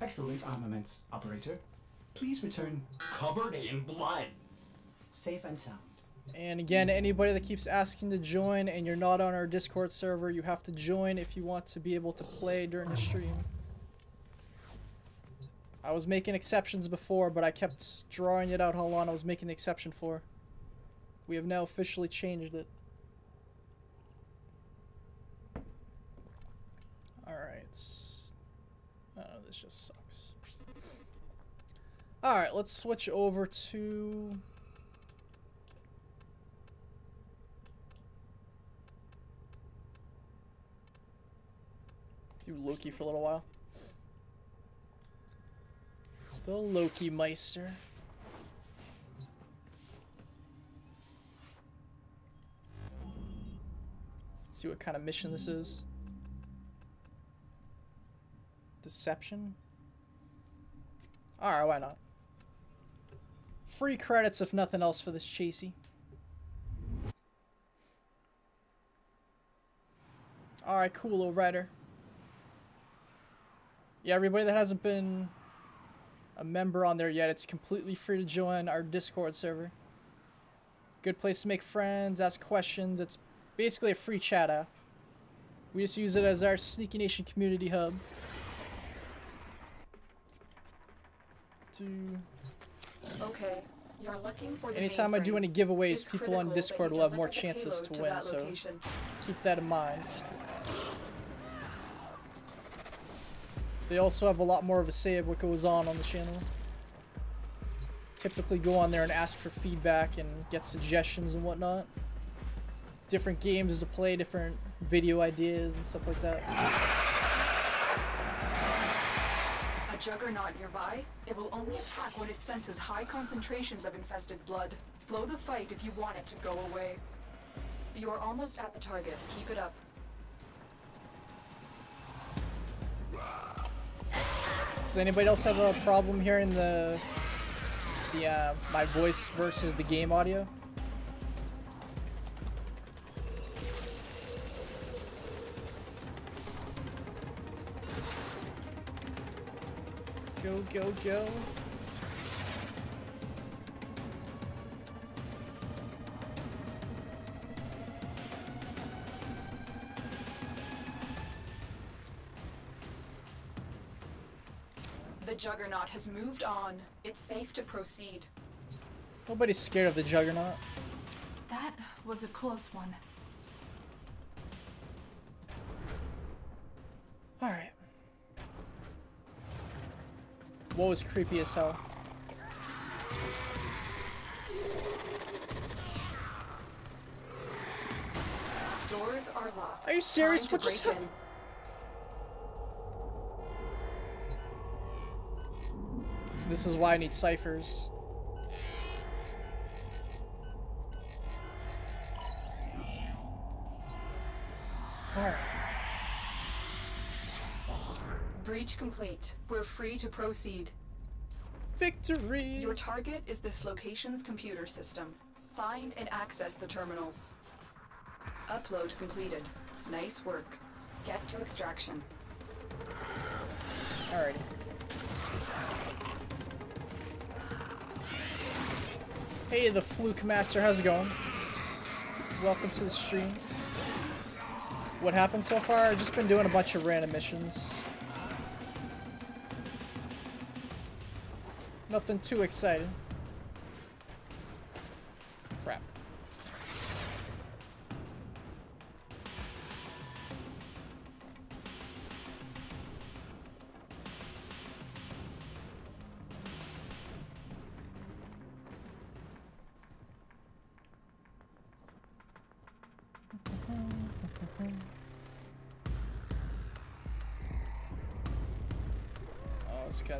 Excellent armaments, operator. Please return Covered in blood. safe and sound. And again, anybody that keeps asking to join and you're not on our Discord server, you have to join if you want to be able to play during the stream. I was making exceptions before, but I kept drawing it out how long I was making the exception for. We have now officially changed it. Alright. Oh, uh, this just sucks. Alright, let's switch over to... Do Loki for a little while. The Loki Meister. see what kind of mission this is. Deception? Alright, why not? Free credits if nothing else for this chasey. Alright, cool, little rider. Yeah, everybody that hasn't been a member on there yet, it's completely free to join our Discord server. Good place to make friends, ask questions. It's basically a free chat app. We just use it as our Sneaky Nation community hub. To Okay, you're looking for the anytime I do any giveaways, people on Discord will have more chances payload to win, so location. keep that in mind. They also have a lot more of a say of what goes on on the channel. Typically go on there and ask for feedback and get suggestions and whatnot. Different games to play, different video ideas and stuff like that. Juggernaut nearby? It will only attack when it senses high concentrations of infested blood. Slow the fight if you want it to go away. You are almost at the target. Keep it up. Does anybody else have a problem hearing the the uh, my voice versus the game audio? Go go go! The juggernaut has moved on. It's safe to proceed. Nobody's scared of the Juggernaut. That was a close one. All What was creepy as hell? Doors are locked. Are you serious? What just happened? This is why I need ciphers. Alright. In. Breach complete. We're free to proceed. Victory! Your target is this location's computer system. Find and access the terminals. Upload completed. Nice work. Get to extraction. Alrighty. Hey, the Fluke Master, how's it going? Welcome to the stream. What happened so far? I've just been doing a bunch of random missions. Nothing too exciting.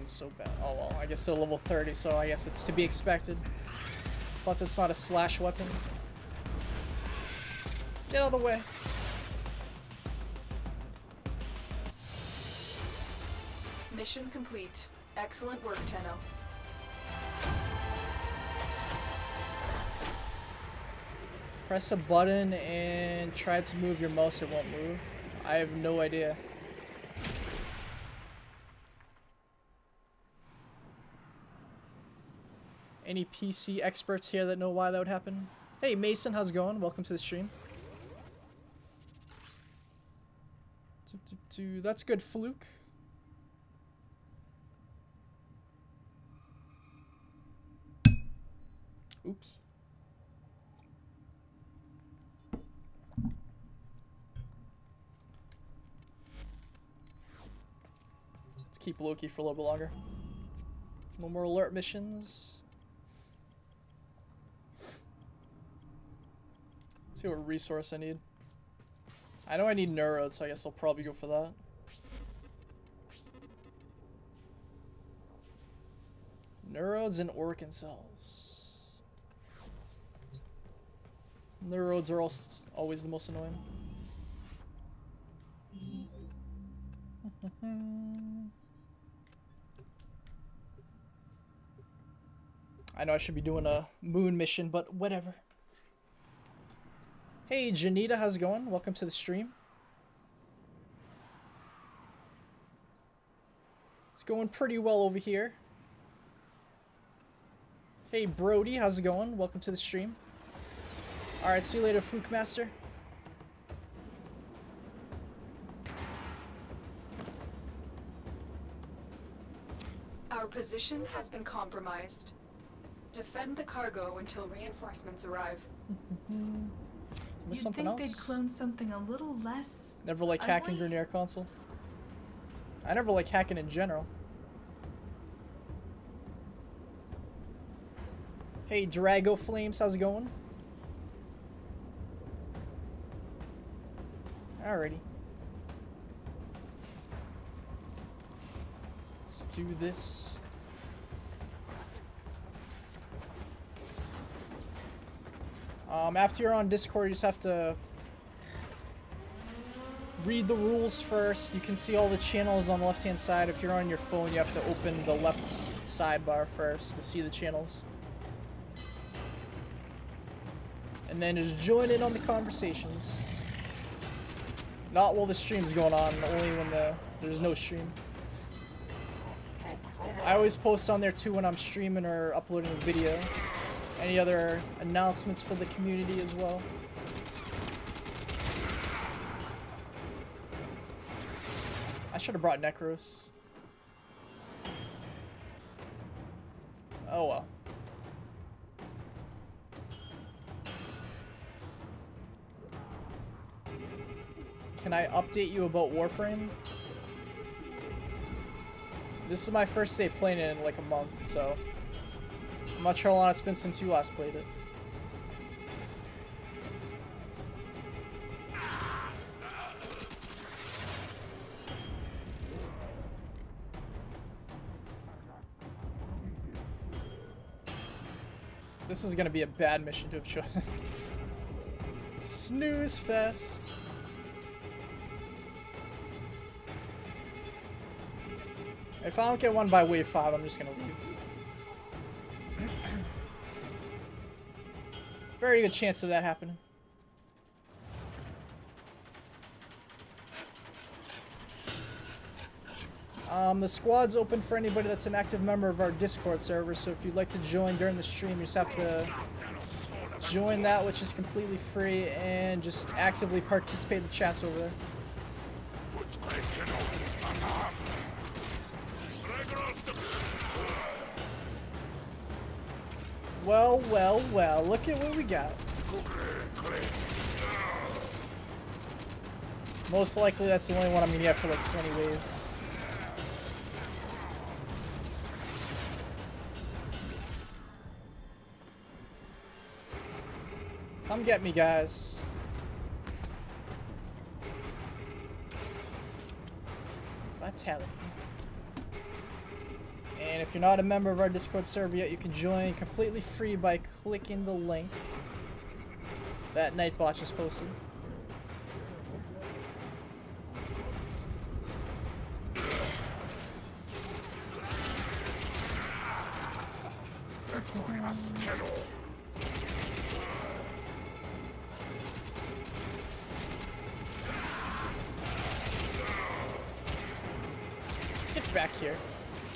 Gun's so bad. Oh well, I guess they're level 30, so I guess it's to be expected. Plus, it's not a slash weapon. Get out of the way. Mission complete. Excellent work, Tenno. Press a button and try to move your mouse, it won't move. I have no idea. Any PC experts here that know why that would happen? Hey Mason, how's it going? Welcome to the stream. That's good, Fluke. Oops. Let's keep Loki for a little bit longer. No more alert missions. See what resource I need. I know I need neurodes, so I guess I'll probably go for that. Neurodes and Orokin cells. Neurodes are always the most annoying. I know I should be doing a moon mission, but whatever. Hey, Janita, how's it going? Welcome to the stream. It's going pretty well over here. Hey, Brody, how's it going? Welcome to the stream. Alright, see you later, Fook Master. Our position has been compromised. Defend the cargo until reinforcements arrive. Miss You'd something think else? they'd clone something a little less. Never like hacking ugly. Grineer console. I never like hacking in general. Hey, Drago Flames, how's it going? Alrighty. Let's do this. Um, after you're on Discord, you just have to read the rules first. You can see all the channels on the left-hand side. If you're on your phone, you have to open the left sidebar first to see the channels. And then just join in on the conversations. Not while the stream's going on, only when the there's no stream. I always post on there too when I'm streaming or uploading a video. Any other announcements for the community as well. I should have brought Nekros. Oh well. Can I update you about Warframe? This is my first day playing it in like a month, so Sure how long it's been since you last played it. This is gonna be a bad mission to have chosen. Snooze fest. If I don't get one by wave 5, I'm just gonna leave. Very good chance of that happening. Um, the squad's open for anybody that's an active member of our Discord server, so if you'd like to join during the stream, you just have to join that, which is completely free, and just actively participate in the chats over there. Well, well, well, look at what we got. Most likely that's the only one I'm gonna get for like 20 waves. Come get me, guys. Vitality. And if you're not a member of our Discord server yet, you can join completely free by clicking the link that Nightbot just posted.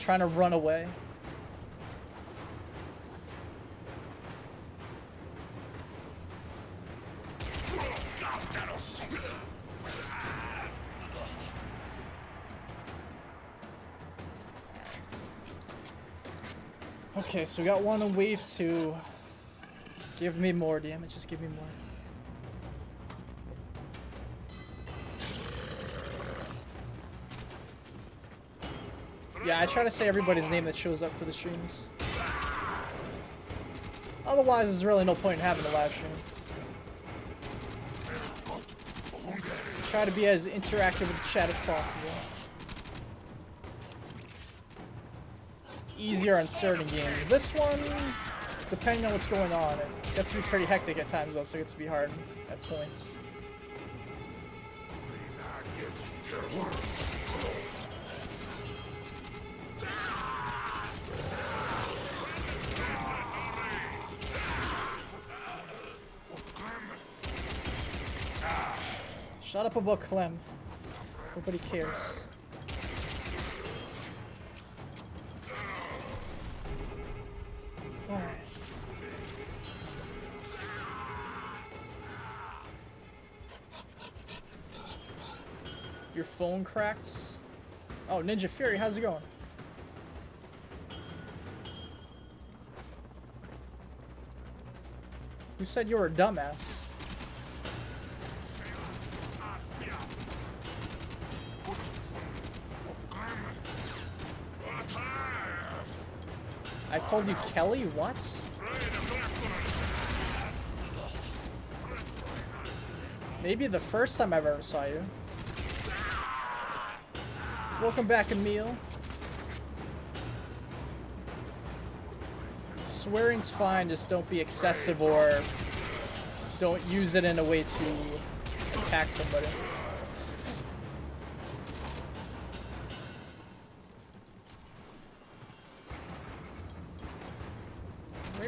trying to run away. Okay, so we got one on wave two. Give me more damage, just give me more. Yeah, I try to say everybody's name that shows up for the streams. Otherwise, there's really no point in having a live stream. Try to be as interactive with the chat as possible. It's easier on certain games. This one, depending on what's going on, it gets to be pretty hectic at times though, so it gets to be hard at points. Shut up about Clem. Nobody cares. Your phone cracked? Oh, Ninja Fury, how's it going? Who said you were a dumbass? I called you Kelly? What? Maybe the first time I ever saw you. Welcome back, Emil. Swearing's fine, just don't be excessive or don't use it in a way to attack somebody.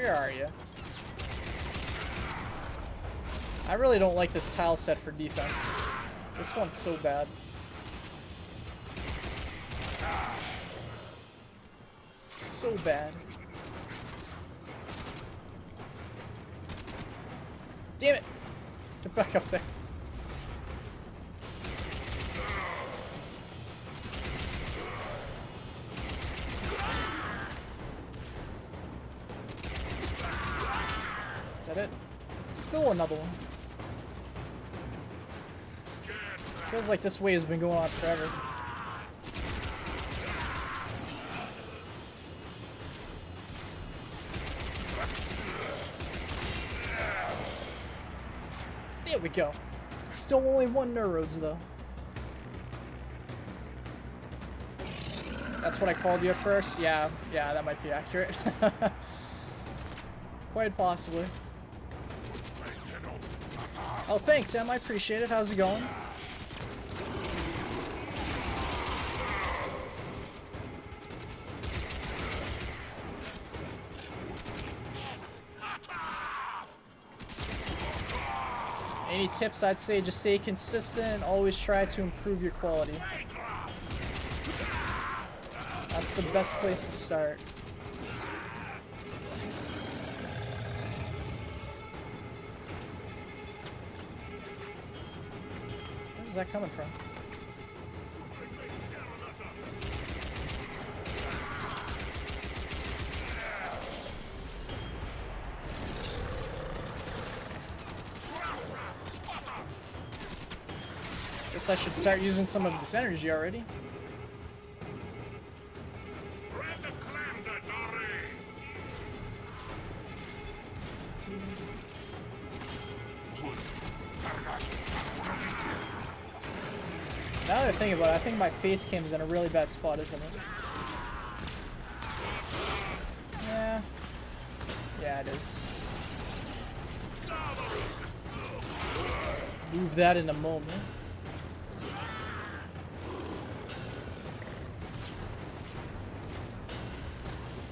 Where are you? I really don't like this tile set for defense. This one's so bad. So bad. Damn it! Get back up there. Is that it? Still another one. Feels like this way has been going on forever. There we go. Still only one Neurodes though. That's what I called you at first? Yeah, yeah, that might be accurate. Quite possibly. Oh, thanks, Em. I appreciate it. How's it going? Any tips? I'd say just stay consistent and always try to improve your quality. That's the best place to start. That coming from? Guess I should start using some of this energy already. Think I think my face cam's in a really bad spot, isn't it? Yeah. Yeah, it is. Move that in a moment.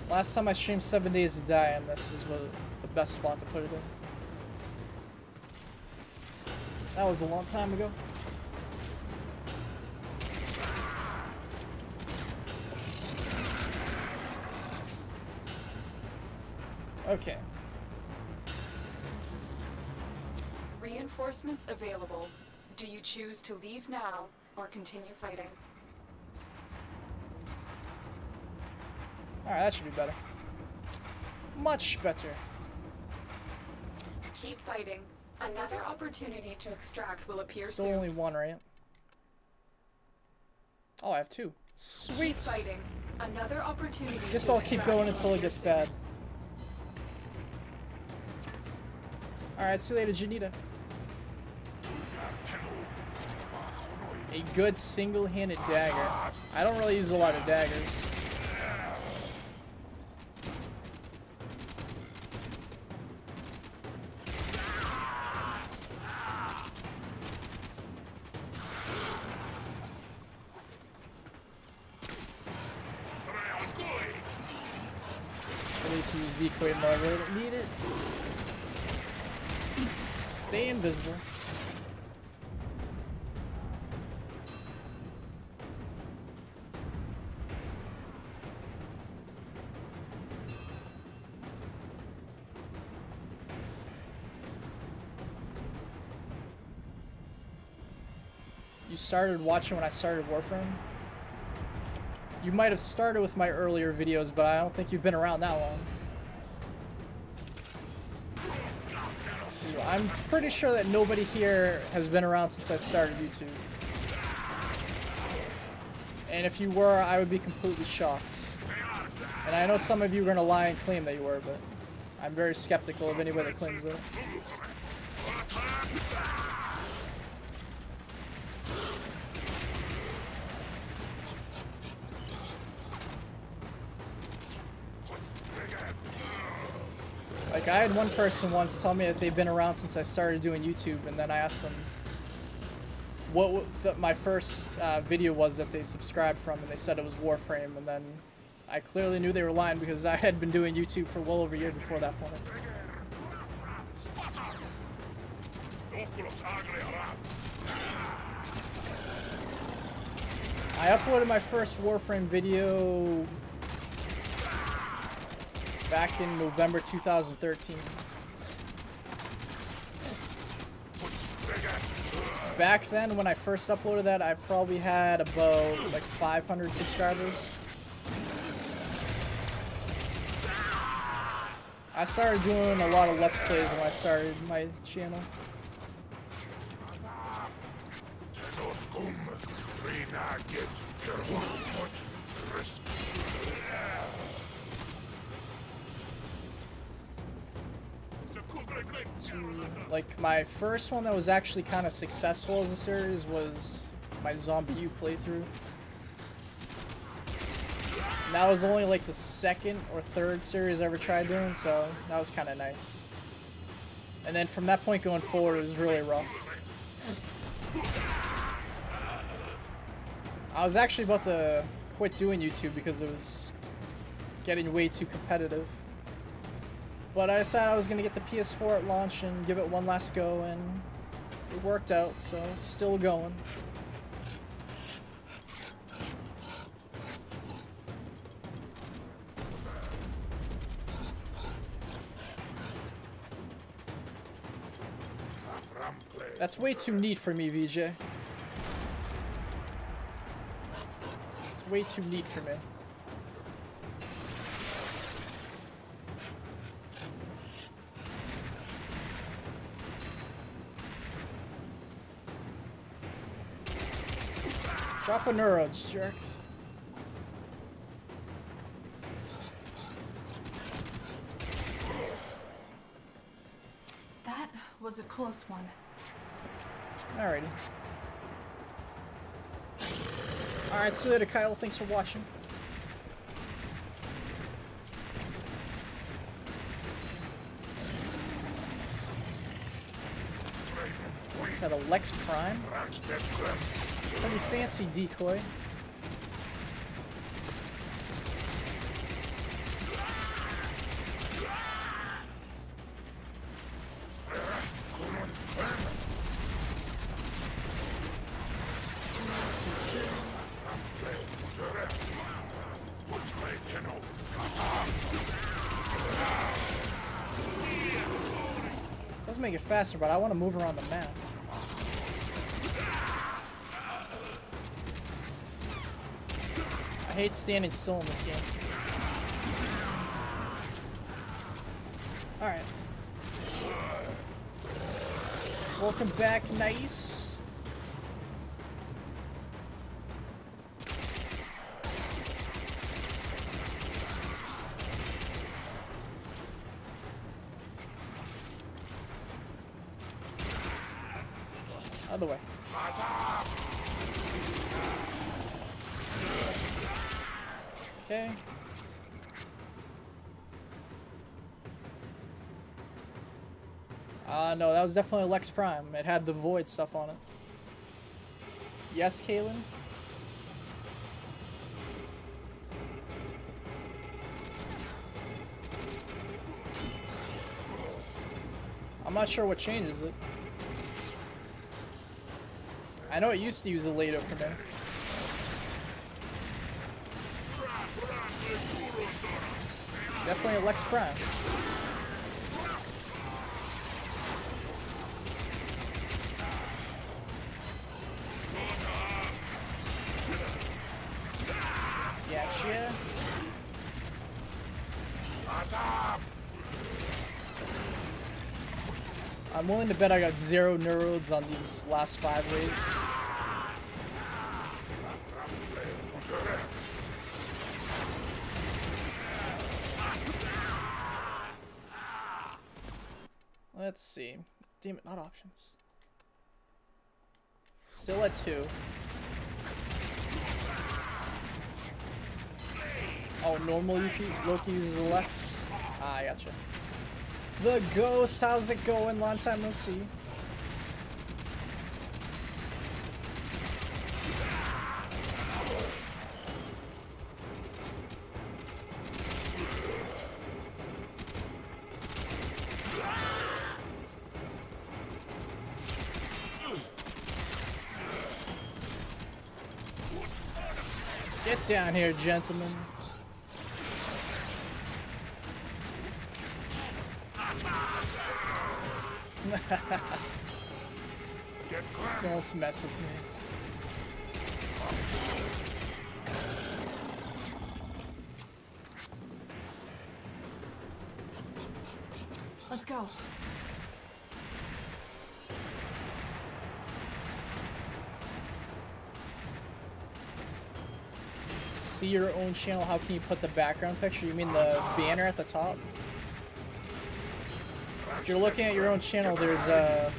Last time I streamed 7 Days to Die, and this is what, the best spot to put it in. That was a long time ago. Reinforcements available. Do you choose to leave now or continue fighting? Alright, that should be better. Much better. Keep fighting. Another opportunity to extract will appear Still soon. only one, right? Oh, I have two. Keep Sweet. fighting. Another opportunity. Guess I'll keep going until it gets soon. bad. Alright, see you later, Janita. A good single-handed dagger. I don't really use a lot of daggers. Started watching when I started Warframe? You might have started with my earlier videos, but I don't think you've been around that long. I'm pretty sure that nobody here has been around since I started YouTube. And if you were, I would be completely shocked. And I know some of you are going to lie and claim that you were, but I'm very skeptical of anybody that claims that. Like, I had one person once tell me that they've been around since I started doing YouTube, and then I asked them what the, my first uh, video was that they subscribed from, and they said it was Warframe, and then I clearly knew they were lying because I had been doing YouTube for well over a year before that point. I uploaded my first Warframe video back in November 2013. Back then, when I first uploaded that, I probably had about like 500 subscribers. I started doing a lot of Let's Plays when I started my channel. Like my first one that was actually kind of successful as a series was my ZombiU playthrough. And that was only like the second or third series I ever tried doing, so that was kind of nice. And then from that point going forward, it was really rough. I was actually about to quit doing YouTube because it was getting way too competitive. But I decided I was going to get the PS4 at launch and give it one last go, and it worked out, so still going. That's way too neat for me, VJ. It's way too neat for me. Drop a neurodes, jerk. That was a close one. Alrighty. Alright, see you later, Kyle. Thanks for watching. Is that a Lex Prime? Pretty fancy decoy. Does make it faster, but I want to move around the map. hate standing still in this game. Alright. Welcome back, nice. Definitely Lex Prime. It had the Void stuff on it. Yes, Kaylin? I'm not sure what changes it. I know it used to use a Lato for me. Definitely a Lex Prime. Bet I got zero neurodes on these last five waves. Let's see. Damn it, not options. Still at two. Oh, normal Loki uses Lex. Ah, I gotcha. The Ghost, how's it going? Long time no see. Get down here, gentlemen. Don't mess with me. Let's go. See your own channel, how can you put the background picture? You mean the banner at the top? If you're looking at your own channel, there's a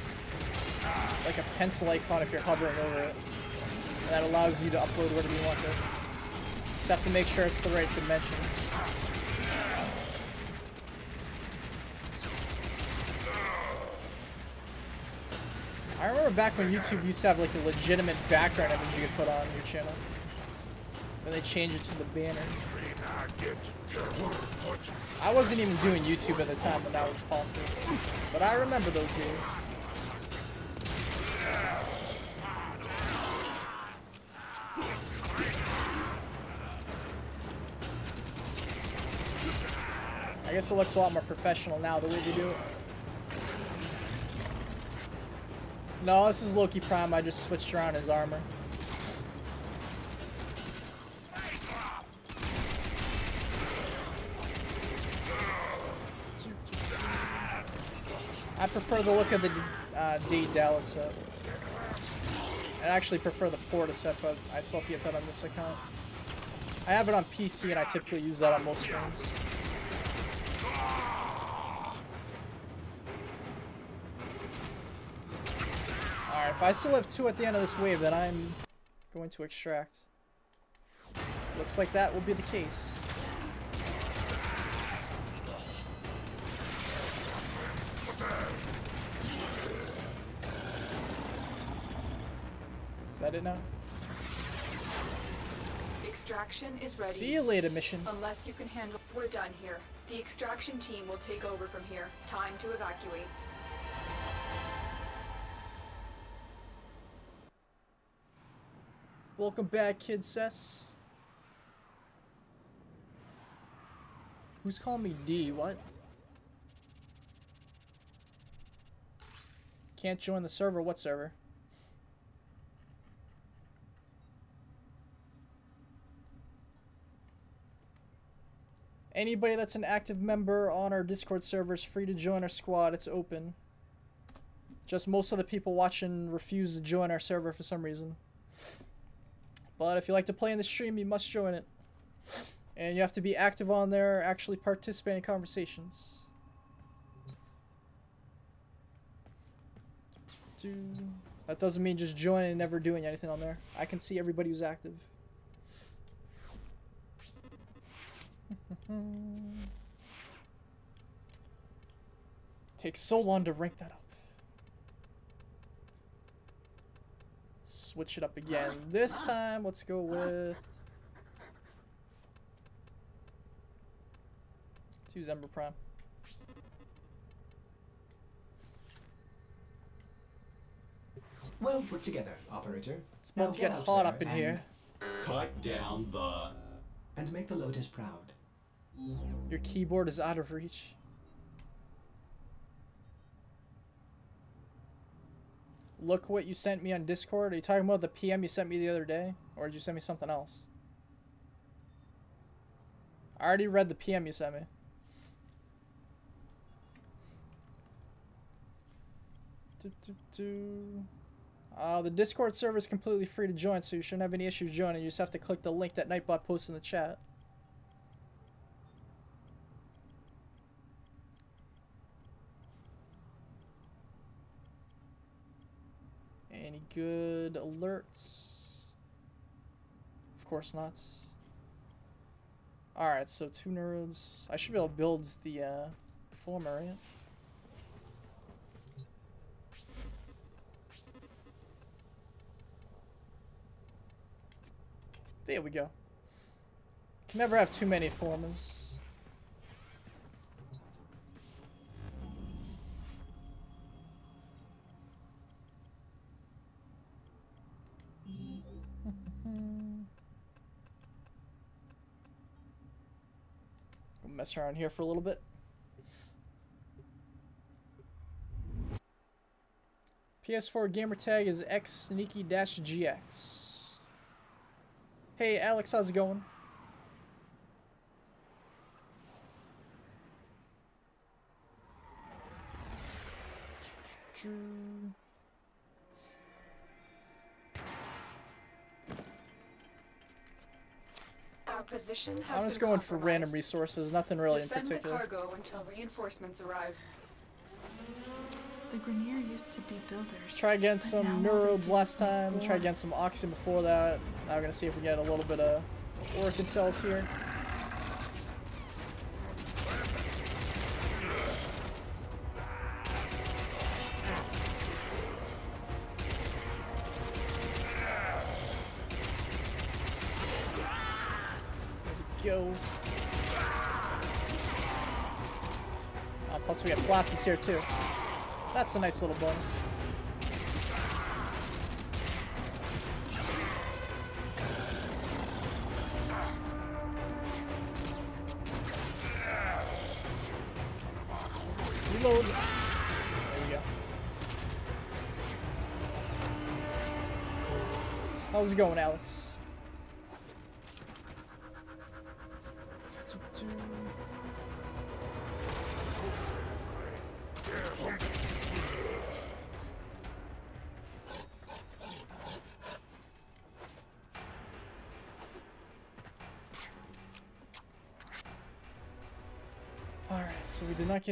like a pencil icon if you're hovering over it. And that allows you to upload whatever you want to. Just have to make sure it's the right dimensions. I remember back when YouTube used to have like a legitimate background image you could put on your channel. Then they changed it to the banner. I wasn't even doing YouTube at the time when that was possible. But I remember those years. I guess it looks a lot more professional now the way they do it. No, this is Loki Prime. I just switched around his armor. Prefer the look of the uh, Dallas set. I actually prefer the Porta set, but I still have to get that on this account. I have it on PC, and I typically use that on most streams. Alright, if I still have two at the end of this wave, then I'm going to extract. Looks like that will be the case. It now? Extraction is ready. See you later, mission. Unless you can handle. We're done here. The extraction team will take over from here. Time to evacuate. Welcome back, Kid Cess. Who's calling me D? What? Can't join the server. What server? Anybody that's an active member on our Discord server is free to join our squad. It's open. Just most of the people watching refuse to join our server for some reason. But if you like to play in the stream, you must join it. And you have to be active on there, actually participate in conversations. That doesn't mean just joining and never doing anything on there. I can see everybody who's active. Takes so long to rank that up. Switch it up again. This time, let's go with. Let's use Ember Prime. Well put together, operator. It's about Now to get out hot up in here. Cut down the. And make the Lotus proud. Your keyboard is out of reach. Look what you sent me on Discord. Are you talking about the PM you sent me the other day? Or did you send me something else? I already read the PM you sent me. Uh, the Discord server is completely free to join, so you shouldn't have any issues joining. You just have to click the link that Nightbot posted in the chat. Any good alerts? Of course not. Alright, so two nerds. I should be able to build the uh, Forma, right? There we go. Can never have too many Formas. Mess around here for a little bit. PS4 gamertag is X Sneaky Dash GX. Hey Alex, how's it going? Position has I'm just been going for random resources, nothing really in Defend the particular. cargo until reinforcements arrive. The Grineer used to be builders. Try again some now all they Neurodes last is make time. Try war. again some Oxium before that. Now we're gonna see if we get a little bit of Orokin cells here. Plus we got Plastids here too. That's a nice little bonus. Reload. There we go. How's it going, Alex?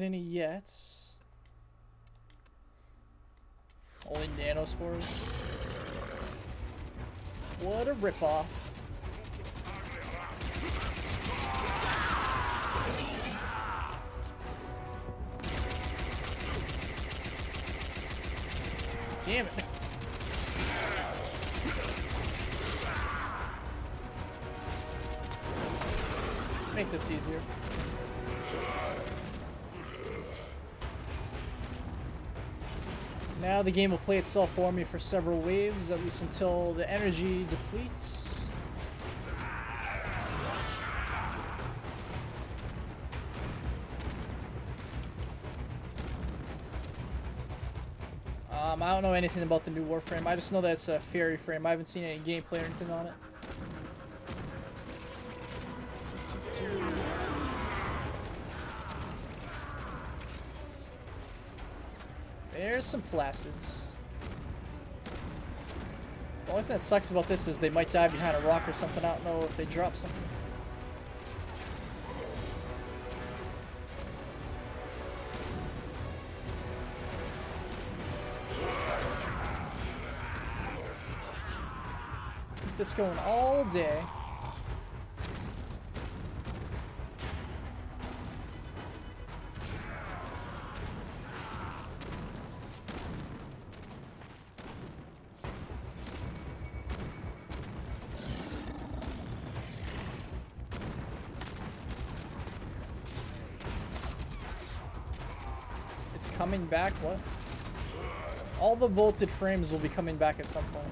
Any yet. Only nanospores. What a ripoff. Damn it. Game will play itself for me for several waves, at least until the energy depletes. Um, I don't know anything about the new Warframe. I just know that it's a fairy frame. I haven't seen any gameplay or anything on it. Some plastids. The only thing that sucks about this is they might die behind a rock or something. I don't know if they drop something. Keep this going all day. What? All the vaulted frames will be coming back at some point.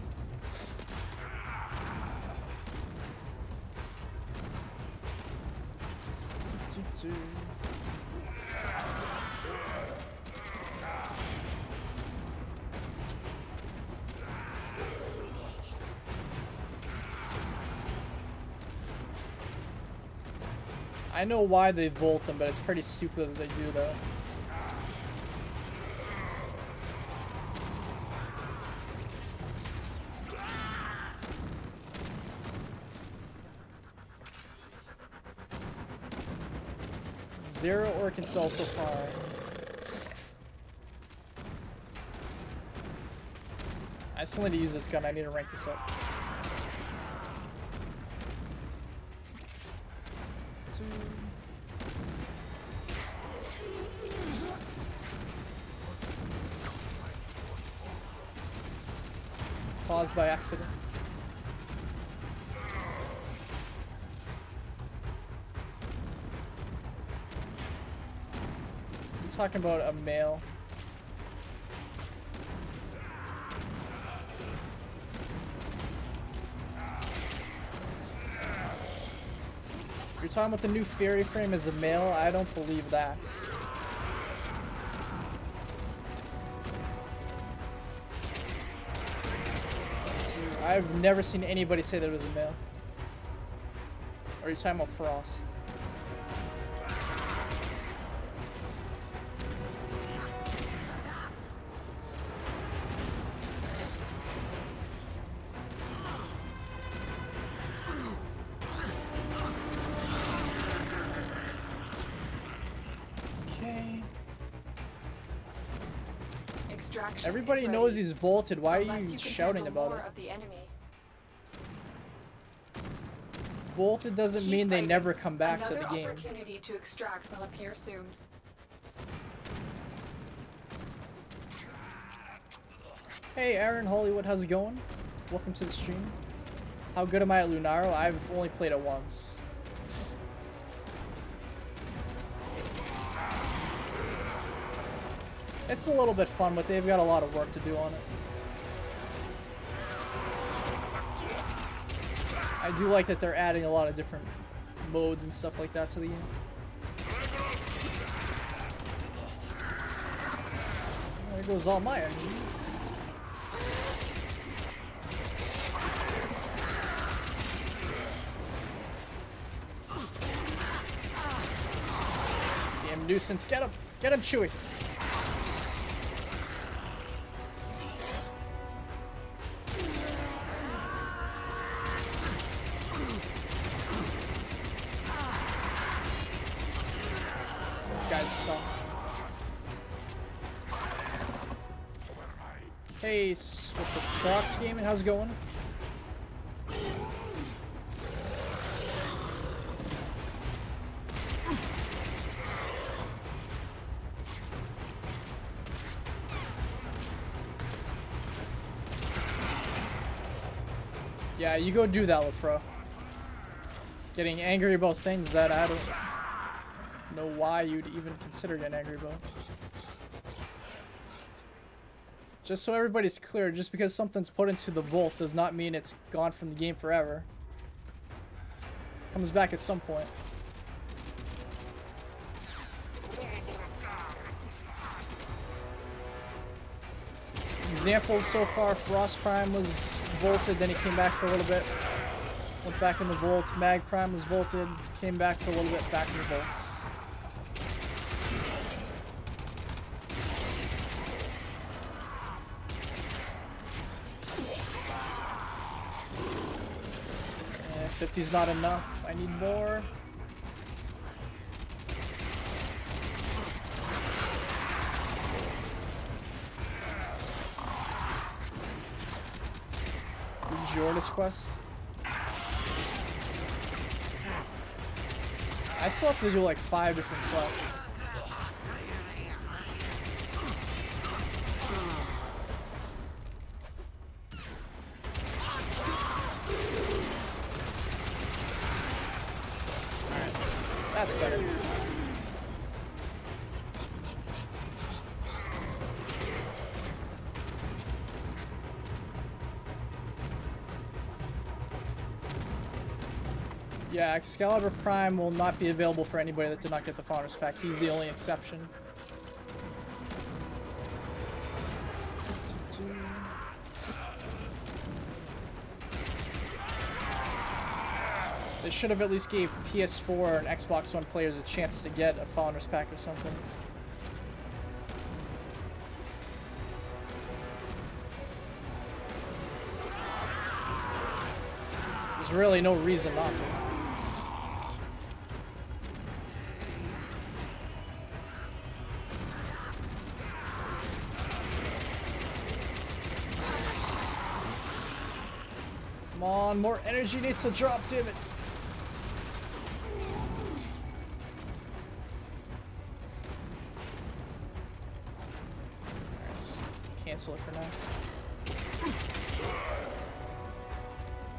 I know why they vault them, but it's pretty stupid that they do that. Zero ore can sell so far. I still need to use this gun. I need to rank this up. Two. Paused by accident. Talking about a male. You're talking about the new fairy frame as a male? I don't believe that. I've never seen anybody say that it was a male. Or are you talking about Frost? Everybody knows he's vaulted. Why are you you shouting about it? Of the enemy. Vaulted doesn't Keep mean they never come back Another to the game. opportunity to extract will appear soon. Hey Aaron Hollywood, how's it going? Welcome to the stream. How good am I at Lunaro? I've only played it once. It's a little bit fun, but they've got a lot of work to do on it. I do like that they're adding a lot of different modes and stuff like that to the game. There goes all my energy. Damn nuisance, get him! Get him, Chewie! How's it going? Yeah, you go do that, LaFro. Getting angry about things that I don't know why you'd even consider getting angry about. Just so everybody's clear, just because something's put into the vault does not mean it's gone from the game forever. Comes back at some point. Examples so far, Frost Prime was vaulted, then he came back for a little bit. Went back in the vault. Mag Prime was vaulted, came back for a little bit, back in the vaults. 50's not enough. I need more. The Jordas quest. I still have to do like five different quests. Yeah, Excalibur Prime will not be available for anybody that did not get the Founders pack. He's the only exception. They should have at least gave PS4 and Xbox One players a chance to get a Founders pack or something. There's really no reason not to. On, more energy needs to drop, damn it. Cancel it for now.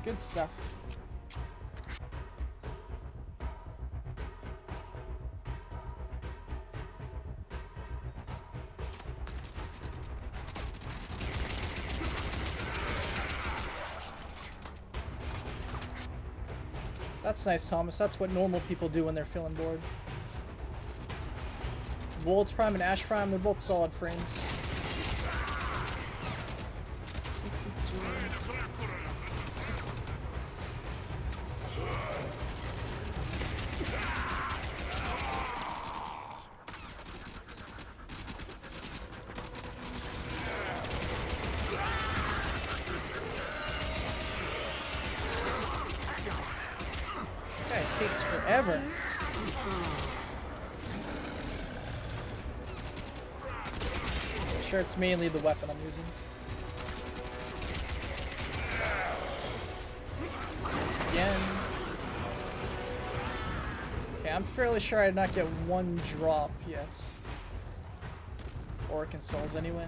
Good stuff. Nice, Thomas. That's what normal people do when they're feeling bored. Volts Prime and Ash Prime, they're both solid frames. Mainly the weapon I'm using. Once again. Okay, I'm fairly sure I did not get one drop yet. Orc Souls anyway.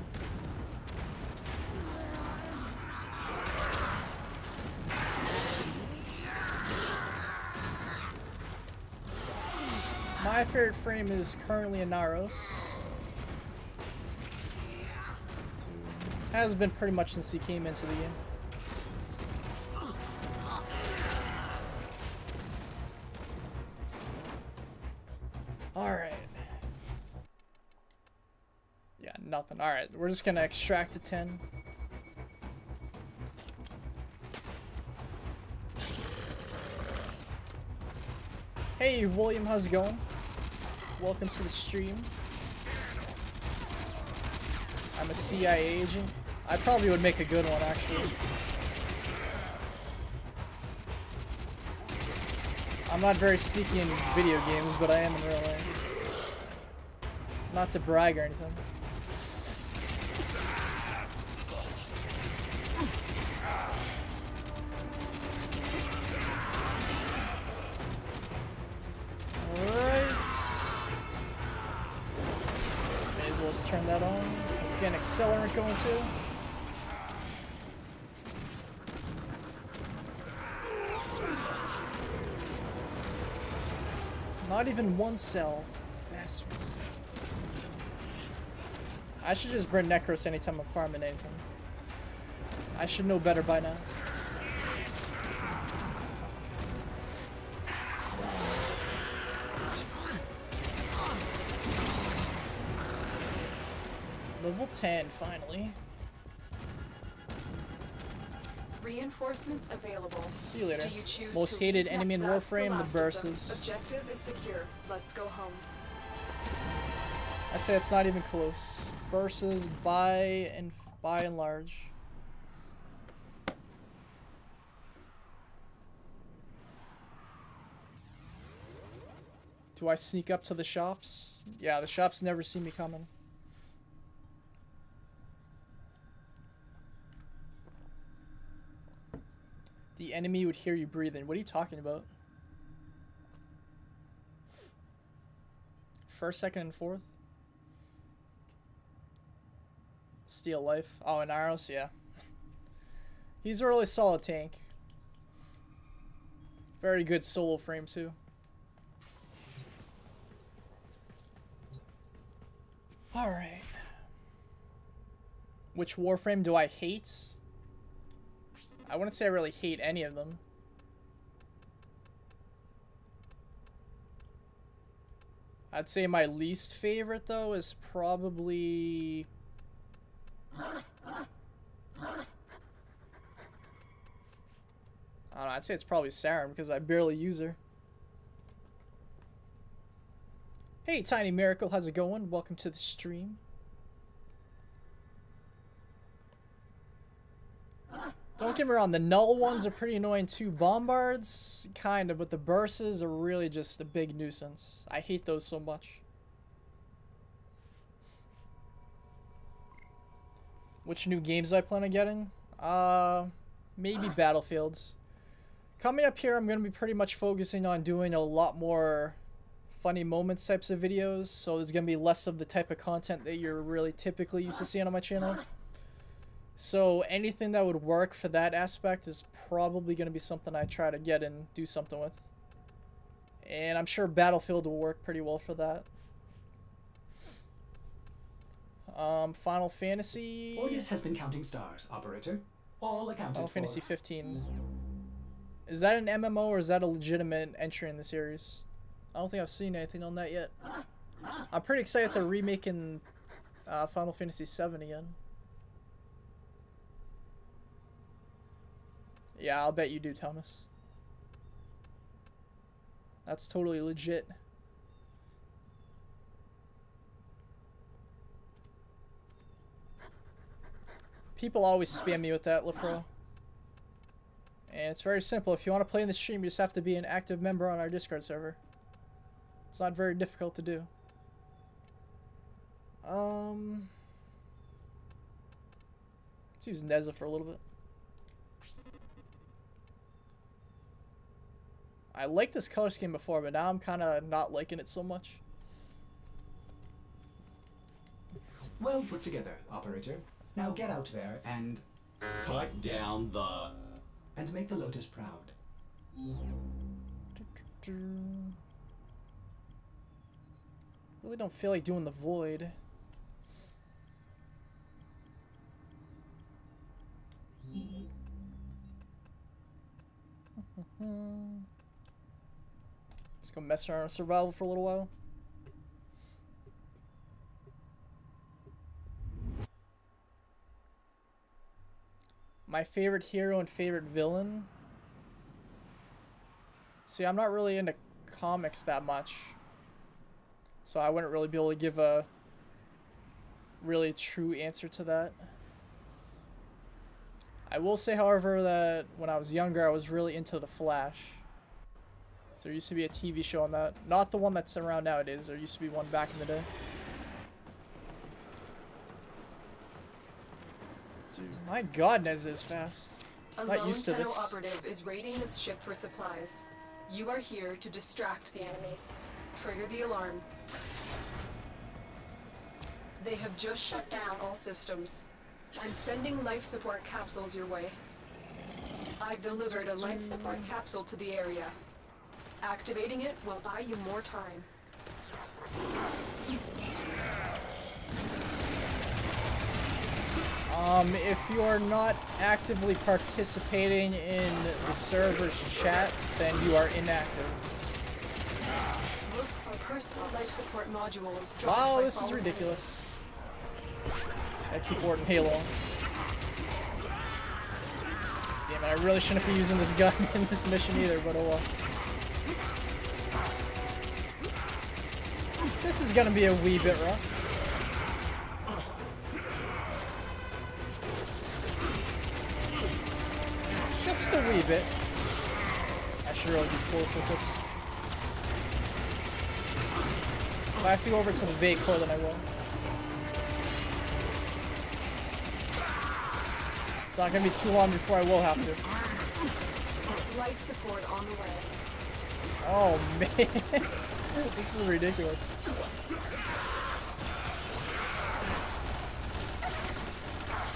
My favorite frame is currently Inaros. Has been pretty much since he came into the game. Alright. Yeah, nothing. Alright, we're just gonna extract a 10. Hey, William, how's it going? Welcome to the stream. I'm a CIA agent. I probably would make a good one, actually. I'm not very sneaky in video games, but I am in real life. Not to brag or anything. Alright. May as well just turn that on. Let's get an accelerant going too. Not even one cell. Bastards. I should just burn Nekros anytime I'm farming anything. I should know better by now. Level 10, finally. Reinforcements available. See you later. You Most hated enemy in Warframe, the, the Bursas. Objective is secure. Let's go home. I'd say it's not even close. Bursas by and by and large. Do I sneak up to the shops? Yeah, the shops never see me coming. Enemy would hear you breathing. What are you talking about? First, second, and fourth? Steal life. Oh, Inaros, yeah. He's a really solid tank. Very good solo frame, too. Alright. Which Warframe do I hate? I wouldn't say I really hate any of them. I'd say my least favorite, though, is probably... I don't know, I'd say it's probably Saryn because I barely use her. Hey, Tiny Miracle, how's it going? Welcome to the stream. Don't get me wrong, the null ones are pretty annoying too. Bombards, kind of, but the Bursas are really just a big nuisance. I hate those so much. Which new games do I plan on getting? Uh, maybe Battlefields. Coming up here, I'm going to be pretty much focusing on doing a lot more funny moments types of videos. So there's going to be less of the type of content that you're really typically used to seeing on my channel. So anything that would work for that aspect is probably going to be something I try to get and do something with. And I'm sure Battlefield will work pretty well for that. Um, Final Fantasy... Ordis has been counting stars, operator. All accounted Final for. Fantasy 15. Is that an MMO or is that a legitimate entry in the series? I don't think I've seen anything on that yet. I'm pretty excited they're remaking uh, Final Fantasy 7 again. Yeah, I'll bet you do, Thomas. That's totally legit. People always spam me with that, Lafro. And it's very simple. If you want to play in the stream, you just have to be an active member on our Discord server. It's not very difficult to do. Um, let's use Nezha for a little bit. I liked this color scheme before, but now I'm kind of not liking it so much. Well put together, operator. Now get out there and Cut down the. and make the Lotus proud. Really don't feel like doing the void. Let's go mess around with survival for a little while. My favorite hero and favorite villain. See, I'm not really into comics that much. So I wouldn't really be able to give a really true answer to that. I will say, however, that when I was younger, I was really into The Flash. So there used to be a TV show on that. Not the one that's around nowadays. There used to be one back in the day. Dude, my god, Nez is fast. A Not used to this. operative is raiding this ship for supplies. You are here to distract the enemy. Trigger the alarm. They have just shut down all systems. I'm sending life support capsules your way. I've delivered a life support capsule to the area. Activating it will buy you more time. Um, if you're not actively participating in the server's chat, then you are inactive. Look for personal life support modules. this is ridiculous. I keep warding Halo. Damn it, I really shouldn't be using this gun in this mission either, but oh well. This is gonna be a wee bit rough. Just a wee bit. I should really be close with this. I have to go over to the vague core, then I will. It's not gonna be too long before I will have to. Life support on the way. Oh man, this is ridiculous.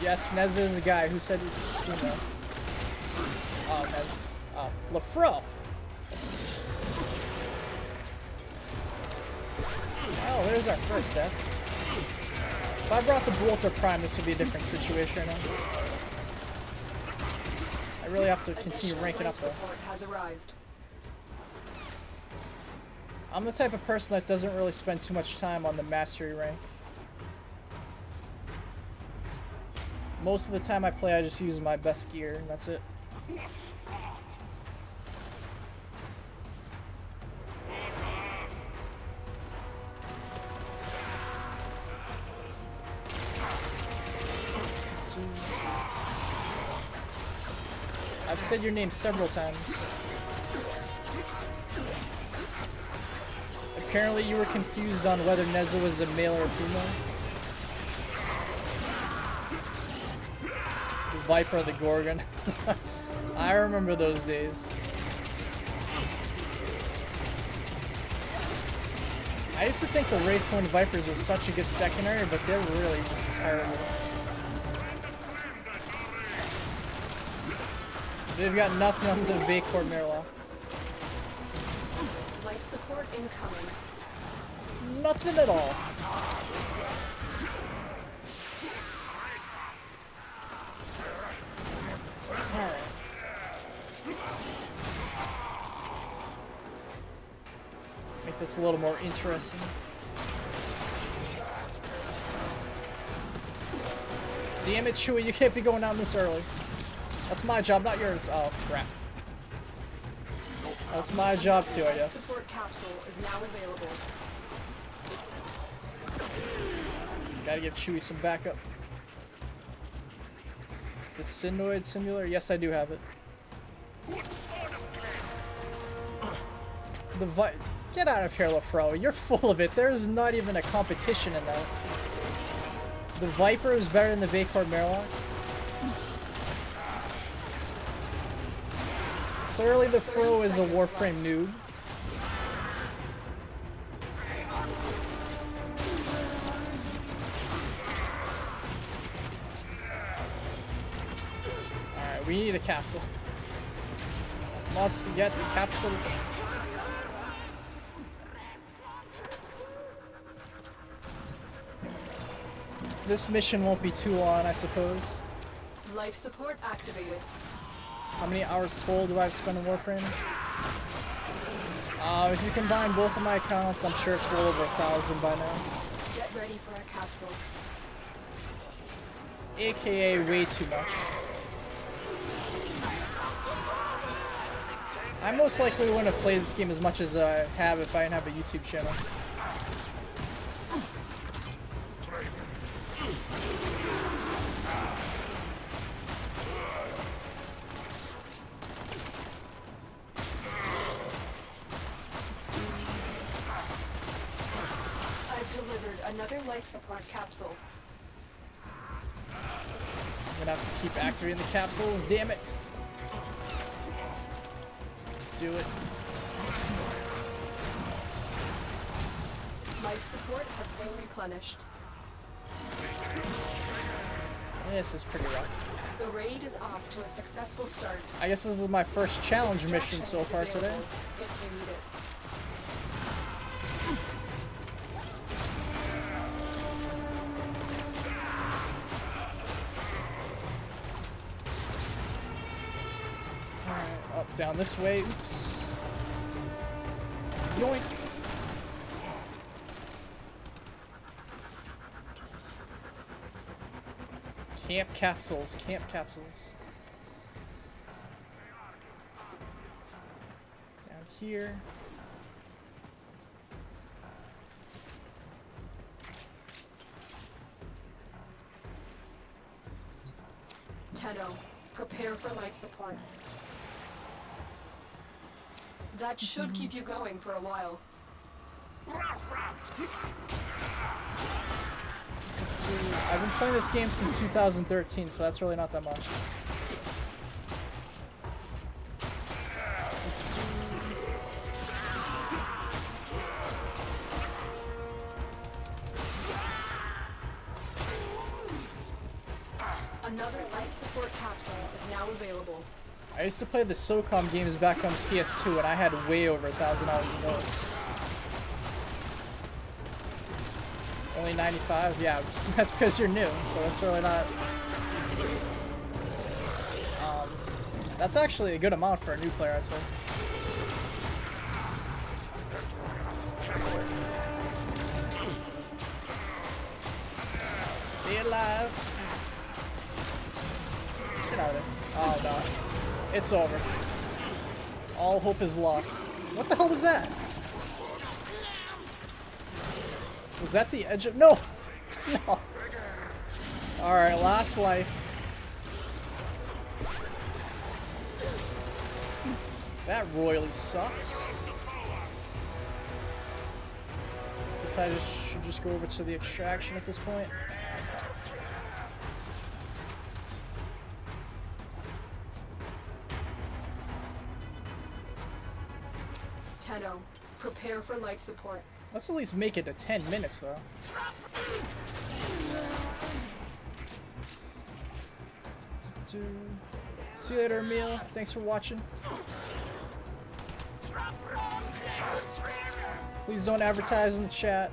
Yes, Nez is a guy who said, you know. Oh, Nez. Oh, LaFro. Oh, there's our first death. If I brought the Bolter Prime, this would be a different situation now. I really have to continue ranking up though. has arrived. I'm the type of person that doesn't really spend too much time on the mastery rank. Most of the time I play, I just use my best gear, and that's it. I've said your name several times. Apparently you were confused on whether Nezha was a male or a female. The Viper, of the Gorgon. I remember those days. I used to think the Wraith Twin Vipers were such a good secondary, but they're really just terrible. They've got nothing on the Vaykor Marelok. Life support incoming. Nothing at all. Alright. Make this a little more interesting. Damn it, Chewie, you can't be going down this early. That's my job, not yours. Oh, crap. That's my job too, I guess. support capsule is now available. Gotta give Chewie some backup. The Synoid Simulor? Yes, I do have it. The Vi- Get out of here, LaFro. You're full of it. There's not even a competition in that. The Viper is better than the Vaykor Marelok. Clearly the Fro is a Warframe noob. Alright, we need a capsule. Must get capsule. This mission won't be too long, I suppose. Life support activated. How many hours total do I have spent in Warframe? Uh, if you combine both of my accounts, I'm sure it's well over a thousand by now. Get ready for a capsule. AKA way too much. I most likely wouldn't have played this game as much as I have if I didn't have a YouTube channel. I've delivered another life support capsule. I'm gonna have to keep activating the capsules, damn it. Do it. Life support has been replenished. This is pretty rough. The raid is off to a successful start. I guess this is my first challenge mission so far today. Up, down this way. Oops. Yoink. Camp capsules, camp capsules. Down here. Tenno, prepare for life support. That should keep you going for a while. I've been playing this game since 2013, so that's really not that much. Another life support capsule is now available. I used to play the SOCOM games back on PS2, and I had way over a thousand hours in those. Only 95? Yeah, that's because you're new, so that's really not... Um, that's actually a good amount for a new player, I'd say. Stay alive. Get out of there. Oh, no. It's over. All hope is lost. What the hell was that? Was that the edge of- No! No! Alright, last life. That royally sucked. Decided I should just go over to the extraction at this point. Tenno, prepare for life support. Let's at least make it to 10 minutes, though. See you later, Emil. Thanks for watching. Please don't advertise in the chat.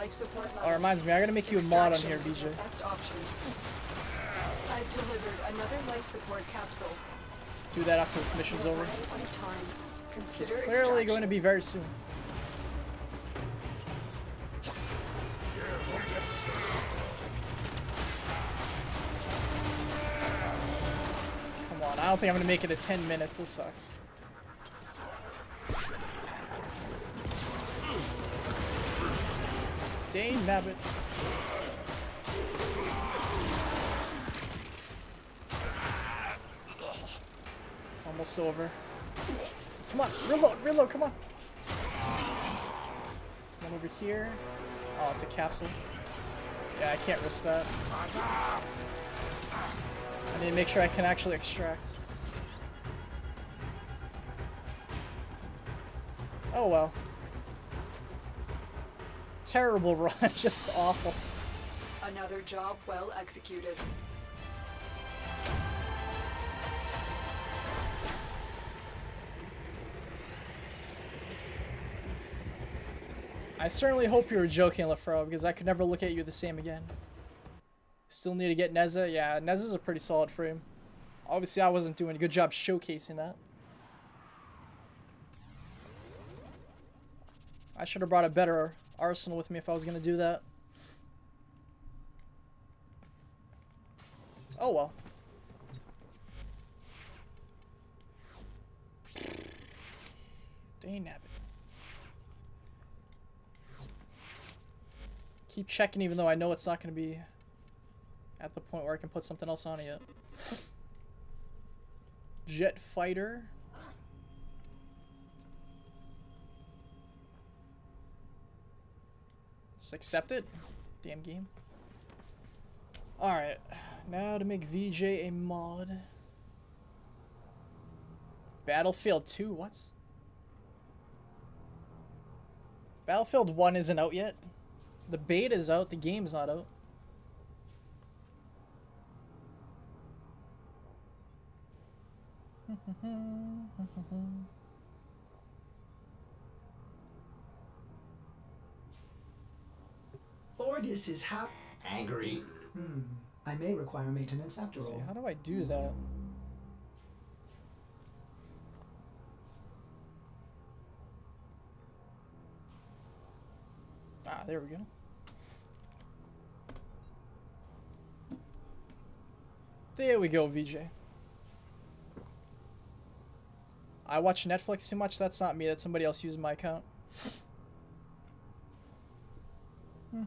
Life support level. Oh, reminds me, I gotta make you a mod on here, Extraction BJ. Best option. I've delivered another life support capsule. Do that after this mission's over. running out of time. It's clearly going to be very soon. Come on, I don't think I'm going to make it to 10 minutes. This sucks. Dane Nabbit. It's almost over. Come on, reload, reload, come on. There's one over here. Oh, it's a capsule. Yeah, I can't risk that. I need to make sure I can actually extract. Oh well. Terrible run, just awful. Another job well executed. I certainly hope you were joking, Lafro, because I could never look at you the same again. Still need to get Nezha. Yeah, Nezha's a pretty solid frame. Obviously, I wasn't doing a good job showcasing that. I should have brought a better arsenal with me if I was going to do that. Oh well. Dang nabbit. Keep checking even though I know it's not going to be at the point where I can put something else on it yet. Jet fighter. Accept it. Damn game. Alright. Now to make VJ a mod. Battlefield 2, what? Battlefield 1 isn't out yet. The beta's out, the game's not out. Ordis is how. Angry. Hmm. I may require maintenance after Let's see, all. how do I do that? Ah, there we go. There we go, VJ. I watch Netflix too much. That's not me. That's somebody else using my account.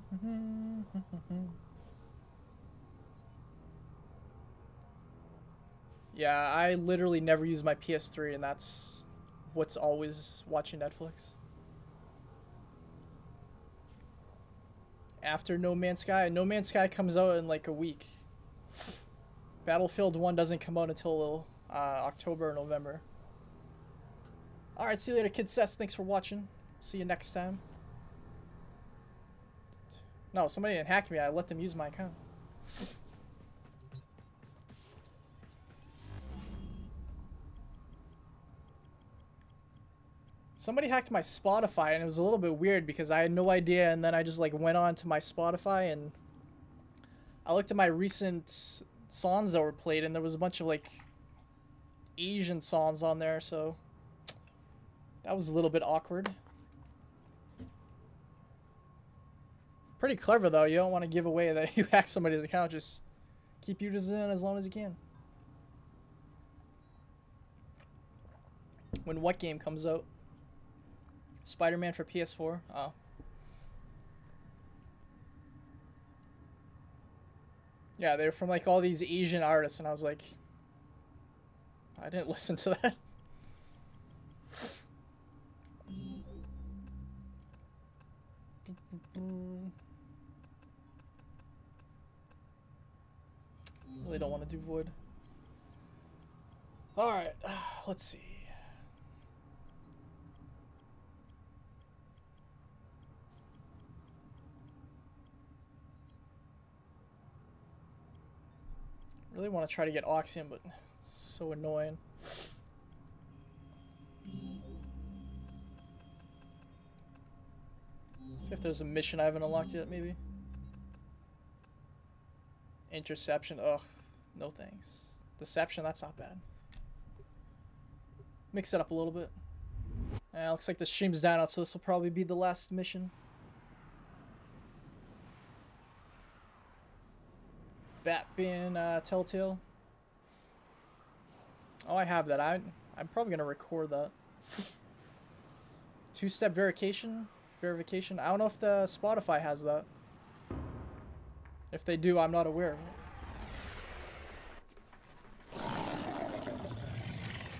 yeah, I literally never use my PS3, and that's what's always watching Netflix. After No Man's Sky, No Man's Sky comes out in like a week. Battlefield 1 doesn't come out until uh, October or November. Alright, see you later, Kid Sess. Thanks for watching. See you next time. No, somebody didn't hack me. I let them use my account. Somebody hacked my Spotify and it was a little bit weird because I had no idea and then I just like went on to my Spotify and I looked at my recent songs that were played and there was a bunch of like Asian songs on there so that was a little bit awkward. Pretty clever though. You don't want to give away that you hack somebody's account. Just keep users in as long as you can. When what game comes out? Spider-Man for PS4. Oh. Yeah, they're from like all these Asian artists, and I was like, I didn't listen to that. Really don't want to do Void. Alright, let's see. Really want to try to get Oxium, but it's so annoying. See if there's a mission I haven't unlocked yet, maybe. Interception, ugh, no thanks. Deception, that's not bad. Mix it up a little bit. Uh, looks like the stream's down out, so this will probably be the last mission. Batman uh, Telltale. Oh, I have that. I, I'm probably going to record that. Two-step verification? Verification? I don't know if the Spotify has that. If they do, I'm not aware of it.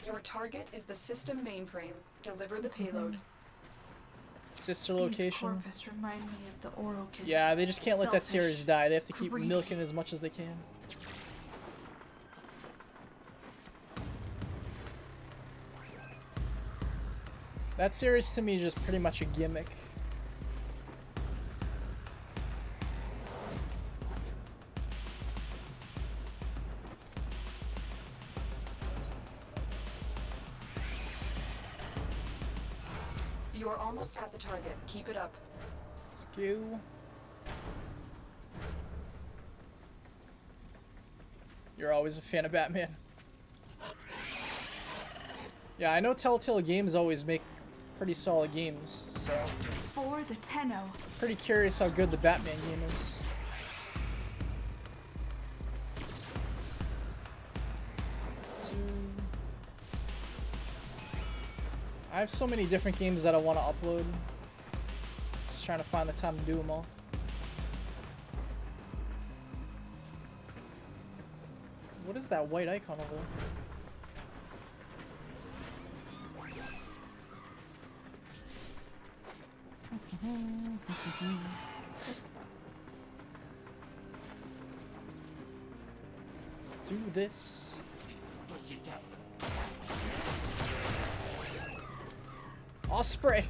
Your target is the system mainframe. Deliver the payload. Sister location. corpus remind me of the kid. Yeah, they just can't let that series die. They have to keep greedy. milking as much as they can. That series to me is just pretty much a gimmick. Keep it up. Skew. You're always a fan of Batman. Yeah, I know Telltale Games always make pretty solid games, so For the Tenno. pretty curious how good the Batman game is. I have so many different games that I want to upload. Trying to find the time to do them all. What is that white icon over there? Let's do this. Osprey!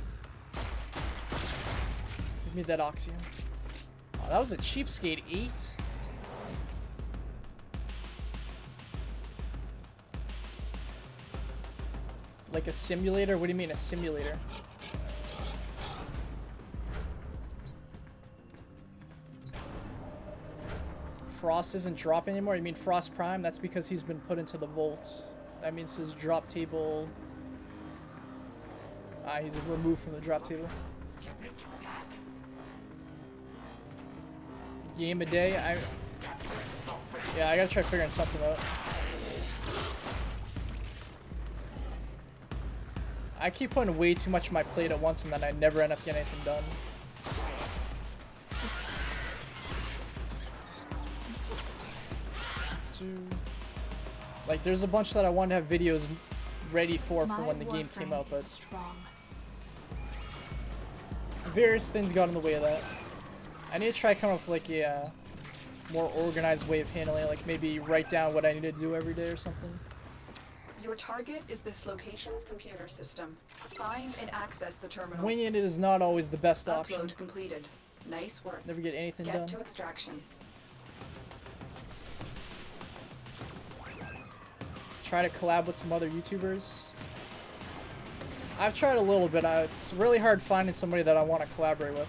Give me that Oxium. Oh, that was a cheapskate 8. Like a simulator? What do you mean a simulator? Frost isn't dropping anymore? You mean Frost Prime? That's because he's been put into the vault. That means his drop table... Ah, he's removed from the drop table. Game a day? I... Yeah, I gotta try figuring something out. I keep putting way too much on my plate at once and then I never end up getting anything done. Like, there's a bunch that I wanted to have videos ready for for when the game came out, but various things got in the way of that. I need to try coming up with like a uh, more organized way of handling it, like maybe write down what I need to do every day or something. Your target is this location's computer system. Find and access the terminals. Winging it is not always the best option. Upload completed. Nice work. Never get anything Get done. to extraction. Try to collab with some other YouTubers. I've tried a little bit. Uh, it's really hard finding somebody that I want to collaborate with.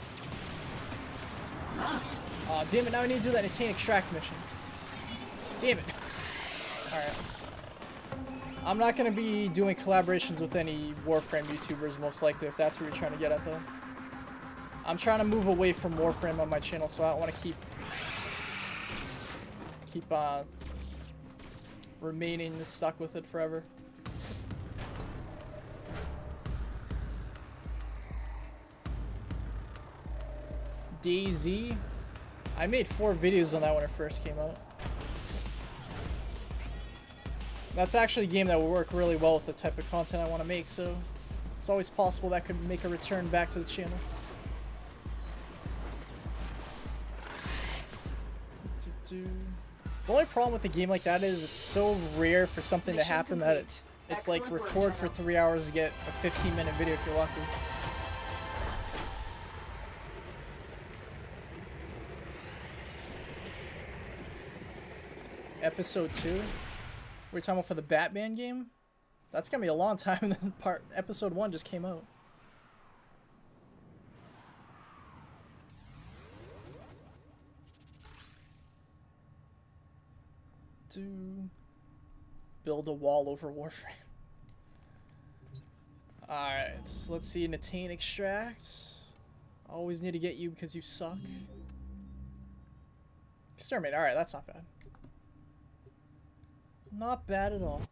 Aw, damn it, now I need to do that attain extract mission. Damn it. Alright. I'm not going to be doing collaborations with any Warframe YouTubers, most likely, if that's what you're trying to get at, though. I'm trying to move away from Warframe on my channel, so I don't want to keep... Keep, uh... Remaining stuck with it forever. DayZ. I made four videos on that when it first came out. That's actually a game that will work really well with the type of content I want to make, so it's always possible that could make a return back to the channel. The only problem with a game like that is it's so rare for something to Mission happen that it, complete. it's like Excellent work, record for three hours to get a 15 minute video if you're lucky. Episode 2? We're talking about for the Batman game? That's gonna be a long time. Then part episode 1 just came out. Do build a wall over Warframe. Alright, so let's see an attain extract. Always need to get you because you suck. Exterminate, alright, that's not bad. Not bad at all.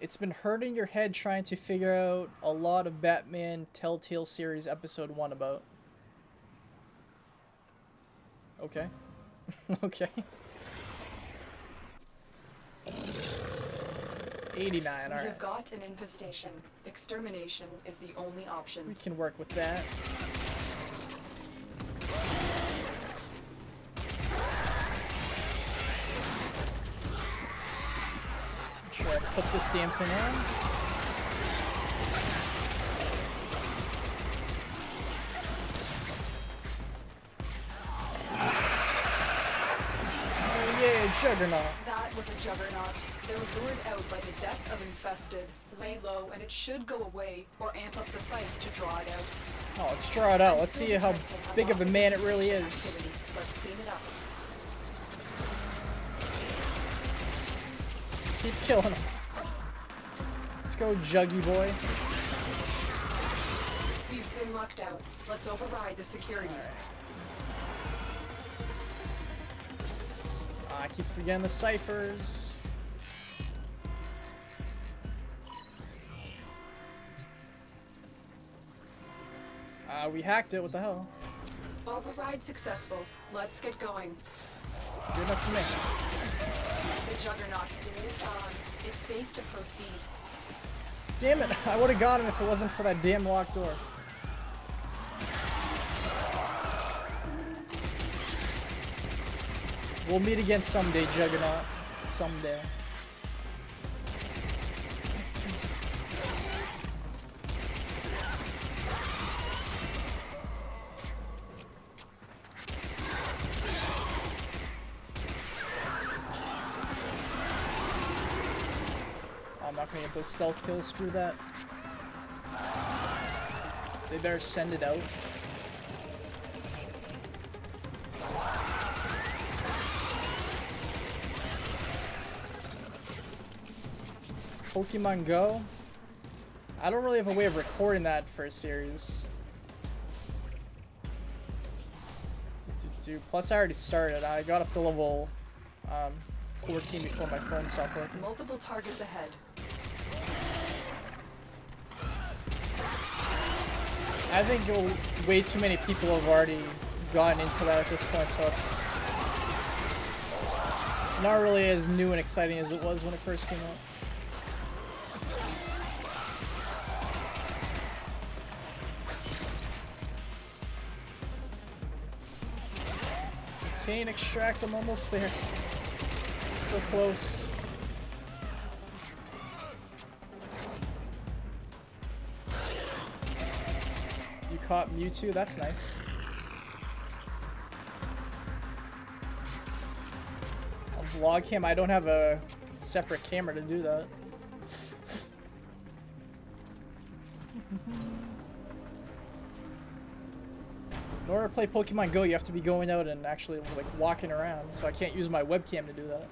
It's been hurting your head trying to figure out a lot of Batman Telltale series episode 1 about. Okay. okay. 89, We alright. have got an infestation. Extermination is the only option. We can work with that. Put this damn thing on. Oh yeah, Juggernaut. That was a juggernaut. They're lured out by the death of infested. Lay low, and it should go away, or amp up the fight to draw it out. Oh, let's draw it out. Let's see how big of a man it really is. Let's clean it up. Keep killing him. Go, Juggy boy. We've been locked out. Let's override the security. Ah, I keep forgetting the ciphers. Uh, we hacked it. What the hell? Override successful. Let's get going. Good enough for me. The juggernaut moved on. It's safe to proceed. Damn it! I would have got him if it wasn't for that damn locked door. We'll meet again someday, Juggernaut. Someday. Gonna stealth kills, screw that. They better send it out. Pokemon Go? I don't really have a way of recording that for a series. Plus, I already started. I got up to level um, 14 before my phone stopped working. Multiple targets ahead. I think way too many people have already gotten into that at this point, so it's not really as new and exciting as it was when it first came out. Contain, extract, I'm almost there. So close. Caught Mewtwo, that's nice. I'll vlog him. I don't have a separate camera to do that. In order to play Pokemon Go, you have to be going out and actually like walking around, so I can't use my webcam to do that.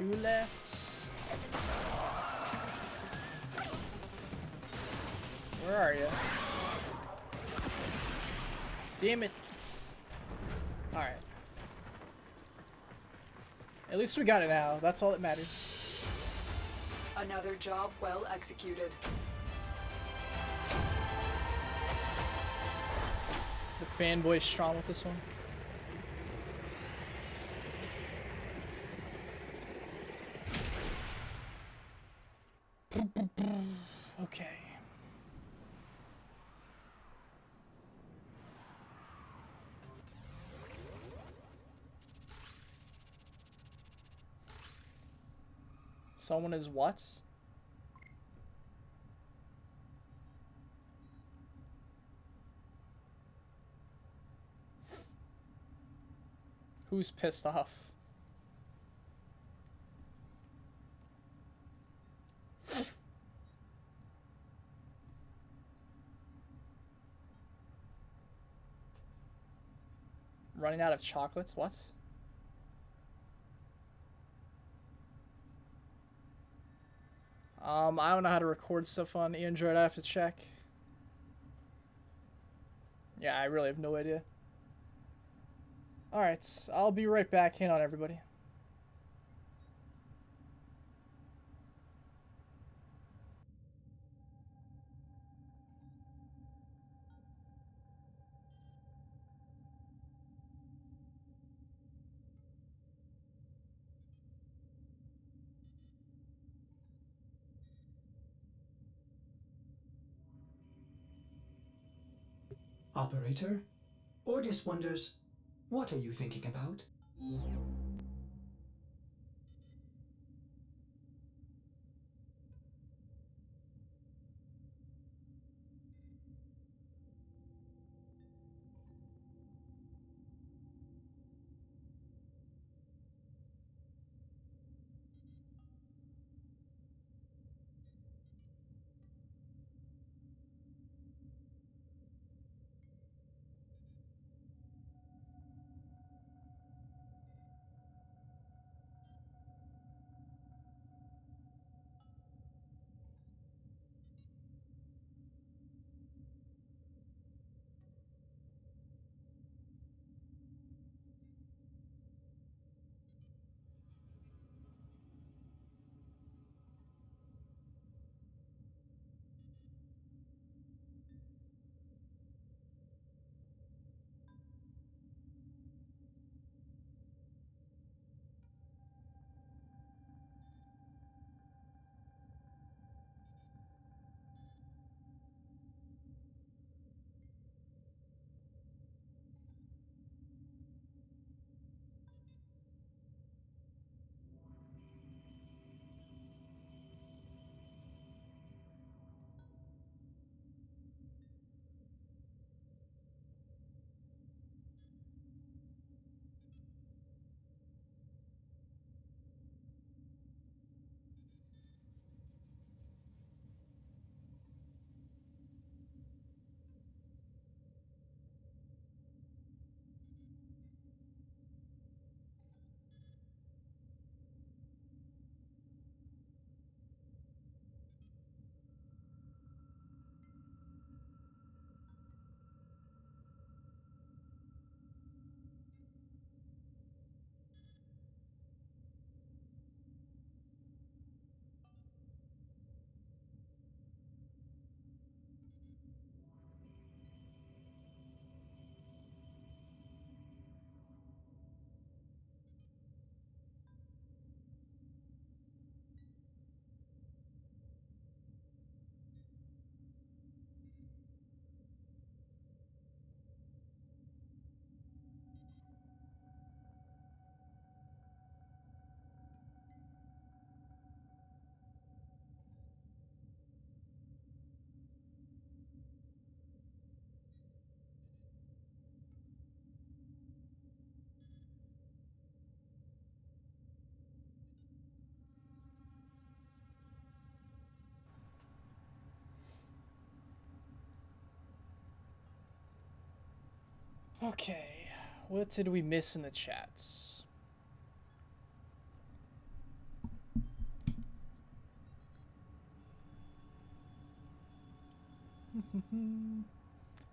Two left. Where are you? Damn it. Alright. At least we got it now. That's all that matters. Another job well executed. The fanboy strong with this one. Okay. Someone is what? Who's pissed off? Running out of chocolates? What? Um, I don't know how to record stuff on Android. I have to check. Yeah, I really have no idea. Alright, I'll be right back. Hang on, everybody. Operator? Ordis wonders, what are you thinking about? Okay, what did we miss in the chats?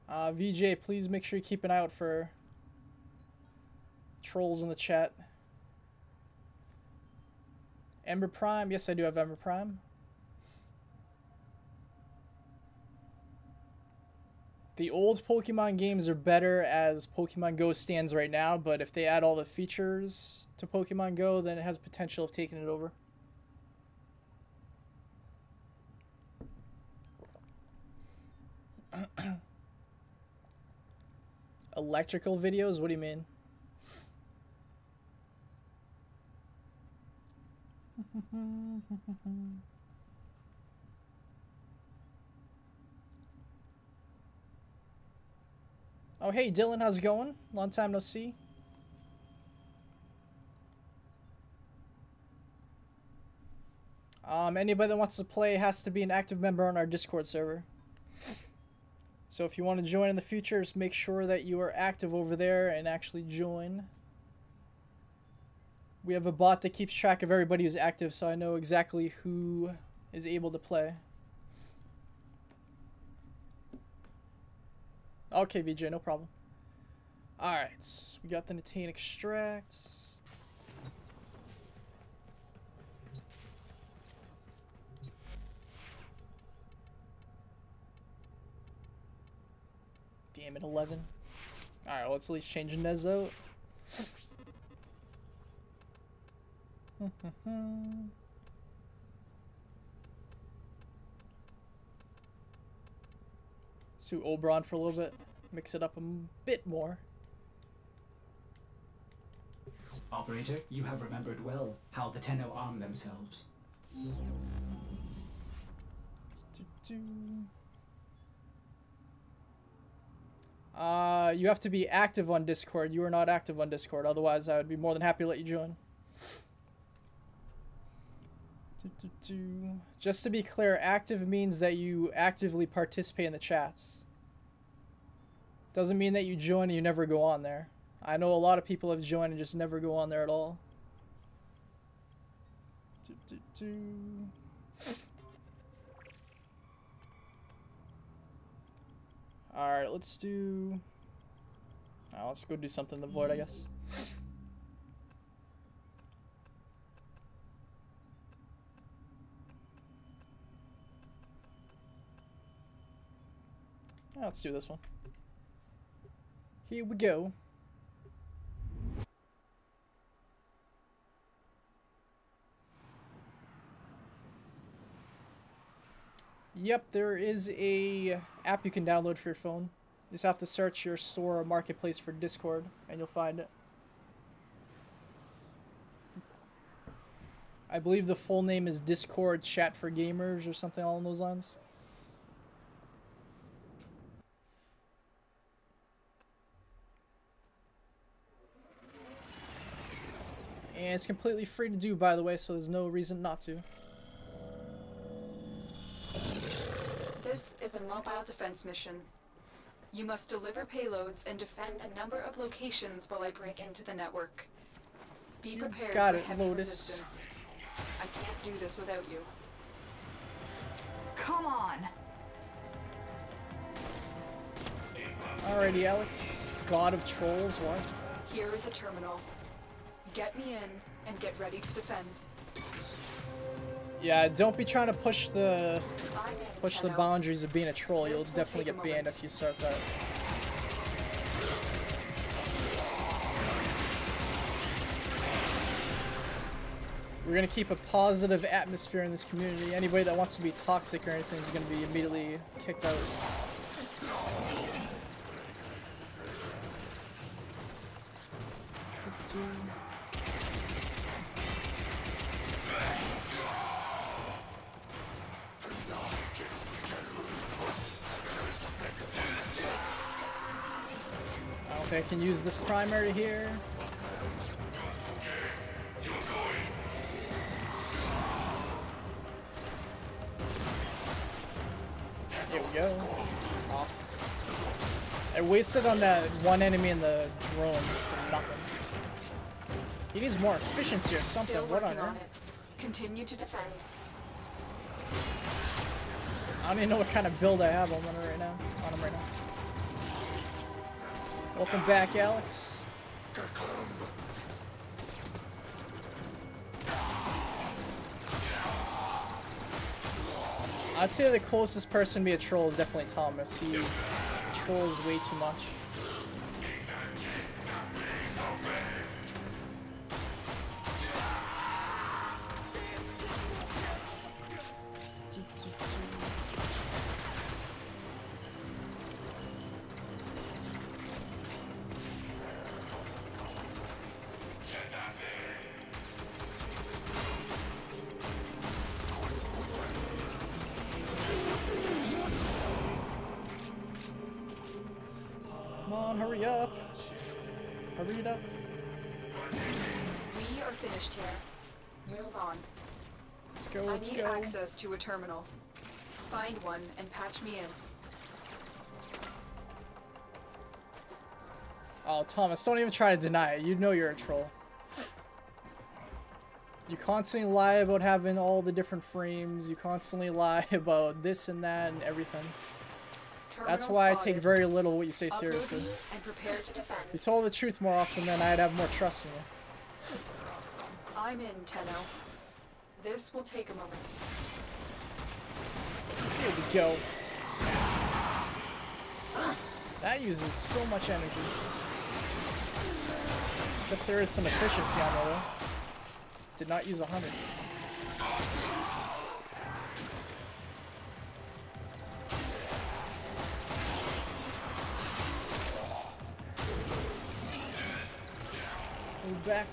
uh, VJ, please make sure you keep an eye out for trolls in the chat. Ember Prime, yes, I do have Ember Prime. The old Pokemon games are better as Pokemon Go stands right now, but if they add all the features to Pokemon Go, then it has potential of taking it over. Electrical videos? What do you mean? Oh, hey, Dylan, how's it going? Long time no see. Um, anybody that wants to play has to be an active member on our Discord server. So if you want to join in the future, just make sure that you are active over there and actually join. We have a bot that keeps track of everybody who's active, so I know exactly who is able to play. Okay, VJ, no problem. Alright, we got the Natane extract. Damn it, 11. Alright, let's at least change hmm, hmm, hmm. Nezo. Sue Oberon for a little bit. Mix it up a bit more. Operator, you have remembered well how the Tenno arm themselves. Uh, you have to be active on Discord. You are not active on Discord. Otherwise, I would be more than happy to let you join. Just to be clear, active means that you actively participate in the chats. Doesn't mean that you join and you never go on there. I know a lot of people have joined and just never go on there at all. Alright, let's do... Oh, let's go do something in the void, I guess. Let's do this one. Here we go. Yep, there is a app you can download for your phone. You just have to search your store or marketplace for Discord, and you'll find it. I believe the full name is Discord Chat for Gamers or something along those lines. And it's completely free to do, by the way, so there's no reason not to. This is a mobile defense mission. You must deliver payloads and defend a number of locations while I break into the network. Be You prepared got for it, heavy Lotus. resistance. I can't do this without you. Come on. Alrighty, Alex. God of Trolls, what? Here is a terminal. Get me in and get ready to defend. Yeah, don't be trying to push the push the boundaries of being a troll. You'll definitely get banned moment. if you start that. We're gonna keep a positive atmosphere in this community. Anybody that wants to be toxic or anything is gonna be immediately kicked out. I I can use this primary here. Here we go. Off. I wasted on that one enemy in the drone for nothing. He needs more efficiency or something. Still what on on earth? Continue to defend. I don't even know what kind of build I have on him right now. On him right now. Welcome back, Alex. I'd say the closest person to be a troll is definitely Thomas. He trolls way too much. On, hurry up. Hurry it up. We are finished here. Move on. Let's go, I let's need go. access to a terminal. Find one and patch me in. Oh, Thomas, don't even try to deny it. You know you're a troll. You constantly lie about having all the different frames. You constantly lie about this and that and everything. That's why I take very little what you say seriously. me and prepare to defend. You told the truth more often, then I'd have more trust in you. I'm in, Tenno. This will take a moment. Here we go. That uses so much energy. Guess there is some efficiency on there though. Did not use a hundred. Back.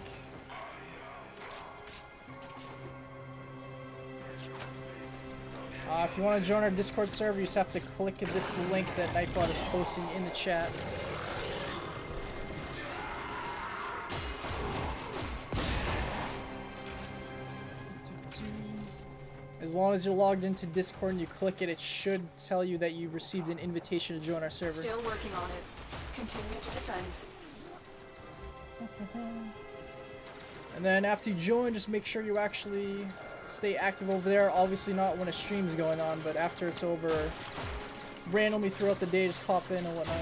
Uh, if you want to join our Discord server, you just have to click this link that Nightbot is posting in the chat. As long as you're logged into Discord and you click it, it should tell you that you've received an invitation to join our server. Still working on it. Continue to defend. And then after you join, just make sure you actually stay active over there. Obviously not when a stream's going on, but after it's over, randomly throughout the day, just pop in and whatnot.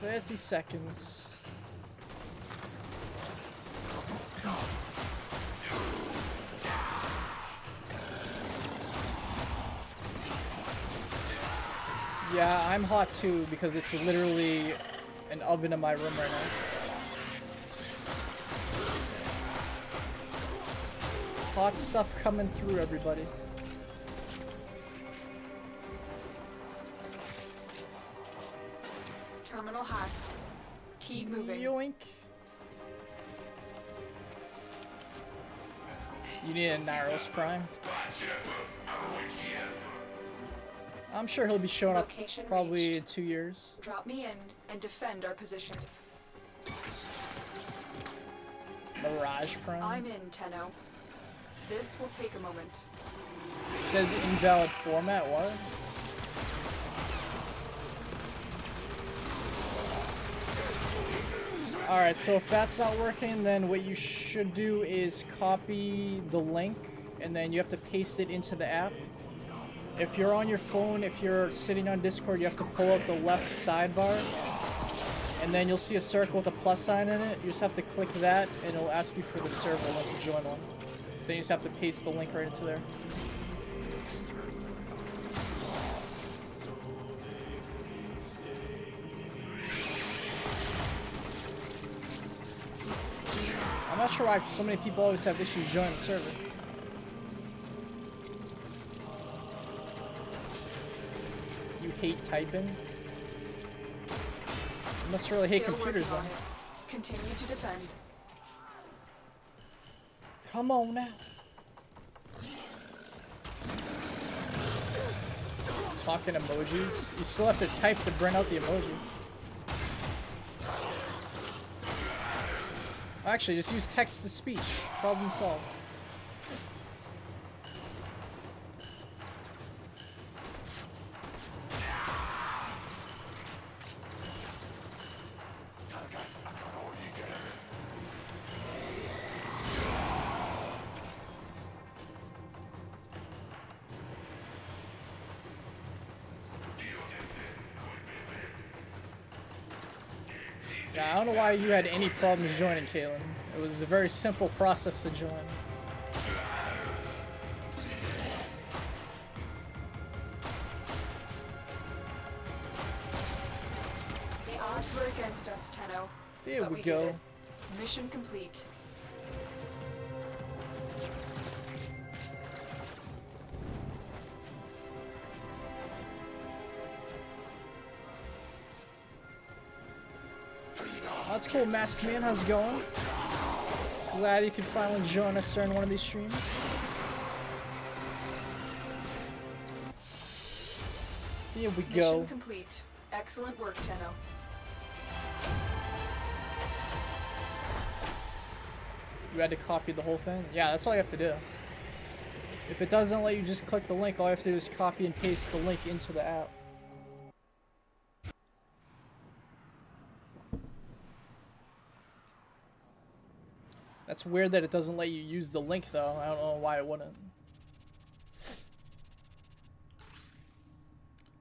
Thirty seconds. Yeah, I'm hot too because it's literally an oven in my room right now. Hot stuff coming through, everybody. Terminal hacked. Keep moving. Yoink. You need Inaros Prime. I'm sure he'll be showing up Location probably reached. in two years. Drop me in and defend our position. Mirage Prime. I'm in, Tenno. This will take a moment. says invalid format. What? Alright, so if that's not working, then what you should do is copy the link and then you have to paste it into the app. If you're on your phone, if you're sitting on Discord, you have to pull out the left sidebar and then you'll see a circle with a plus sign in it. You just have to click that and it'll ask you for the server link to join one. Then you just have to paste the link right into there. I'm not sure why so many people always have issues joining the server. Hate typing? You must really hate Still computers then. Continue to defend. Come on now. Talking emojis. You still have to type to bring out the emoji. Actually, just use text to speech. Problem solved. Why you had any problems joining, Kalen. It was a very simple process to join. The odds were against us, Tenno. There we we go. Mission complete. Cool, Mask Man. How's it going? Glad you could finally join us during one of these streams. Here we go. Mission complete. Excellent work, Tenno. You had to copy the whole thing? Yeah, that's all you have to do. If it doesn't let you just click the link, all you have to do is copy and paste the link into the app. That's weird that it doesn't let you use the link though. I don't know why it wouldn't.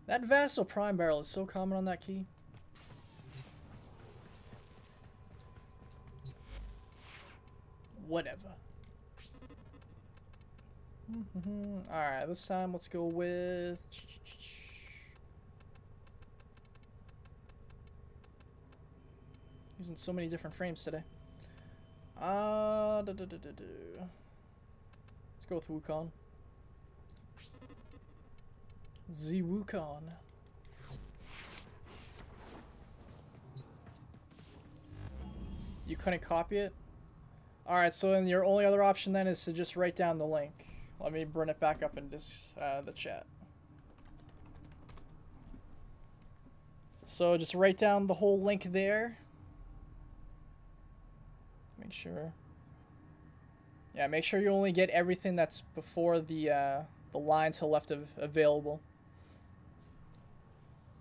That Vasto Prime Barrel is so common on that key. Whatever. Alright, this time let's go with... Using so many different frames today. Uh, da, da, da, da, da. Let's go with Wukong. The Wukong. You couldn't copy it? Alright, so then your only other option then is to just write down the link. Let me bring it back up in this, uh, the chat. So just write down the whole link there. Make sure. Yeah, make sure you only get everything that's before the uh, the line to the left of available.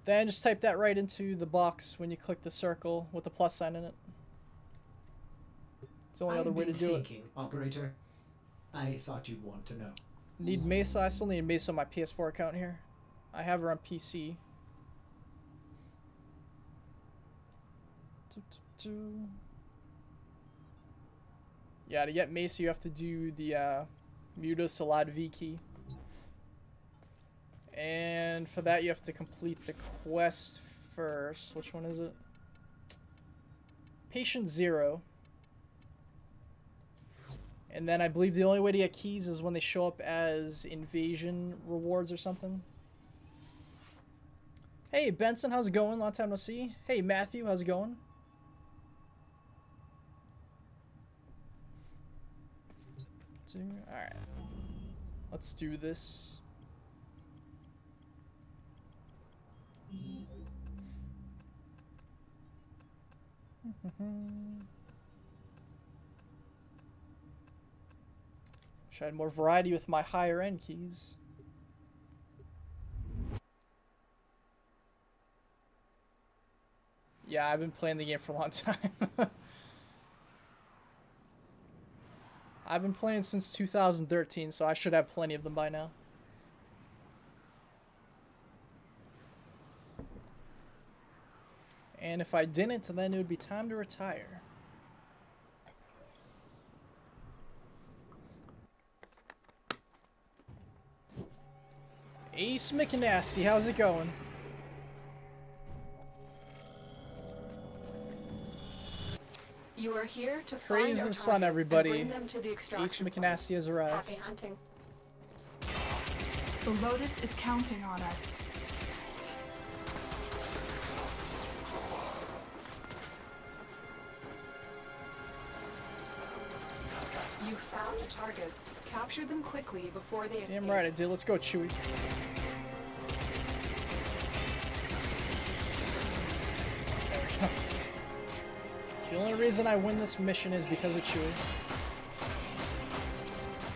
Then just type that right into the box when you click the circle with the plus sign in it. It's the only I've other way to been do it. thinking, operator. I thought you'd want to know. Need Mesa? I still need Mesa on my PS4 account here. I have her on PC. Do, do, do. Yeah, to get Mesa, you have to do the uh, Mutalist Alad V key. And for that, you have to complete the quest first. Which one is it? Patient Zero. And then I believe the only way to get keys is when they show up as invasion rewards or something. Hey, Benson, how's it going? Long time no see. Hey, Matthew, how's it going? Two. Alright. Let's do this. Wish I had more variety with my higher end keys. Yeah, I've been playing the game for a long time. I've been playing since 2013, so I should have plenty of them by now. And if I didn't, then it would be time to retire. Ace McNasty, how's it going? You are here to Praise find the sun, everybody. And bring them to the Ace extraction point. McNasty has arrived. Happy hunting. The Lotus is counting on us. You found a target. Capture them quickly before they escape. Damn right I did. Let's go, Chewie. The only reason I win this mission is because of Chewie.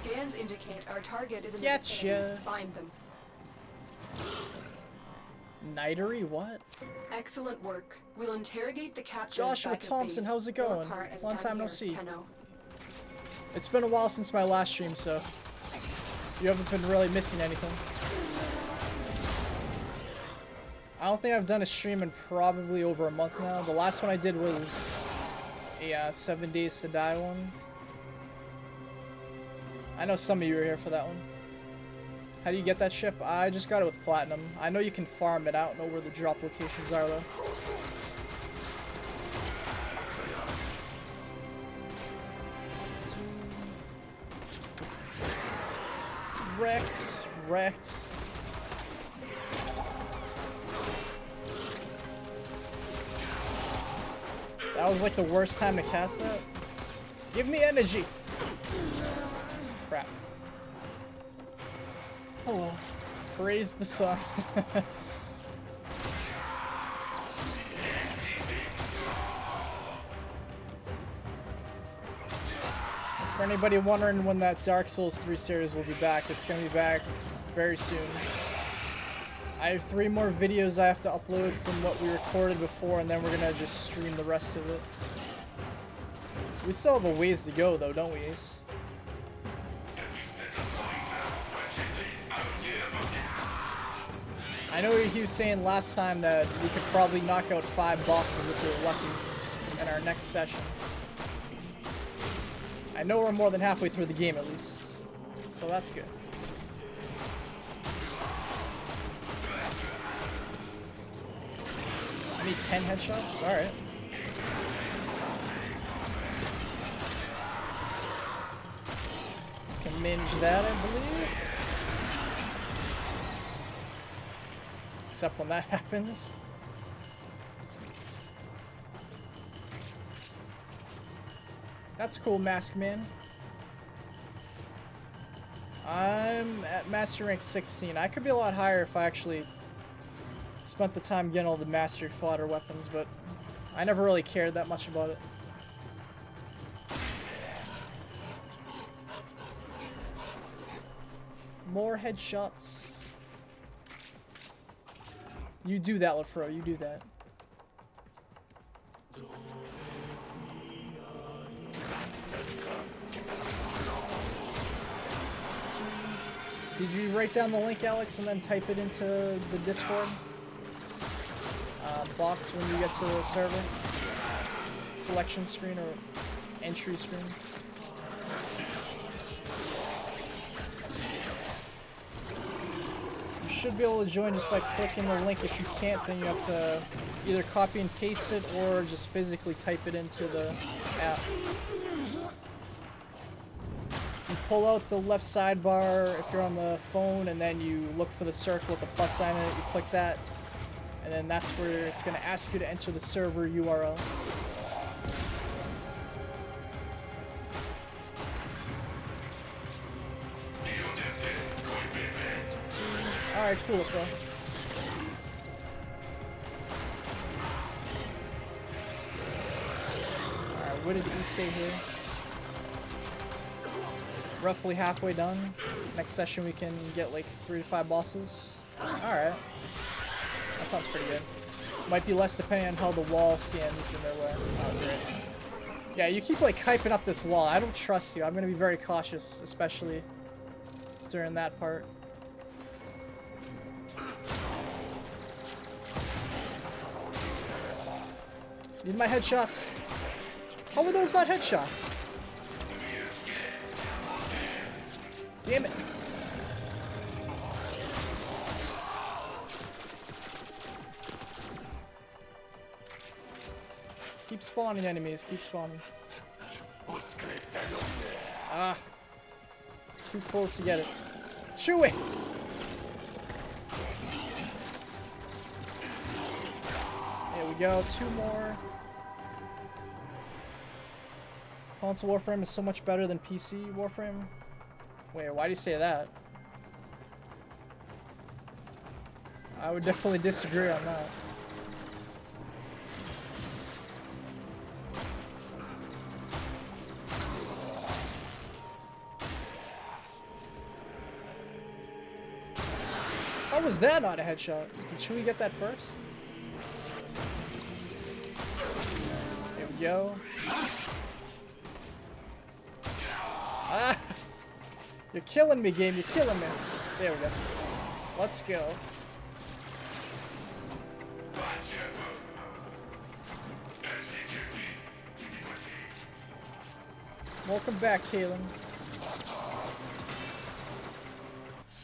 Scans indicate our target is in the Getcha. Find them. Nightery, what? Excellent work. We'll interrogate the captain. Joshua Thompson, how's it going? Long time no see. Tenno. It's been a while since my last stream, so you haven't been really missing anything. I don't think I've done a stream in probably over a month now. The last one I did was a uh, Seven Days to Die one. I know some of you were here for that one. How do you get that ship? I just got it with Platinum. I know you can farm it. I don't know where the drop locations are, though. Wrecked. Wrecked. That was like the worst time to cast that. Give me energy. Crap. Oh, praise the sun. For anybody wondering when that Dark Souls 3 series will be back, it's going to be back very soon. I have three more videos I have to upload from what we recorded before, and then we're to just stream the rest of it. We still have a ways to go, though, don't we, Ace? I know he was saying last time that we could probably knock out five bosses if we were lucky in our next session. I know we're more than halfway through the game at least, so that's good. I need 10 headshots? Alright. Can minge that, I believe. Except when that happens. That's cool, Mask Man. I'm at Master Rank 16. I could be a lot higher if I actually spent the time getting all the Mastery Fodder weapons, but I never really cared that much about it. More headshots. You do that, LaFro. You do that. Did you write down the link, Alex, and then type it into the Discord uh, box when you get to the server? Selection screen or entry screen? You should be able to join just by clicking the link. If you can't, then you have to either copy and paste it or just physically type it into the app. You pull out the left sidebar if you're on the phone, and then you look for the circle with the plus sign in it. You click that, and then that's where it's going to ask you to enter the server URL. Alright, cool, bro. Alright, what did he say here? Roughly halfway done. Next session we can get like three to five bosses. Alright. That sounds pretty good. Might be less depending on how the wall stands in their way. Oh, great. Yeah, you keep like hyping up this wall. I don't trust you. I'm gonna be very cautious, especially during that part. Need my headshots. How were those not headshots? Damn it. Keep spawning enemies, keep spawning. Ah. Too close to get it. Shoo it! There we go, two more. Console Warframe is so much better than PC Warframe. Wait, why do you say that? I would definitely disagree on that. Was that not a headshot? Did Chewie get that first? There we go. Ah! You're killing me, game. You're killing me. There we go. Let's go. Welcome back, Kaylin.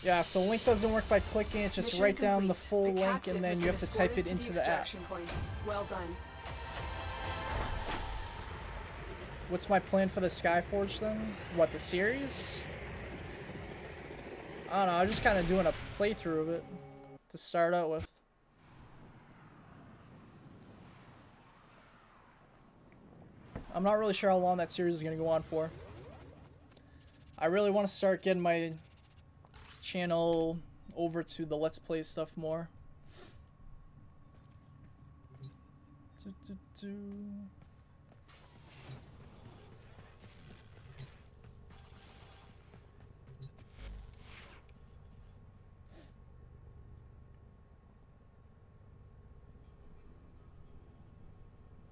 Yeah, if the link doesn't work by clicking it, just Mission write down the full The link and then you have to type it into the the app. point. Well done. What's my plan for the Skyforge then? What, the series? I don't know, I'm just kind of doing a playthrough of it to start out with. I'm not really sure how long that series is going to go on for. I really want to start getting my channel over to the Let's Play stuff more. Do, do, do.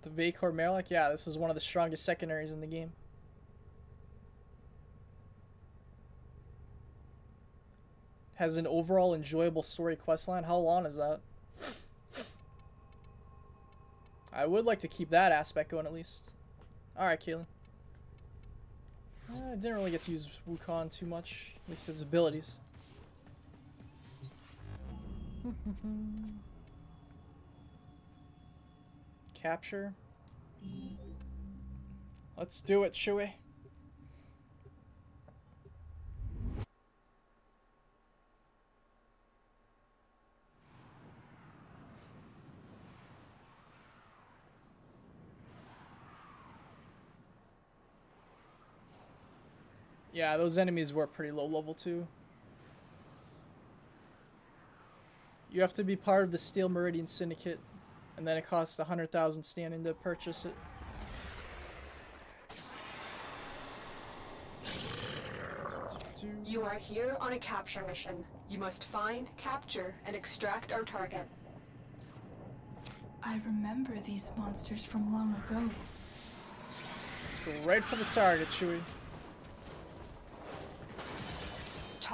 The Vaykor Marelok? Yeah, this is one of the strongest secondaries in the game. Has an overall enjoyable story questline. How long is that? I would like to keep that aspect going at least. Alright, Kaylin. Uh, I didn't really get to use Wukong too much, at least his abilities. Capture. Let's do it, Chewie. Yeah, those enemies were pretty low level too. You have to be part of the Steel Meridian Syndicate, and then it costs a hundred thousand standing to purchase it. You are here on a capture mission. You must find, capture, and extract our target. I remember these monsters from long ago. Let's go right for the target, Chewie.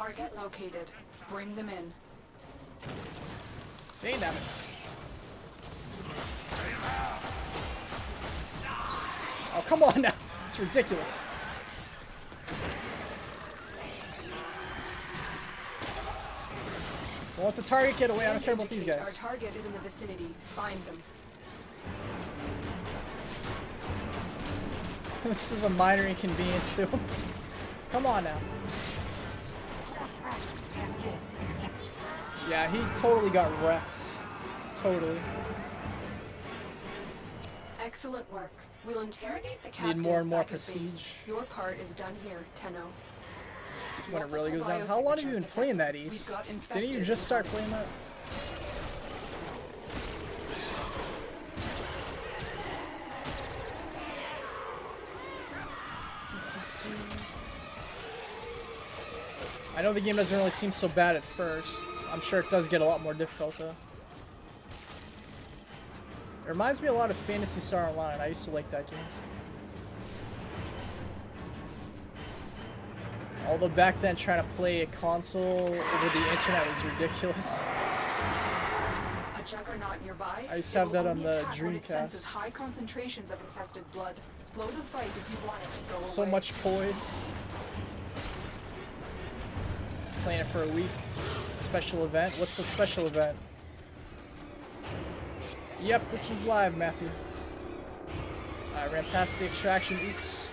Target located. Bring them in. Damn it. Oh, come on now. It's ridiculous. Don't let the target get away. I don't care about these guys. Our target is in the vicinity. Find them. this is a minor inconvenience to him. Come on now. Yeah, he totally got wrecked. Totally. Excellent work. We'll interrogate the captain. Need more and more prestige. Your part is done here, Tenno. That's when it really goes down. How long have you been playing that, East? Didn't you just start playing that? I know the game doesn't really seem so bad at first. I'm sure it does get a lot more difficult though. It reminds me a lot of Phantasy Star Online. I used to like that game. Although back then trying to play a console over the internet was ridiculous. A juggernaut nearby. I used to have that on the attack when it Dreamcast. senses high concentrations of infested blood. Slow the fight if you want it to go So away. much poise. Playing it for a week. Special event. What's the special event? Yep, this is live, Matthew. I ran past the extraction. Oops.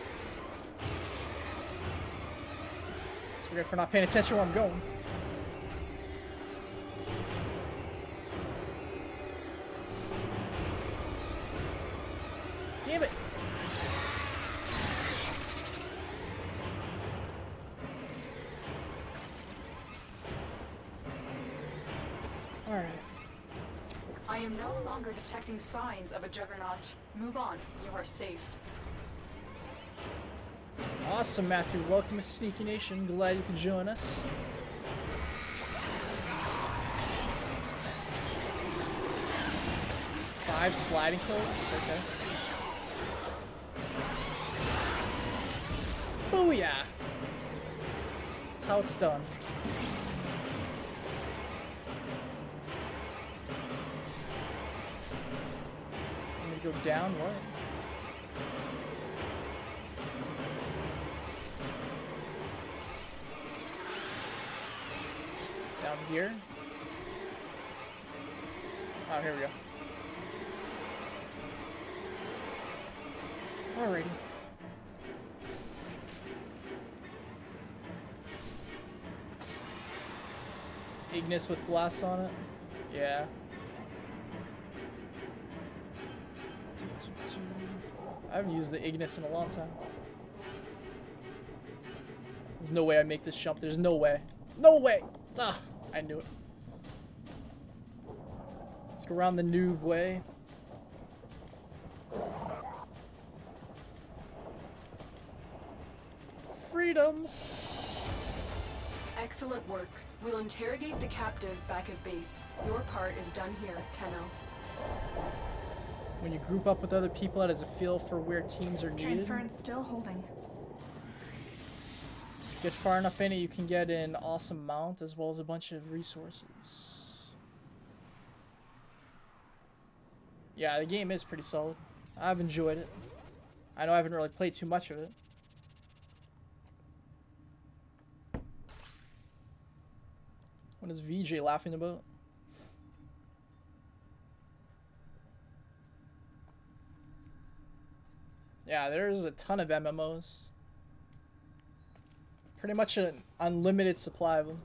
It's weird for not paying attention where I'm going. Damn it! I am no longer detecting signs of a juggernaut. Move on. You are safe. Awesome, Matthew. Welcome to Sneaky Nation. Glad you could join us. Five sliding codes? Okay. Booyah! That's how it's done. Gonna go down, what? Down here? Oh, here we go. Alrighty. Ignis with blast on it? Yeah. I haven't used the Ignis in a long time. There's no way I make this jump. There's no way. No way! Ah, I knew it. Let's go around the noob way. Freedom! Excellent work. We'll interrogate the captive back at base. Your part is done here, Tenno. When you group up with other people, it has a feel for where teams are needed. Transference still holding. Get far enough in it, you can get an awesome mount as well as a bunch of resources. Yeah, the game is pretty solid. I've enjoyed it. I know I haven't really played too much of it. What is VJ laughing about? Yeah, there's a ton of MMOs. Pretty much an unlimited supply of them.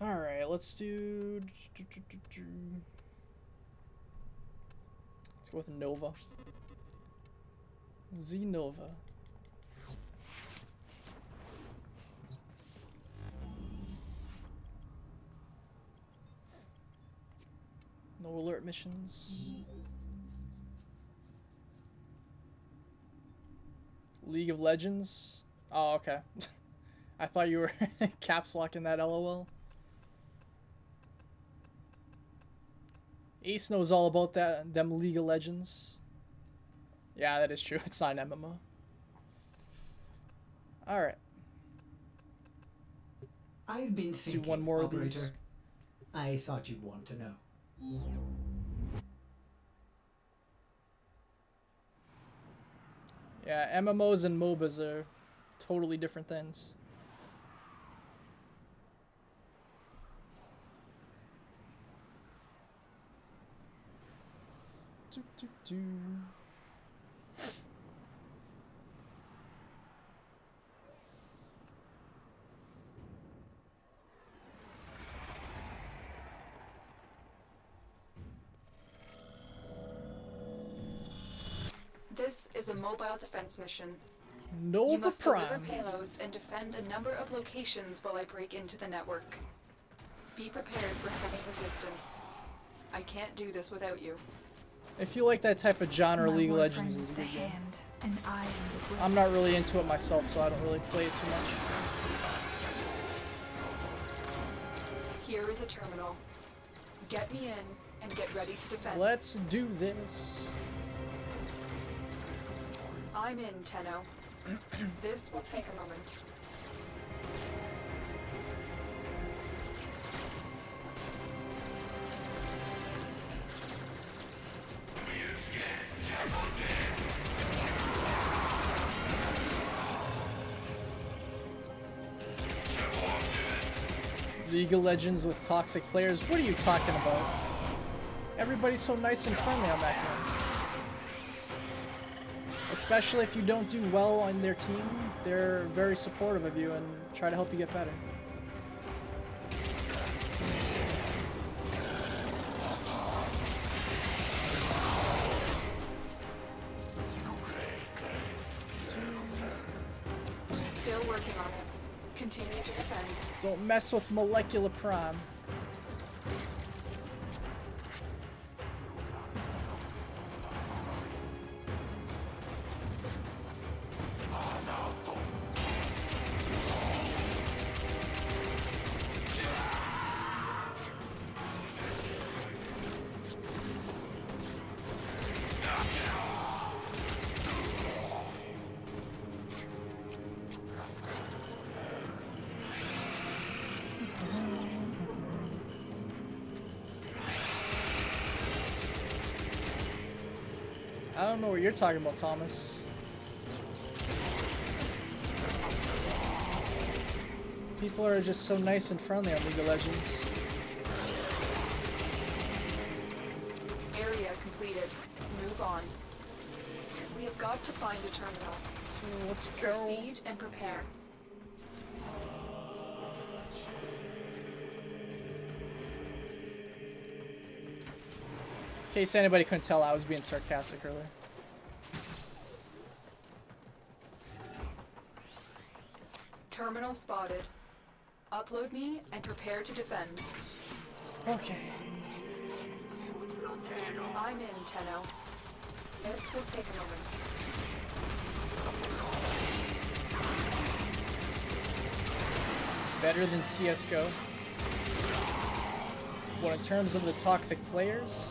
Alright, let's do... Let's go with Nova. Z Nova. No alert missions. League of Legends. Oh, okay. I thought you were caps locking that LOL. Ace knows all about that them League of Legends. Yeah, that is true. It's not an MMO. Alright. I've been Let's do thinking, one more of operator. these. I thought you'd want to know. Yeah, MMOs and MOBAs are totally different things. This is a mobile defense mission. You must Prime. deliver payloads and defend a number of locations while I break into the network. Be prepared for heavy resistance. I can't do this without you. If you like that type of genre, My League of Legends is a the good hand, and I am the. I'm not really into it myself, so I don't really play it too much. Here is a terminal. Get me in and get ready to defend. Let's do this. I'm in, Tenno. this will take a moment. League of Legends with toxic players. What are you talking about? Everybody's so nice and friendly on that game. Especially if you don't do well on their team, they're very supportive of you and try to help you get better. Still working on it. Continue to defend. Don't mess with Molecular Prime. Don't know what you're talking about, Thomas. People are just so nice and friendly on League of Legends. Area completed. Move on. We have got to find a terminal. So let's go. Proceed and prepare. In case anybody couldn't tell, I was being sarcastic earlier. Terminal spotted. Upload me and prepare to defend. Okay. I'm in, Tenno. This will take a moment. Better than CSGO. What, in terms of the toxic players?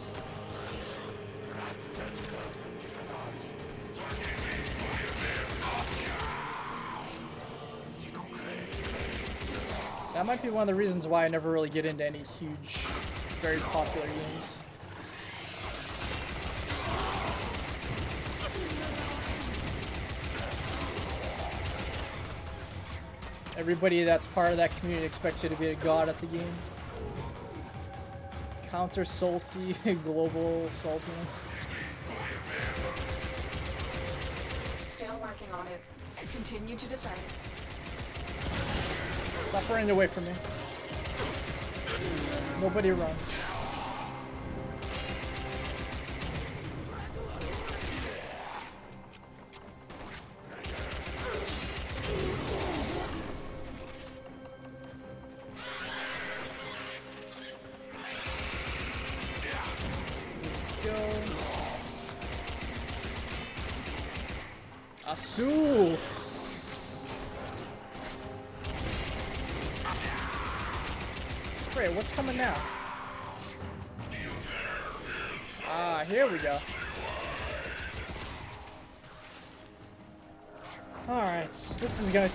Might be one of the reasons why I never really get into any huge, very popular games. Everybody that's part of that community expects you to be a god at the game. Counter salty, global saltiness. Still working on it. Continue to defend. Stop running away from me. Nobody runs.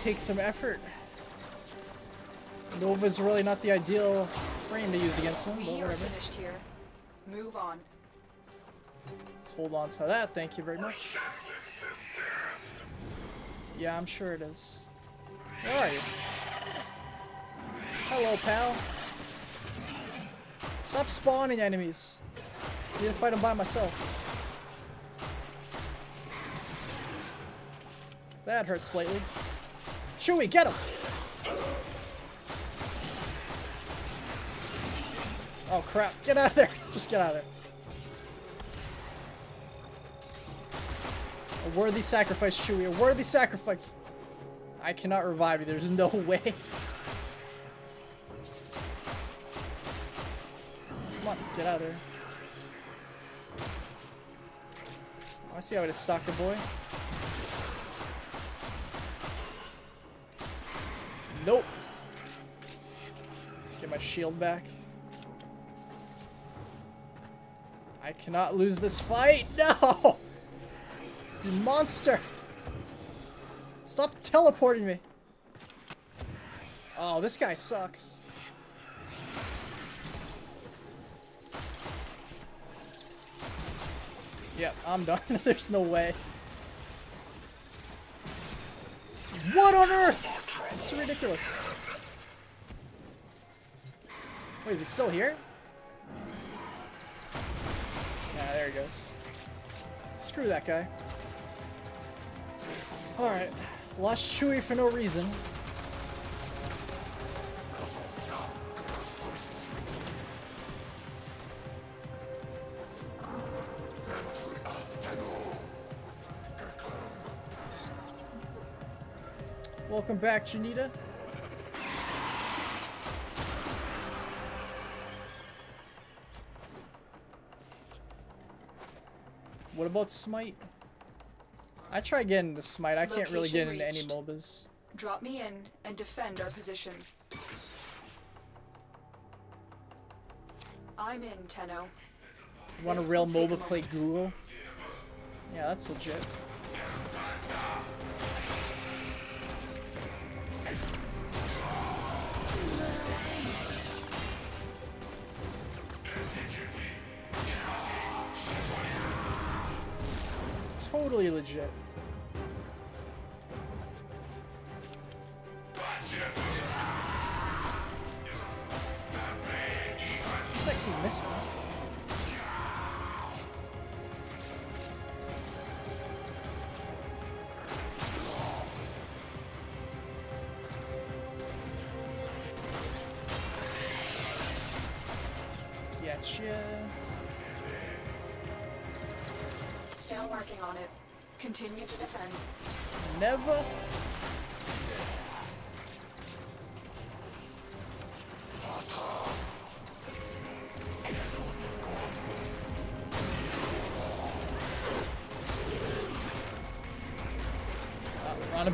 This take some effort. Nova's really not the ideal frame to use against him, but whatever. finished here. Move on. Let's hold on to that, thank you very much. Yeah, I'm sure it is. Where are you? Hello, pal. Stop spawning enemies. I need to fight them by myself. That hurts slightly. Chewie, get him! Oh crap, get out of there! Just get out of there. A worthy sacrifice, Chewie, a worthy sacrifice! I cannot revive you, there's no way. Come on, get out of there. Oh, I see how it is, Stalker Boy. Nope. Get my shield back. I cannot lose this fight. No! You monster! Stop teleporting me. Oh, this guy sucks. Yep, I'm done. There's no way. What on earth? It's ridiculous. Wait, is he still here? Yeah, there he goes. Screw that guy. Alright. Lost Chewie for no reason. Welcome back, Janita. What about Smite? I try getting into Smite. I can't really get Location into any. MOBAs. Drop me in and defend our position. I'm in, Tenno. Want a real MOBA play. Google? Yeah, that's legit. totally legit.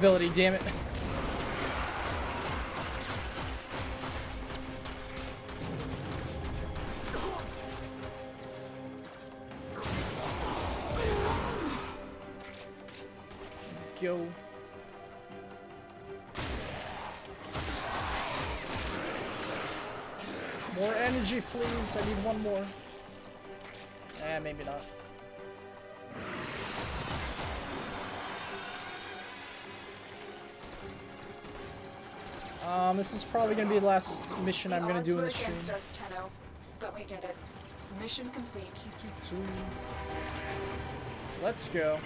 Ability, damn it. Go. More energy, please. I need one more. Eh, maybe not. This is probably gonna be the last mission I'm gonna do in the stream. us, Tenno, but we did it. Mission complete. Let's go.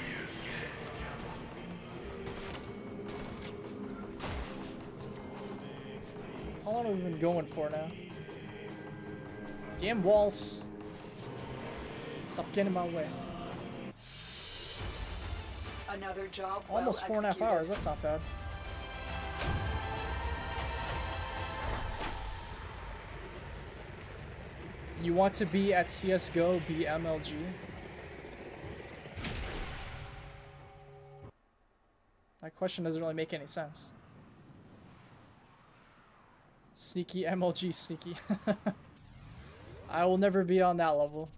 How long have we been going for now? Damn walls. Stop getting in my way. Another job well Almost four and a half hours. That's not bad. You want to be at CSGO, be MLG. That question doesn't really make any sense. Sneaky MLG sneaky. I will never be on that level.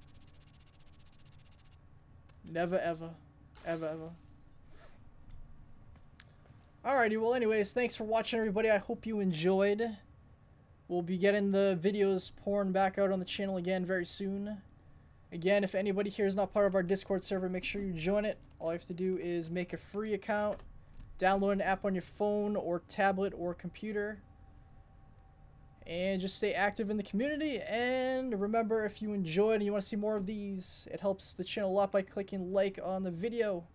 Never ever. Ever ever. Alrighty, well anyways, thanks for watching everybody. I hope you enjoyed. We'll be getting the videos pouring back out on the channel again very soon. Again, if anybody here is not part of our Discord server, make sure you join it. All you have to do is make a free account, download an app on your phone or tablet or computer, and just stay active in the community. And remember, if you enjoyed and you want to see more of these, it helps the channel a lot by clicking like on the video.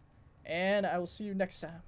And I will see you next time.